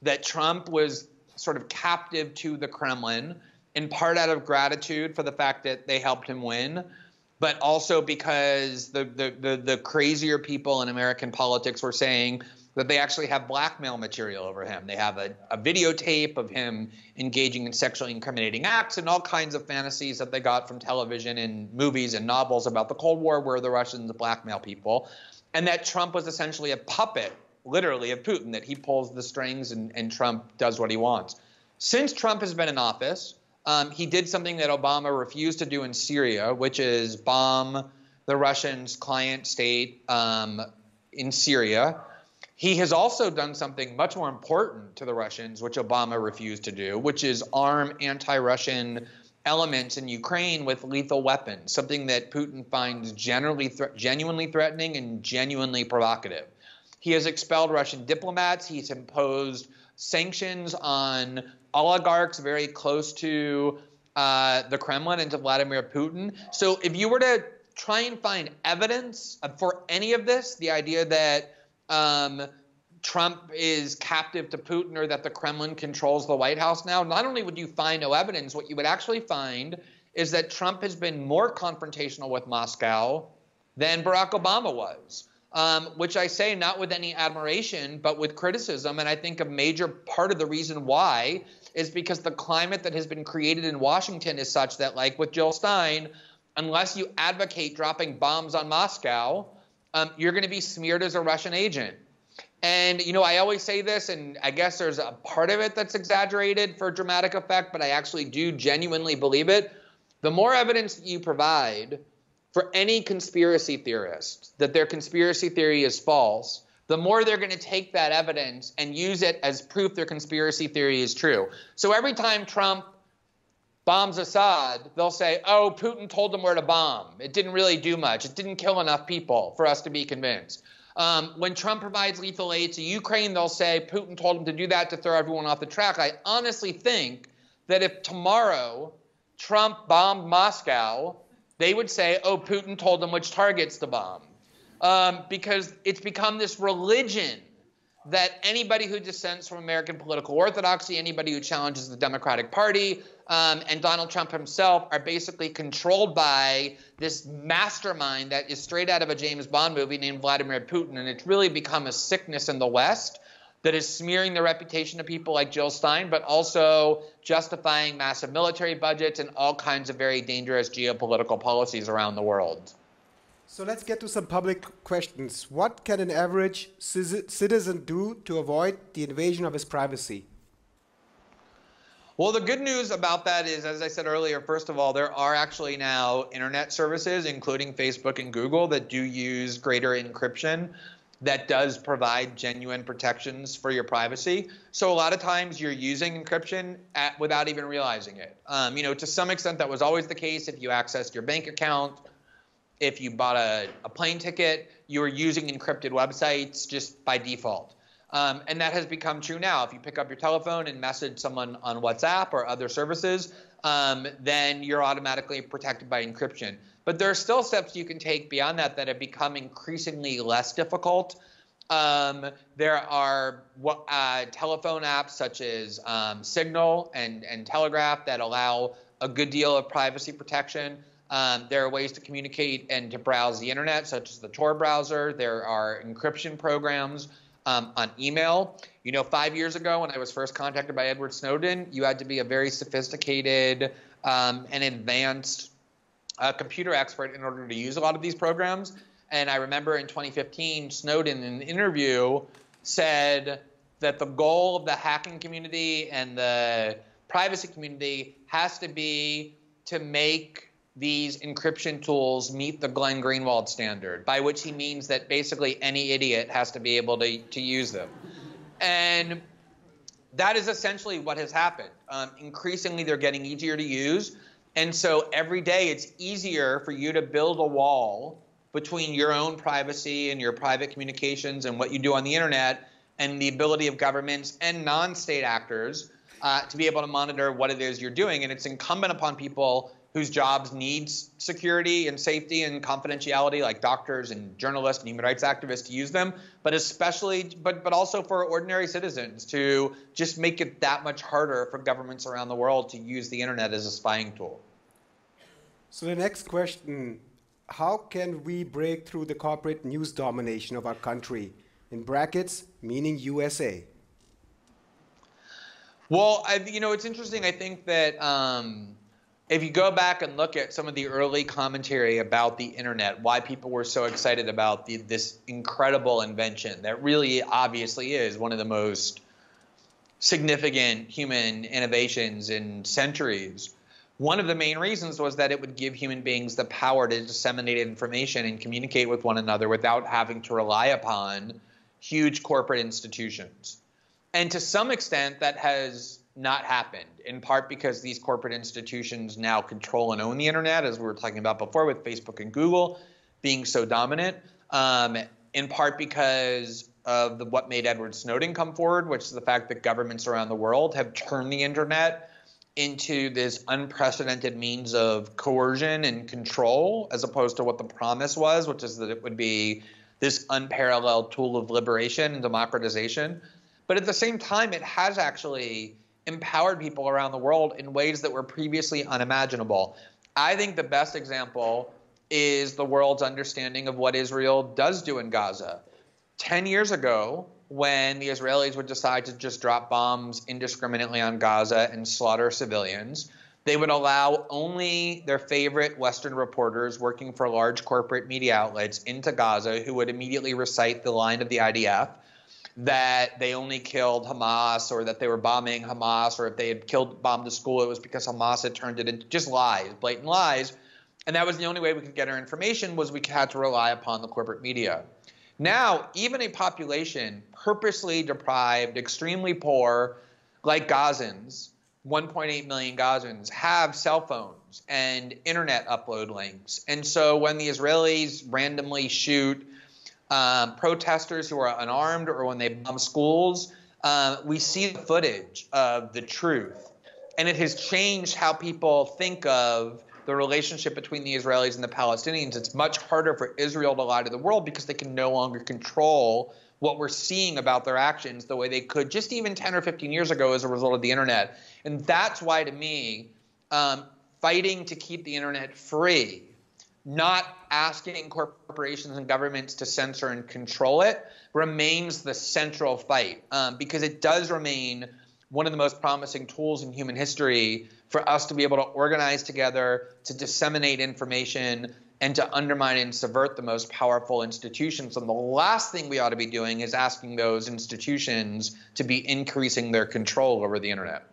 that Trump was sort of captive to the Kremlin in part out of gratitude for the fact that they helped him win, but also because the, the, the, the crazier people in American politics were saying that they actually have blackmail material over him. They have a, a videotape of him engaging in sexually incriminating acts and all kinds of fantasies that they got from television and movies and novels about the Cold War where the Russians blackmail people. And that Trump was essentially a puppet, literally, of Putin, that he pulls the strings and, and Trump does what he wants. Since Trump has been in office, um, he did something that Obama refused to do in Syria, which is bomb the Russians' client state um, in Syria. He has also done something much more important to the Russians, which Obama refused to do, which is arm anti Russian elements in Ukraine with lethal weapons, something that Putin finds generally genuinely threatening and genuinely provocative. He has expelled Russian diplomats. He's imposed sanctions on oligarchs very close to uh, the Kremlin and to Vladimir Putin. So if you were to try and find evidence for any of this, the idea that um, Trump is captive to Putin or that the Kremlin controls the White House now, not only would you find no evidence, what you would actually find is that Trump has been more confrontational with Moscow than Barack Obama was um, which I say not with any admiration, but with criticism. And I think a major part of the reason why is because the climate that has been created in Washington is such that, like with Jill Stein, unless you advocate dropping bombs on Moscow, um, you're going to be smeared as a Russian agent. And, you know, I always say this, and I guess there's a part of it that's exaggerated for dramatic effect, but I actually do genuinely believe it. The more evidence you provide, for any conspiracy theorist that their conspiracy theory is false, the more they're going to take that evidence and use it as proof their conspiracy theory is true. So every time Trump bombs Assad, they'll say, oh, Putin told them where to bomb. It didn't really do much. It didn't kill enough people for us to be convinced. Um, when Trump provides lethal aid to Ukraine, they'll say Putin told him to do that to throw everyone off the track. I honestly think that if tomorrow Trump bombed Moscow, they would say, oh, Putin told them which targets to bomb. Um, because it's become this religion that anybody who dissents from American political orthodoxy, anybody who challenges the Democratic Party, um, and Donald Trump himself are basically controlled by this mastermind that is straight out of a James Bond movie named Vladimir Putin. And it's really become a sickness in the West that is smearing the reputation of people like Jill Stein, but also justifying massive military budgets and all kinds of very dangerous geopolitical policies around the world. So let's get to some public questions. What can an average citizen do to avoid the invasion of his privacy? Well, the good news about that is, as I said earlier, first of all, there are actually now internet services, including Facebook and Google, that do use greater encryption that does provide genuine protections for your privacy. So a lot of times you're using encryption at, without even realizing it. Um, you know, to some extent that was always the case. If you accessed your bank account, if you bought a, a plane ticket, you were using encrypted websites just by default. Um, and that has become true now. If you pick up your telephone and message someone on WhatsApp or other services, um, then you're automatically protected by encryption. But there are still steps you can take beyond that that have become increasingly less difficult. Um, there are uh, telephone apps such as um, Signal and, and Telegram that allow a good deal of privacy protection. Um, there are ways to communicate and to browse the internet, such as the Tor browser. There are encryption programs um, on email. You know, five years ago when I was first contacted by Edward Snowden, you had to be a very sophisticated um, and advanced a computer expert in order to use a lot of these programs. And I remember in 2015, Snowden, in an interview, said that the goal of the hacking community and the privacy community has to be to make these encryption tools meet the Glenn Greenwald standard, by which he means that basically any idiot has to be able to, to use them. And that is essentially what has happened. Um, increasingly, they're getting easier to use. And so every day it's easier for you to build a wall between your own privacy and your private communications and what you do on the internet and the ability of governments and non state actors uh, to be able to monitor what it is you're doing. And it's incumbent upon people whose jobs needs security and safety and confidentiality, like doctors and journalists and human rights activists, to use them, but especially, but but also for ordinary citizens to just make it that much harder for governments around the world to use the internet as a spying tool. So the next question: How can we break through the corporate news domination of our country? In brackets, meaning USA. Well, I, you know, it's interesting. I think that. Um, if you go back and look at some of the early commentary about the internet, why people were so excited about the, this incredible invention that really obviously is one of the most significant human innovations in centuries. One of the main reasons was that it would give human beings the power to disseminate information and communicate with one another without having to rely upon huge corporate institutions. And to some extent, that has not happened, in part because these corporate institutions now control and own the internet, as we were talking about before with Facebook and Google being so dominant, um, in part because of the, what made Edward Snowden come forward, which is the fact that governments around the world have turned the internet into this unprecedented means of coercion and control, as opposed to what the promise was, which is that it would be this unparalleled tool of liberation and democratization. But at the same time, it has actually empowered people around the world in ways that were previously unimaginable. I think the best example is the world's understanding of what Israel does do in Gaza. 10 years ago, when the Israelis would decide to just drop bombs indiscriminately on Gaza and slaughter civilians, they would allow only their favorite Western reporters working for large corporate media outlets into Gaza who would immediately recite the line of the IDF that they only killed Hamas or that they were bombing Hamas or if they had killed bombed a school, it was because Hamas had turned it into just lies, blatant lies. And that was the only way we could get our information was we had to rely upon the corporate media. Now, even a population purposely deprived, extremely poor, like Gazans, 1.8 million Gazans, have cell phones and internet upload links. And so when the Israelis randomly shoot um, protesters who are unarmed or when they bomb schools, uh, we see the footage of the truth. And it has changed how people think of the relationship between the Israelis and the Palestinians. It's much harder for Israel to lie to the world because they can no longer control what we're seeing about their actions the way they could just even 10 or 15 years ago as a result of the internet. And that's why, to me, um, fighting to keep the internet free not asking corporations and governments to censor and control it remains the central fight um, because it does remain one of the most promising tools in human history for us to be able to organize together, to disseminate information, and to undermine and subvert the most powerful institutions. And the last thing we ought to be doing is asking those institutions to be increasing their control over the internet.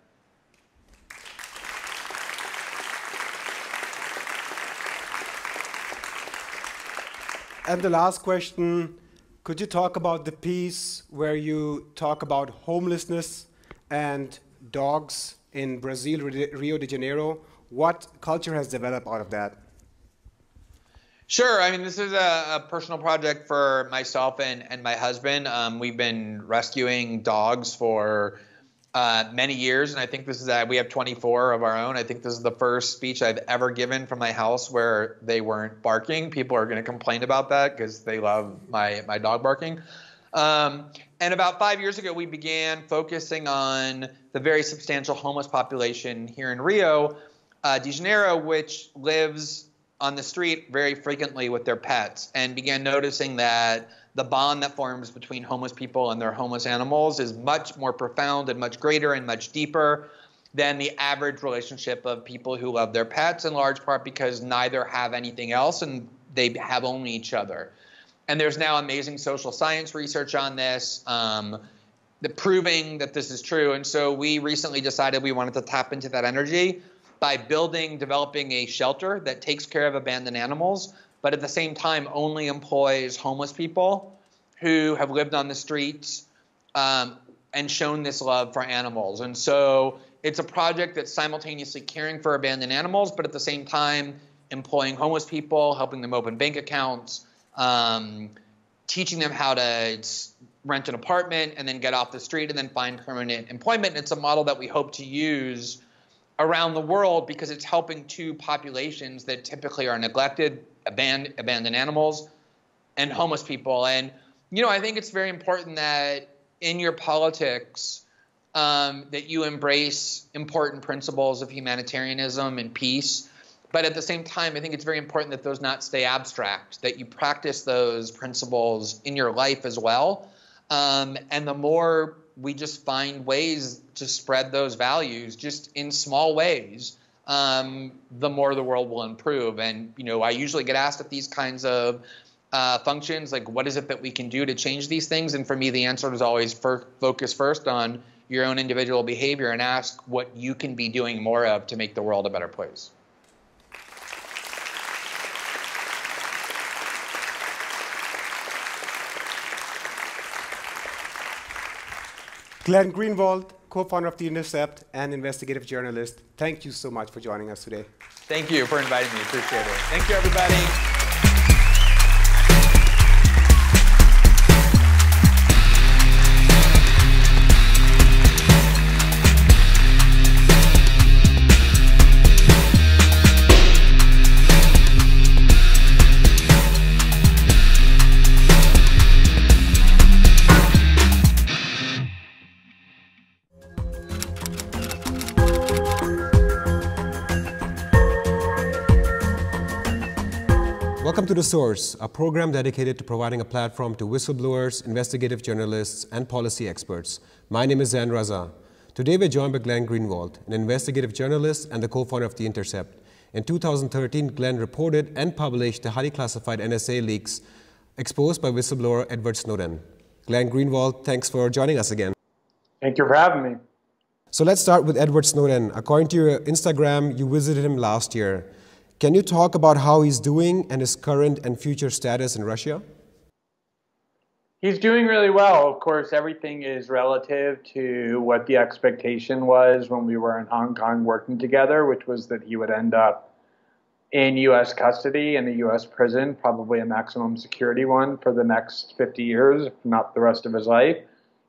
And the last question could you talk about the piece where you talk about homelessness and dogs in Brazil, Rio de Janeiro? What culture has developed out of that? Sure. I mean, this is a, a personal project for myself and, and my husband. Um, we've been rescuing dogs for uh, many years, and I think this is uh, we have 24 of our own. I think this is the first speech I've ever given from my house where they weren't barking. People are going to complain about that because they love my my dog barking. Um, and about five years ago, we began focusing on the very substantial homeless population here in Rio uh, de Janeiro, which lives on the street very frequently with their pets, and began noticing that the bond that forms between homeless people and their homeless animals is much more profound and much greater and much deeper than the average relationship of people who love their pets, in large part because neither have anything else and they have only each other. And there's now amazing social science research on this, um, the proving that this is true. And so we recently decided we wanted to tap into that energy by building, developing a shelter that takes care of abandoned animals but at the same time only employs homeless people who have lived on the streets um, and shown this love for animals. And so It's a project that's simultaneously caring for abandoned animals, but at the same time employing homeless people, helping them open bank accounts, um, teaching them how to rent an apartment and then get off the street and then find permanent employment. And it's a model that we hope to use around the world because it's helping two populations that typically are neglected, abandoned, abandoned animals, and homeless people. And you know, I think it's very important that in your politics um, that you embrace important principles of humanitarianism and peace. But at the same time, I think it's very important that those not stay abstract, that you practice those principles in your life as well. Um, and the more we just find ways to spread those values just in small ways, um, the more the world will improve. And, you know, I usually get asked at these kinds of uh, functions, like, what is it that we can do to change these things? And for me, the answer is always focus first on your own individual behavior and ask what you can be doing more of to make the world a better place. Glenn Greenwald, co-founder of The Intercept and investigative journalist, thank you so much for joining us today. Thank you for inviting me. Appreciate it. Thank you, everybody. To The Source, a program dedicated to providing a platform to whistleblowers, investigative journalists, and policy experts. My name is Zain Raza. Today we're joined by Glenn Greenwald, an investigative journalist and the co-founder of The Intercept. In 2013, Glenn reported and published the highly classified NSA leaks exposed by whistleblower Edward Snowden. Glenn Greenwald, thanks for joining us again. Thank you for having me. So let's start with Edward Snowden. According to your Instagram, you visited him last year. Can you talk about how he's doing and his current and future status in Russia? He's doing really well. Of course, everything is relative to what the expectation was when we were in Hong Kong working together, which was that he would end up in U.S. custody in a U.S. prison, probably a maximum security one for the next 50 years, if not the rest of his life.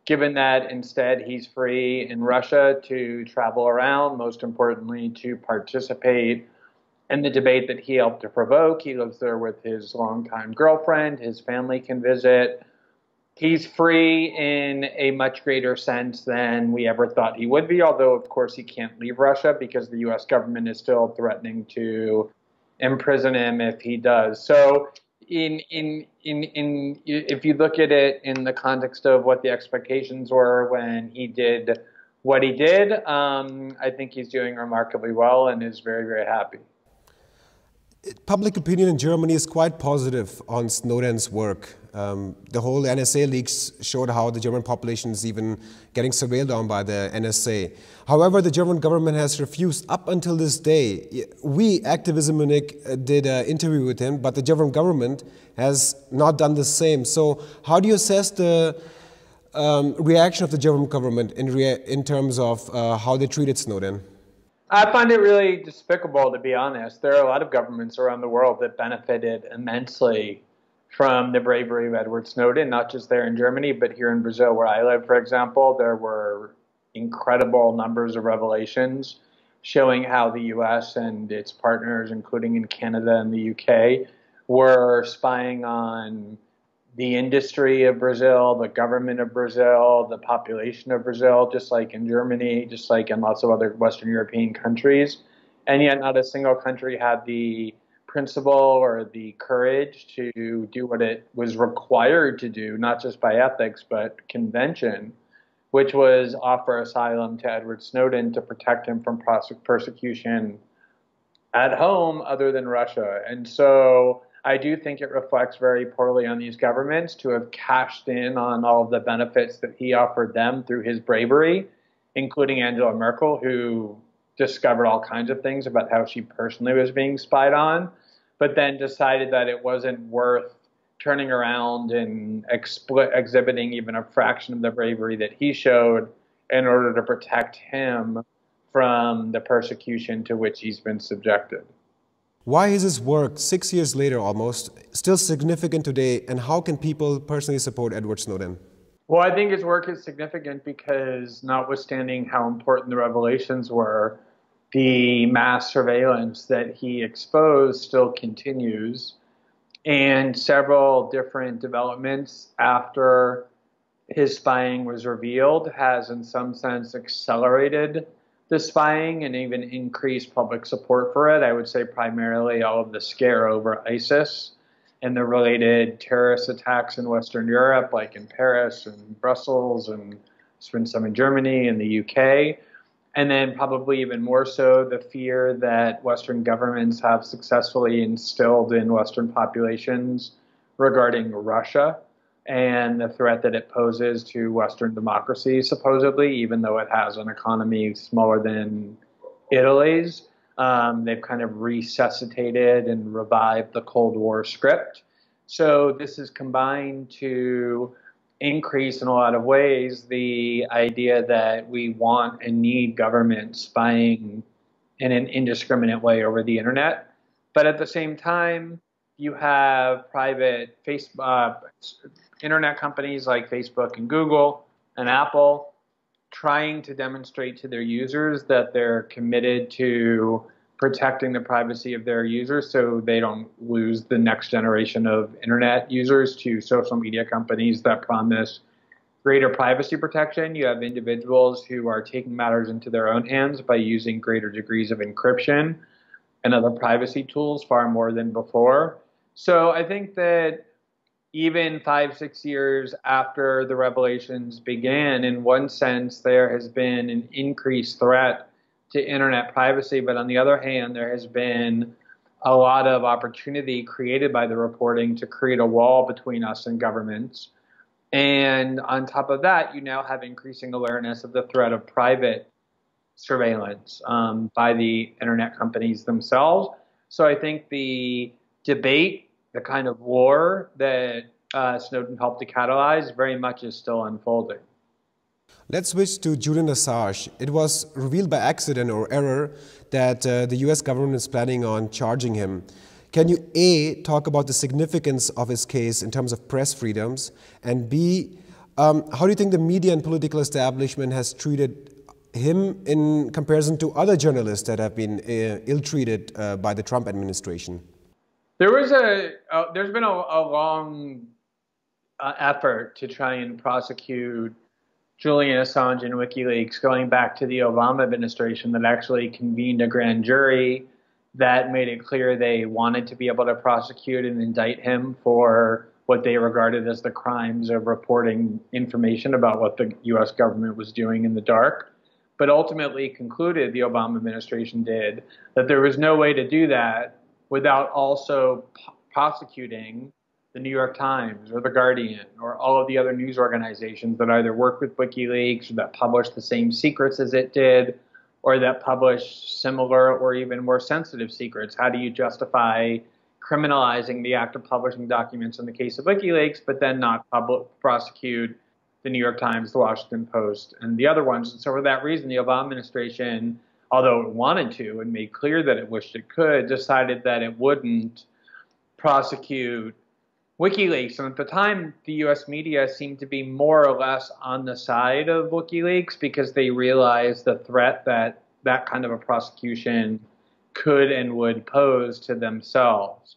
Given that instead he's free in Russia to travel around, most importantly, to participate and the debate that he helped to provoke. He lives there with his longtime girlfriend. His family can visit. He's free in a much greater sense than we ever thought he would be, although, of course, he can't leave Russia because the US government is still threatening to imprison him if he does. So, in, in, in, in, if you look at it in the context of what the expectations were when he did what he did, um, I think he's doing remarkably well and is very, very happy public opinion in Germany is quite positive on Snowden's work. Um, the whole NSA leaks showed how the German population is even getting surveilled on by the NSA. However, the German government has refused up until this day. We, acTVism Munich, uh, did an interview with him, but the German government has not done the same. So, how do you assess the um, reaction of the German government in, in terms of uh, how they treated Snowden? I find it really despicable, to be honest. There are a lot of governments around the world that benefited immensely from the bravery of Edward Snowden, not just there in Germany, but here in Brazil, where I live, for example. There were incredible numbers of revelations showing how the US and its partners, including in Canada and the UK, were spying on the industry of Brazil, the government of Brazil, the population of Brazil, just like in Germany, just like in lots of other Western European countries. And yet, not a single country had the principle or the courage to do what it was required to do, not just by ethics, but convention, which was offer asylum to Edward Snowden to protect him from persecution at home other than Russia. And so, I do think it reflects very poorly on these governments to have cashed in on all of the benefits that he offered them through his bravery, including Angela Merkel, who discovered all kinds of things about how she personally was being spied on, but then decided that it wasn't worth turning around and exhibiting even a fraction of the bravery that he showed in order to protect him from the persecution to which he's been subjected. Why is his work, six years later almost, still significant today, and how can people personally support Edward Snowden? Well, I think his work is significant because, notwithstanding how important the revelations were, the mass surveillance that he exposed still continues. And several different developments after his spying was revealed has, in some sense, accelerated the spying and even increased public support for it. I would say primarily all of the scare over ISIS and the related terrorist attacks in Western Europe, like in Paris and Brussels, and there's been some in Germany and the UK. And then, probably even more so, the fear that Western governments have successfully instilled in Western populations regarding Russia and the threat that it poses to Western democracy, supposedly, even though it has an economy smaller than Italy's. Um, they've kind of resuscitated and revived the Cold War script. So this is combined to increase in a lot of ways the idea that we want and need government spying in an indiscriminate way over the internet. But at the same time, you have private Facebook, uh, internet companies like Facebook and Google and Apple trying to demonstrate to their users that they're committed to protecting the privacy of their users so they don't lose the next generation of internet users to social media companies that promise greater privacy protection. You have individuals who are taking matters into their own hands by using greater degrees of encryption and other privacy tools far more than before. So I think that even five, six years after the revelations began, in one sense, there has been an increased threat to internet privacy. But on the other hand, there has been a lot of opportunity created by the reporting to create a wall between us and governments. And on top of that, you now have increasing awareness of the threat of private surveillance um, by the internet companies themselves. So I think the debate, the kind of war that uh, Snowden helped to catalyze, very much is still unfolding. Let's switch to Julian Assange. It was revealed by accident or error that uh, the US government is planning on charging him. Can you A, talk about the significance of his case in terms of press freedoms, and B, um, how do you think the media and political establishment has treated him in comparison to other journalists that have been uh, ill-treated uh, by the Trump administration? There was a, uh, there's been a, a long uh, effort to try and prosecute Julian Assange and WikiLeaks going back to the Obama administration that actually convened a grand jury that made it clear they wanted to be able to prosecute and indict him for what they regarded as the crimes of reporting information about what the U.S. government was doing in the dark. But ultimately concluded, the Obama administration did, that there was no way to do that without also prosecuting the New York Times or the Guardian or all of the other news organizations that either work with WikiLeaks or that publish the same secrets as it did or that publish similar or even more sensitive secrets. How do you justify criminalizing the act of publishing documents in the case of WikiLeaks, but then not public, prosecute the New York Times, the Washington Post, and the other ones? And so, for that reason, the Obama administration, although it wanted to and made clear that it wished it could, decided that it wouldn't prosecute WikiLeaks, and at the time, the U.S. media seemed to be more or less on the side of WikiLeaks because they realized the threat that that kind of a prosecution could and would pose to themselves.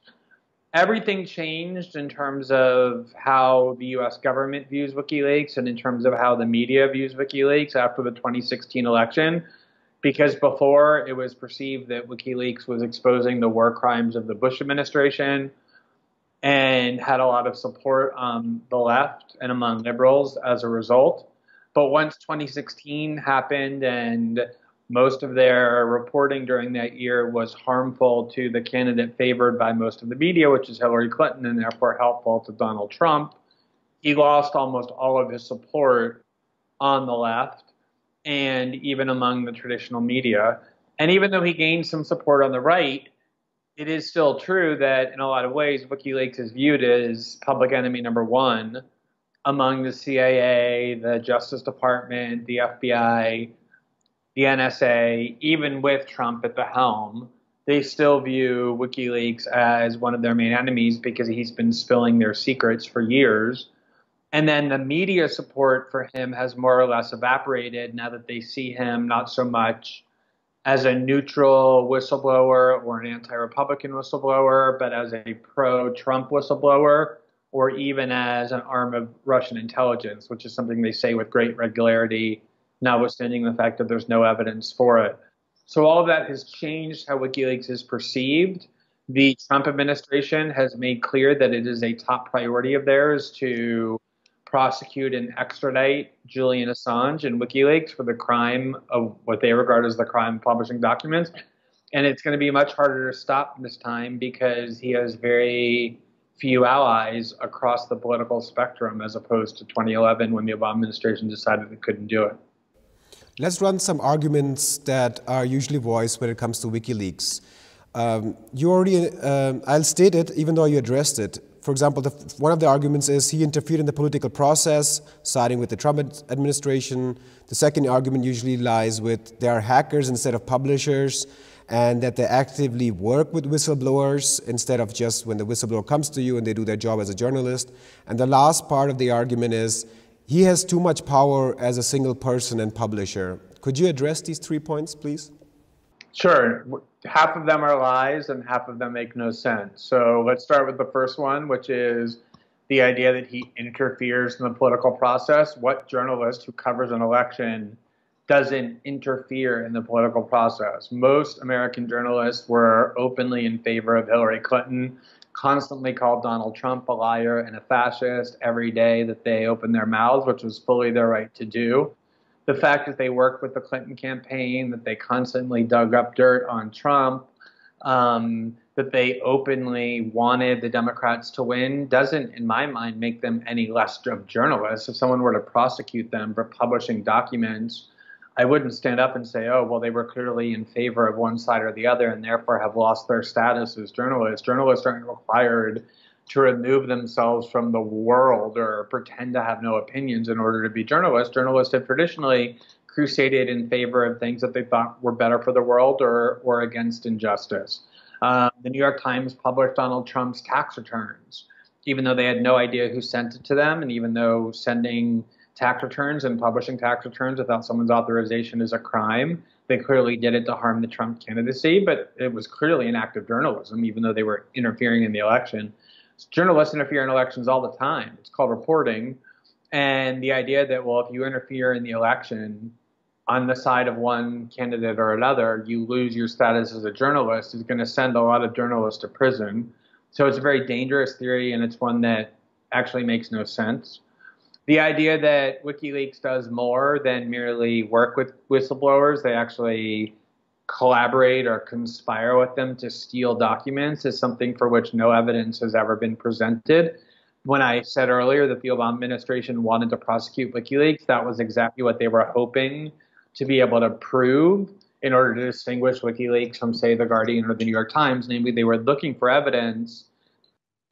Everything changed in terms of how the U.S. government views WikiLeaks and in terms of how the media views WikiLeaks after the 2016 election. Because before it was perceived that WikiLeaks was exposing the war crimes of the Bush administration, and had a lot of support on the left and among liberals as a result. But once 2016 happened and most of their reporting during that year was harmful to the candidate favored by most of the media, which is Hillary Clinton, and therefore helpful to Donald Trump. He lost almost all of his support on the left and even among the traditional media. And even though he gained some support on the right, it is still true that in a lot of ways, WikiLeaks is viewed as public enemy number one among the CIA, the Justice Department, the FBI, the NSA, even with Trump at the helm, they still view WikiLeaks as one of their main enemies because he's been spilling their secrets for years. And then the media support for him has more or less evaporated now that they see him not so much as a neutral whistleblower or an anti Republican whistleblower, but as a pro Trump whistleblower, or even as an arm of Russian intelligence, which is something they say with great regularity, notwithstanding the fact that there's no evidence for it. So all of that has changed how WikiLeaks is perceived. The Trump administration has made clear that it is a top priority of theirs to prosecute and extradite Julian Assange and WikiLeaks for the crime of what they regard as the crime of publishing documents. And it's going to be much harder to stop this time because he has very few allies across the political spectrum as opposed to 2011 when the Obama administration decided it couldn't do it. Let's run some arguments that are usually voiced when it comes to WikiLeaks. Um, you already, um, I'll state it even though you addressed it. For example, the, one of the arguments is he interfered in the political process, siding with the Trump administration. The second argument usually lies with there are hackers instead of publishers, and that they actively work with whistleblowers instead of just when the whistleblower comes to you and they do their job as a journalist. And the last part of the argument is he has too much power as a single person and publisher. Could you address these three points, please? Sure. Half of them are lies and half of them make no sense. So let's start with the first one, which is the idea that he interferes in the political process. What journalist who covers an election doesn't interfere in the political process? Most American journalists were openly in favor of Hillary Clinton, constantly called Donald Trump a liar and a fascist every day that they opened their mouths, which was fully their right to do the fact that they worked with the Clinton campaign, that they constantly dug up dirt on Trump, um, that they openly wanted the Democrats to win, doesn't, in my mind, make them any less of journalists. If someone were to prosecute them for publishing documents, I wouldn't stand up and say, oh, well, they were clearly in favor of one side or the other and therefore have lost their status as journalists. Journalists aren't required to remove themselves from the world or pretend to have no opinions in order to be journalists. Journalists have traditionally crusaded in favor of things that they thought were better for the world or, or against injustice. Um, the New York Times published Donald Trump's tax returns, even though they had no idea who sent it to them, and even though sending tax returns and publishing tax returns without someone's authorization is a crime. They clearly did it to harm the Trump candidacy, but it was clearly an act of journalism, even though they were interfering in the election journalists interfere in elections all the time. It's called reporting. And the idea that, well, if you interfere in the election on the side of one candidate or another, you lose your status as a journalist is going to send a lot of journalists to prison. So it's a very dangerous theory, and it's one that actually makes no sense. The idea that WikiLeaks does more than merely work with whistleblowers, they actually collaborate or conspire with them to steal documents is something for which no evidence has ever been presented. When I said earlier that the Obama administration wanted to prosecute WikiLeaks, that was exactly what they were hoping to be able to prove in order to distinguish WikiLeaks from, say, The Guardian or The New York Times. Namely, they were looking for evidence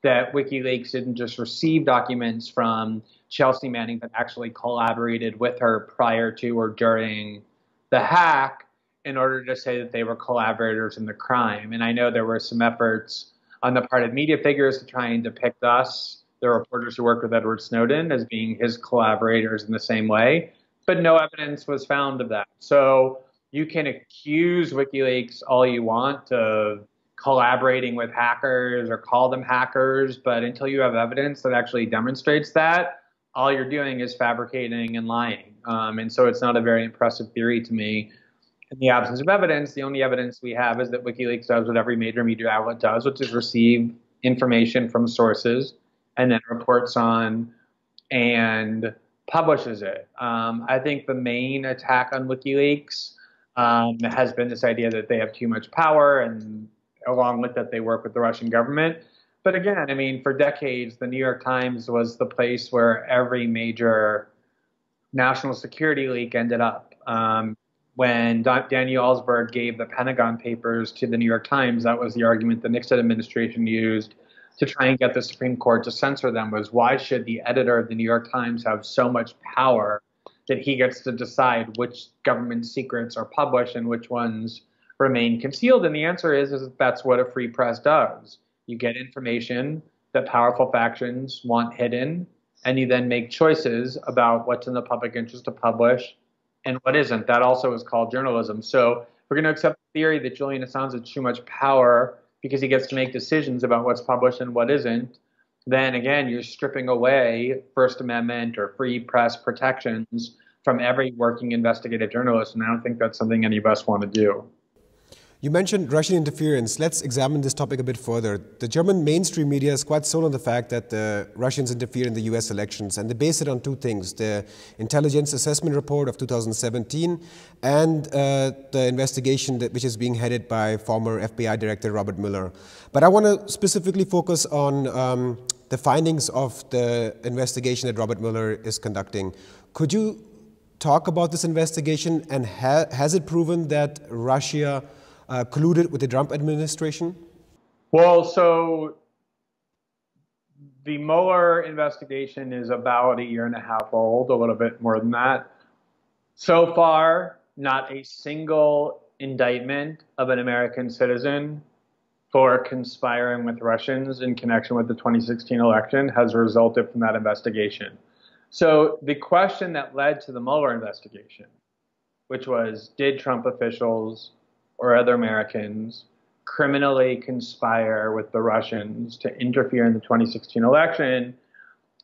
that WikiLeaks didn't just receive documents from Chelsea Manning, but actually collaborated with her prior to or during the hack in order to say that they were collaborators in the crime. And I know there were some efforts on the part of media figures to try and depict us, the reporters who worked with Edward Snowden, as being his collaborators in the same way, but no evidence was found of that. So you can accuse WikiLeaks all you want of collaborating with hackers or call them hackers, but until you have evidence that actually demonstrates that, all you're doing is fabricating and lying. Um, and so it's not a very impressive theory to me in the absence of evidence, the only evidence we have is that WikiLeaks does what every major media outlet does, which is receive information from sources and then reports on and publishes it. Um, I think the main attack on WikiLeaks um, has been this idea that they have too much power, and along with that, they work with the Russian government. But again, I mean, for decades, the New York Times was the place where every major national security leak ended up. Um, when Daniel Ellsberg gave the Pentagon Papers to the New York Times, that was the argument the Nixon administration used to try and get the Supreme Court to censor them was why should the editor of the New York Times have so much power that he gets to decide which government secrets are published and which ones remain concealed? And the answer is, is that that's what a free press does. You get information that powerful factions want hidden, and you then make choices about what's in the public interest to publish and what isn't. That also is called journalism. So we're going to accept the theory that Julian Assange has too much power because he gets to make decisions about what's published and what isn't. Then again, you're stripping away First Amendment or free press protections from every working investigative journalist, and I don't think that's something any of us want to do. You mentioned Russian interference. Let's examine this topic a bit further. The German mainstream media is quite sold on the fact that the Russians interfere in the US elections, and they base it on two things the intelligence assessment report of 2017 and uh, the investigation that, which is being headed by former FBI Director Robert Mueller. But I want to specifically focus on um, the findings of the investigation that Robert Mueller is conducting. Could you talk about this investigation and ha has it proven that Russia? Uh, colluded with the Trump administration? Well, so the Mueller investigation is about a year and a half old, a little bit more than that. So far, not a single indictment of an American citizen for conspiring with Russians in connection with the 2016 election has resulted from that investigation. So the question that led to the Mueller investigation, which was did Trump officials or other Americans criminally conspire with the Russians to interfere in the 2016 election.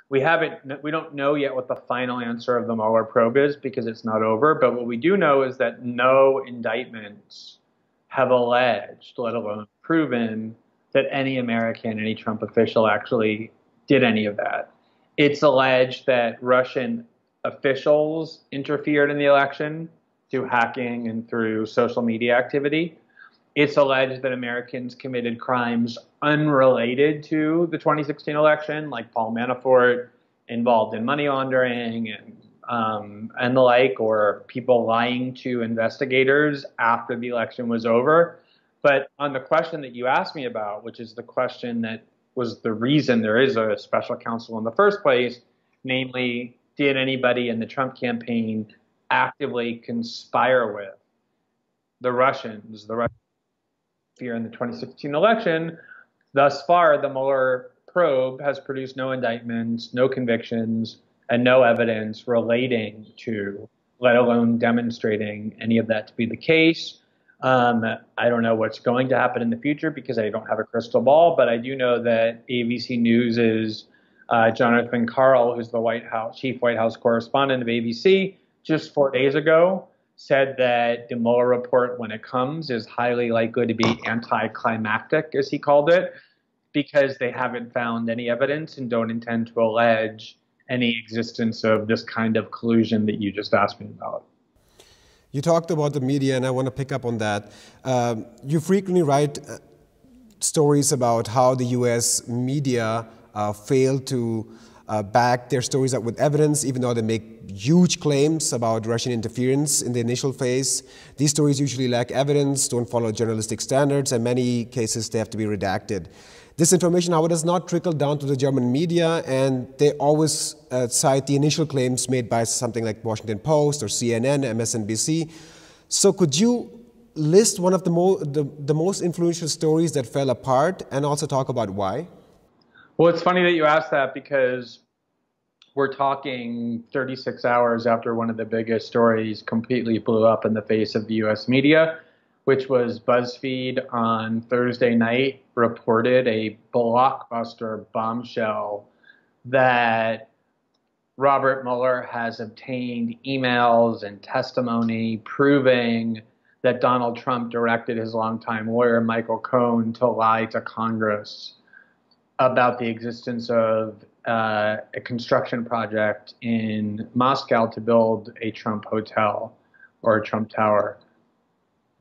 We haven't, we don't know yet what the final answer of the Mueller probe is because it's not over. But what we do know is that no indictments have alleged, let alone proven, that any American, any Trump official actually did any of that. It's alleged that Russian officials interfered in the election through hacking and through social media activity. It's alleged that Americans committed crimes unrelated to the 2016 election, like Paul Manafort involved in money laundering and um, and the like, or people lying to investigators after the election was over. But on the question that you asked me about, which is the question that was the reason there is a special counsel in the first place, namely, did anybody in the Trump campaign actively conspire with the Russians, the here in the 2016 election. Thus far, the Mueller probe has produced no indictments, no convictions, and no evidence relating to, let alone demonstrating any of that to be the case. Um, I don't know what's going to happen in the future because I don't have a crystal ball, but I do know that ABC News is uh, Jonathan Karl, who's the White House chief White House correspondent of ABC, just four days ago said that the Mueller report, when it comes, is highly likely to be anticlimactic, as he called it, because they haven't found any evidence and don't intend to allege any existence of this kind of collusion that you just asked me about. You talked about the media, and I want to pick up on that. Um, you frequently write uh, stories about how the US media uh, failed to uh, back their stories up with evidence, even though they make huge claims about Russian interference in the initial phase. These stories usually lack evidence, don't follow journalistic standards, and many cases they have to be redacted. This information, however, does not trickle down to the German media, and they always uh, cite the initial claims made by something like Washington Post or CNN, MSNBC. So, could you list one of the, mo the, the most influential stories that fell apart and also talk about why? Well, it's funny that you asked that because we're talking 36 hours after one of the biggest stories completely blew up in the face of the US media, which was BuzzFeed on Thursday night reported a blockbuster bombshell that Robert Mueller has obtained emails and testimony proving that Donald Trump directed his longtime lawyer, Michael Cohen, to lie to Congress about the existence of uh, a construction project in Moscow to build a Trump hotel or a Trump tower.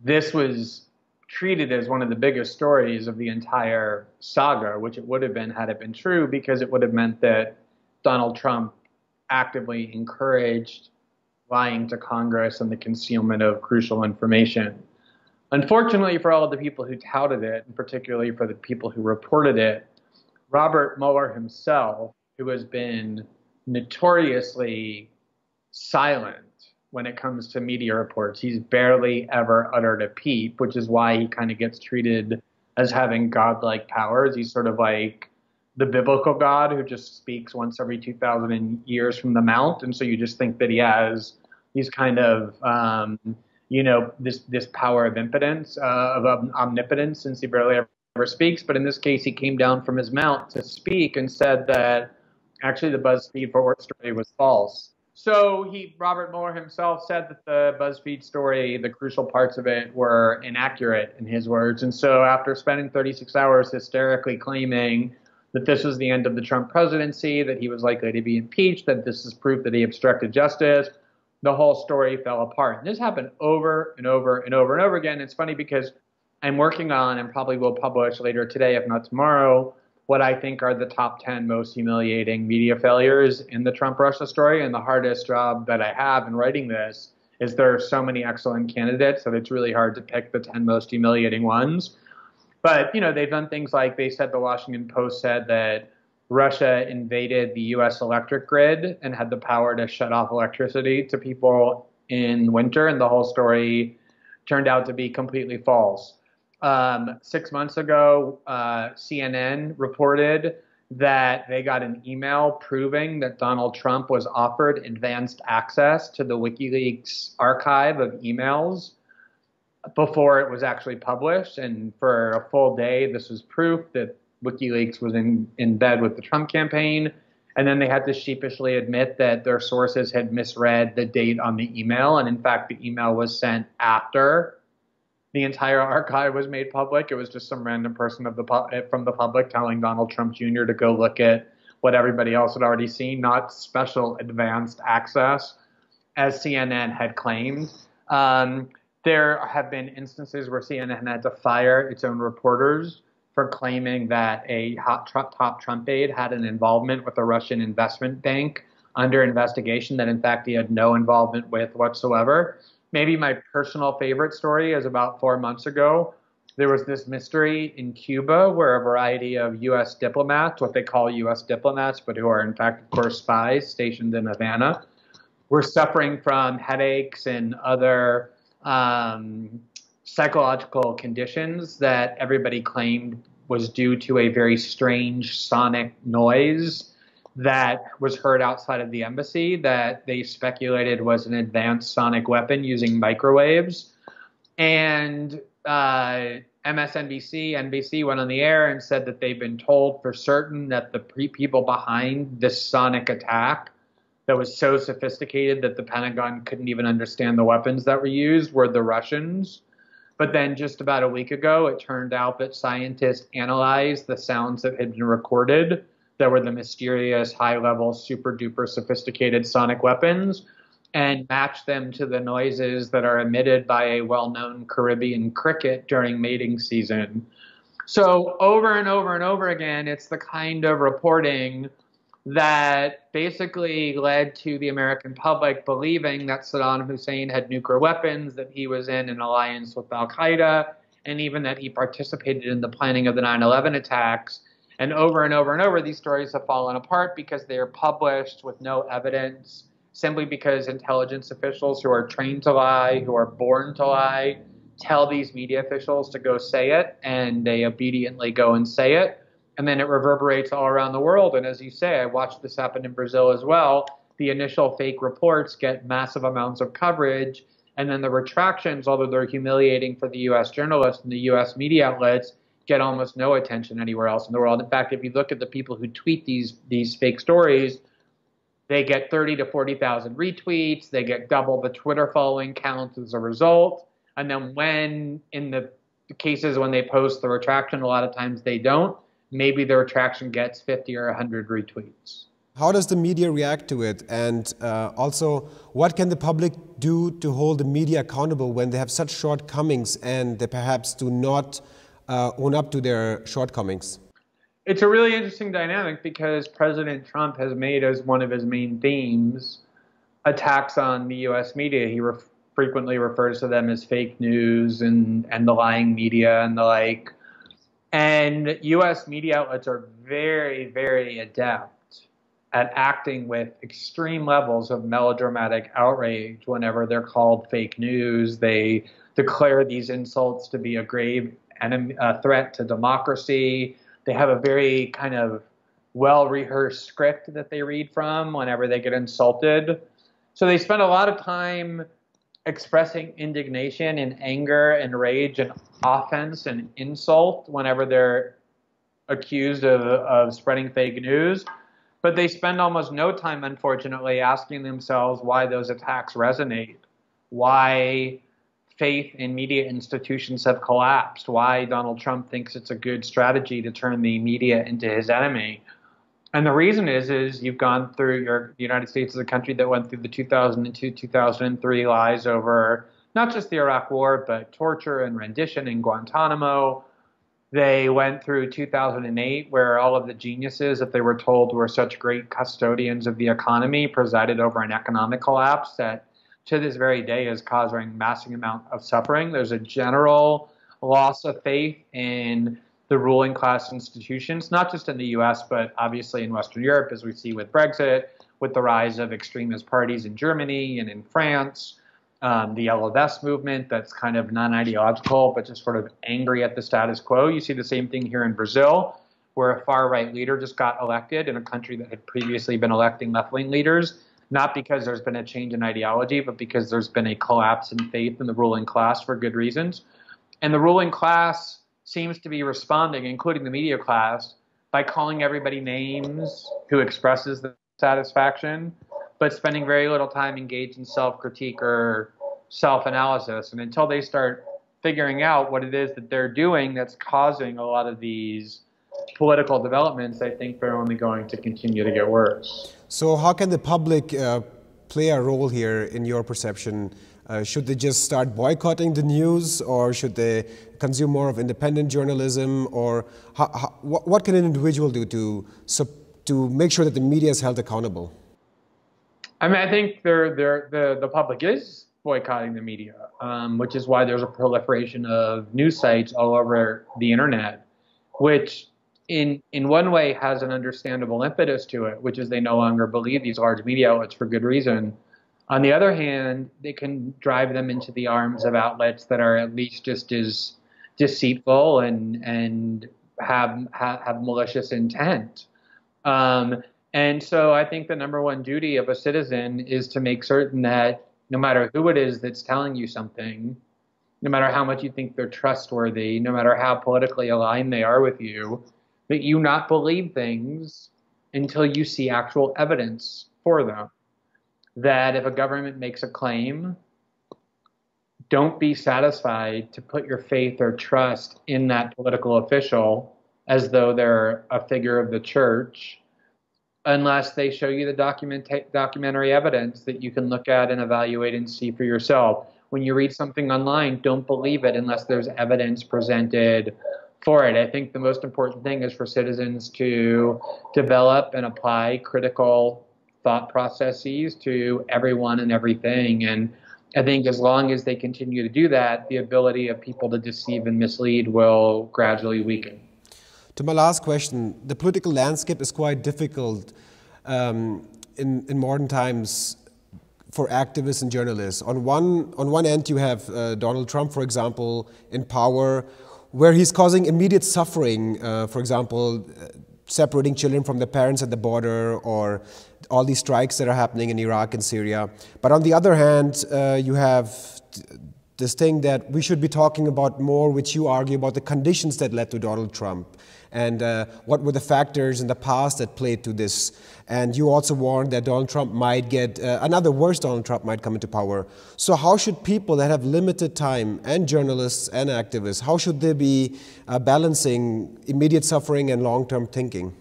This was treated as one of the biggest stories of the entire saga, which it would have been had it been true, because it would have meant that Donald Trump actively encouraged lying to Congress and the concealment of crucial information. Unfortunately, for all of the people who touted it, and particularly for the people who reported it, Robert Mueller himself, who has been notoriously silent when it comes to media reports. He's barely ever uttered a peep, which is why he kind of gets treated as having godlike powers. He's sort of like the biblical God who just speaks once every 2,000 years from the mount. And so you just think that he has these kind of, um, you know, this, this power of impotence, uh, of omnipotence, since he barely ever speaks. But in this case, he came down from his mount to speak and said that actually the BuzzFeed story was false. So he, Robert Mueller himself, said that the BuzzFeed story, the crucial parts of it, were inaccurate in his words. And so after spending 36 hours hysterically claiming that this was the end of the Trump presidency, that he was likely to be impeached, that this is proof that he obstructed justice, the whole story fell apart. And this happened over and over and over and over again. It's funny because I'm working on and probably will publish later today, if not tomorrow, what I think are the top 10 most humiliating media failures in the Trump Russia story. And the hardest job that I have in writing this is there are so many excellent candidates that it's really hard to pick the 10 most humiliating ones. But, you know, they've done things like they said the Washington Post said that Russia invaded the US electric grid and had the power to shut off electricity to people in winter. And the whole story turned out to be completely false. Um, six months ago, uh, CNN reported that they got an email proving that Donald Trump was offered advanced access to the WikiLeaks archive of emails before it was actually published. And for a full day, this was proof that WikiLeaks was in, in bed with the Trump campaign. And then they had to sheepishly admit that their sources had misread the date on the email. And in fact, the email was sent after the entire archive was made public. It was just some random person of the pu- from the public telling Donald Trump Jr. to go look at what everybody else had already seen, not special advanced access, as CNN had claimed. Um, there have been instances where CNN had to fire its own reporters for claiming that a hot top Trump aide had an involvement with a Russian investment bank under investigation that, in fact, he had no involvement with whatsoever maybe my personal favorite story is about four months ago. There was this mystery in Cuba where a variety of U.S. diplomats, what they call U.S. diplomats, but who are in fact, of course, spies stationed in Havana, were suffering from headaches and other um, psychological conditions that everybody claimed was due to a very strange sonic noise that was heard outside of the embassy that they speculated was an advanced sonic weapon using microwaves. And uh, MSNBC, NBC went on the air and said that they've been told for certain that the pre- people behind this sonic attack that was so sophisticated that the Pentagon couldn't even understand the weapons that were used were the Russians. But then just about a week ago, it turned out that scientists analyzed the sounds that had been recorded that were the mysterious, high level, super duper sophisticated sonic weapons and match them to the noises that are emitted by a well known Caribbean cricket during mating season. So, over and over and over again, it's the kind of reporting that basically led to the American public believing that Saddam Hussein had nuclear weapons, that he was in an alliance with Al Qaeda, and even that he participated in the planning of the 9 11 attacks. And over and over and over, these stories have fallen apart because they are published with no evidence, simply because intelligence officials who are trained to lie, who are born to lie, tell these media officials to go say it, and they obediently go and say it. And then it reverberates all around the world. And as you say, I watched this happen in Brazil as well. The initial fake reports get massive amounts of coverage. And then the retractions, although they're humiliating for the US journalists and the US media outlets, get almost no attention anywhere else in the world. In fact, if you look at the people who tweet these these fake stories, they get 30 to 40,000 retweets, they get double the Twitter following count as a result. And then when in the cases when they post the retraction, a lot of times they don't. Maybe the retraction gets 50 or 100 retweets. How does the media react to it? And uh, also, what can the public do to hold the media accountable when they have such shortcomings and they perhaps do not uh, own up to their shortcomings? It's a really interesting dynamic because President Trump has made as one of his main themes attacks on the U.S. media. He re- frequently refers to them as fake news and, and the lying media and the like. And U.S. media outlets are very, very adept at acting with extreme levels of melodramatic outrage whenever they're called fake news. They declare these insults to be a grave enemy, uh, threat to democracy. They have a very kind of well rehearsed script that they read from whenever they get insulted. So they spend a lot of time expressing indignation and anger and rage and offense and insult whenever they're accused of, of spreading fake news. But they spend almost no time, unfortunately, asking themselves why those attacks resonate, why faith in media institutions have collapsed, why Donald Trump thinks it's a good strategy to turn the media into his enemy. And the reason is, is you've gone through your the United States is a country that went through the 2002, 2003 lies over not just the Iraq War, but torture and rendition in Guantanamo. They went through 2008, where all of the geniuses, if they were told were such great custodians of the economy, presided over an economic collapse that to this very day is causing massive amount of suffering. There's a general loss of faith in the ruling class institutions, not just in the US, but obviously in Western Europe, as we see with Brexit, with the rise of extremist parties in Germany and in France, um, the Yellow movement that's kind of non ideological, but just sort of angry at the status quo. You see the same thing here in Brazil, where a far right leader just got elected in a country that had previously been electing left wing leaders, not because there's been a change in ideology, but because there's been a collapse in faith in the ruling class for good reasons. And the ruling class seems to be responding, including the media class, by calling everybody names who expresses the satisfaction, but spending very little time engaged in self critique or self analysis. And until they start figuring out what it is that they're doing that's causing a lot of these political developments, I think they're only going to continue to get worse. So, how can the public uh, play a role here in your perception? Uh, should they just start boycotting the news, or should they consume more of independent journalism, or how, how, what, what, can an individual do to to make sure that the media is held accountable? I mean, I think they're, they're, the the public is boycotting the media, um, which is why there's a proliferation of news sites all over the internet, which in in one way has an understandable impetus to it, which is they no longer believe these large media outlets for good reason. On the other hand, they can drive them into the arms of outlets that are at least just as deceitful and and have have, have malicious intent. Um, and so I think the number one duty of a citizen is to make certain that no matter who it is that's telling you something, no matter how much you think they're trustworthy, no matter how politically aligned they are with you, that you not believe things until you see actual evidence for them that if a government makes a claim, don't be satisfied to put your faith or trust in that political official as though they're a figure of the church unless they show you the document documentary evidence that you can look at and evaluate and see for yourself. When you read something online, don't believe it unless there's evidence presented for it. I think the most important thing is for citizens to develop and apply critical thought processes to everyone and everything. And I think as long as they continue to do that, the ability of people to deceive and mislead will gradually weaken. To my last question, the political landscape is quite difficult um, in, in modern times for activists and journalists. On one, on one end, you have uh, Donald Trump, for example, in power, where he's causing immediate suffering, uh, for example, uh, separating children from their parents at the border or all these strikes that are happening in Iraq and Syria. But on the other hand, uh, you have this thing that we should be talking about more, which you argue about the conditions that led to Donald Trump and uh, what were the factors in the past that played to this. And you also warned that Donald Trump might get, uh, another worse Donald Trump might come into power. So, how should people that have limited time, and journalists and activists, how should they be uh, balancing immediate suffering and long term thinking?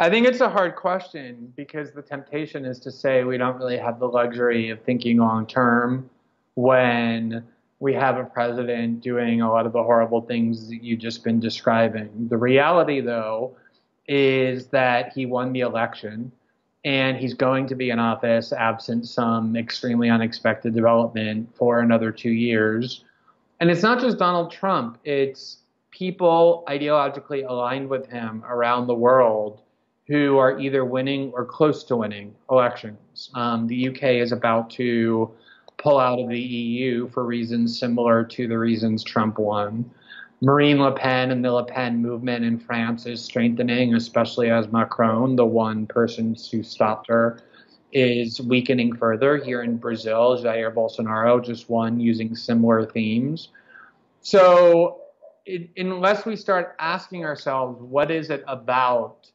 I think it's a hard question because the temptation is to say we don't really have the luxury of thinking long term when we have a president doing a lot of the horrible things that you've just been describing. The reality, though, is that he won the election and he's going to be in office absent some extremely unexpected development for another two years. And it's not just Donald Trump, it's people ideologically aligned with him around the world who are either winning or close to winning elections. Um, the UK is about to pull out of the EU for reasons similar to the reasons Trump won. Marine Le Pen and the Le Pen movement in France is strengthening, especially as Macron, the one person who stopped her, is weakening further. Here in Brazil, Jair Bolsonaro just won using similar themes. So, it, unless we start asking ourselves, what is it about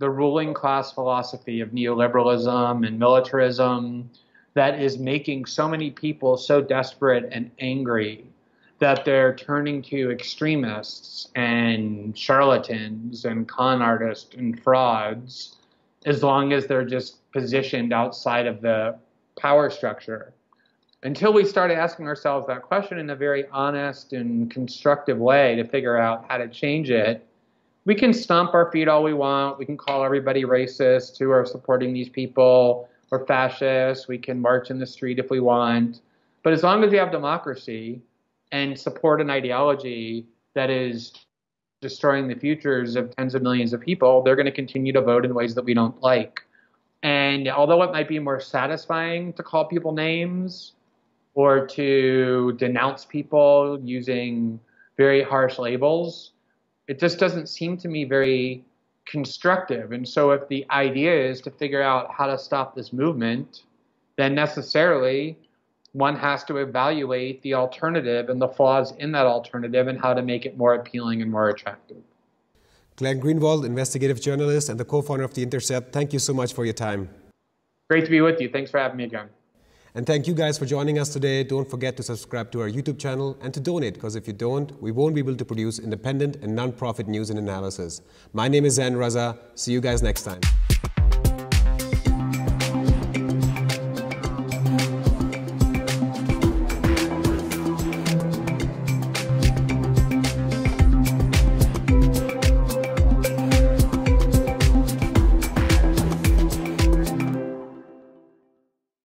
the ruling class philosophy of neoliberalism and militarism that is making so many people so desperate and angry that they're turning to extremists and charlatans and con artists and frauds as long as they're just positioned outside of the power structure. Until we start asking ourselves that question in a very honest and constructive way to figure out how to change it, we can stomp our feet all we want. We can call everybody racist who are supporting these people or fascists. We can march in the street if we want. But as long as we have democracy and support an ideology that is destroying the futures of tens of millions of people, they're going to continue to vote in ways that we don't like. And although it might be more satisfying to call people names or to denounce people using very harsh labels, it just doesn't seem to me very constructive. And so, if the idea is to figure out how to stop this movement, then necessarily one has to evaluate the alternative and the flaws in that alternative and how to make it more appealing and more attractive. Glenn Greenwald, investigative journalist and the co founder of The Intercept, thank you so much for your time. Great to be with you. Thanks for having me again. And thank you guys for joining us today. Don't forget to subscribe to our YouTube channel and to donate, because if you don't, we won't be able to produce independent and non-profit news and analysis. My name is Zain Raza. See you guys next time.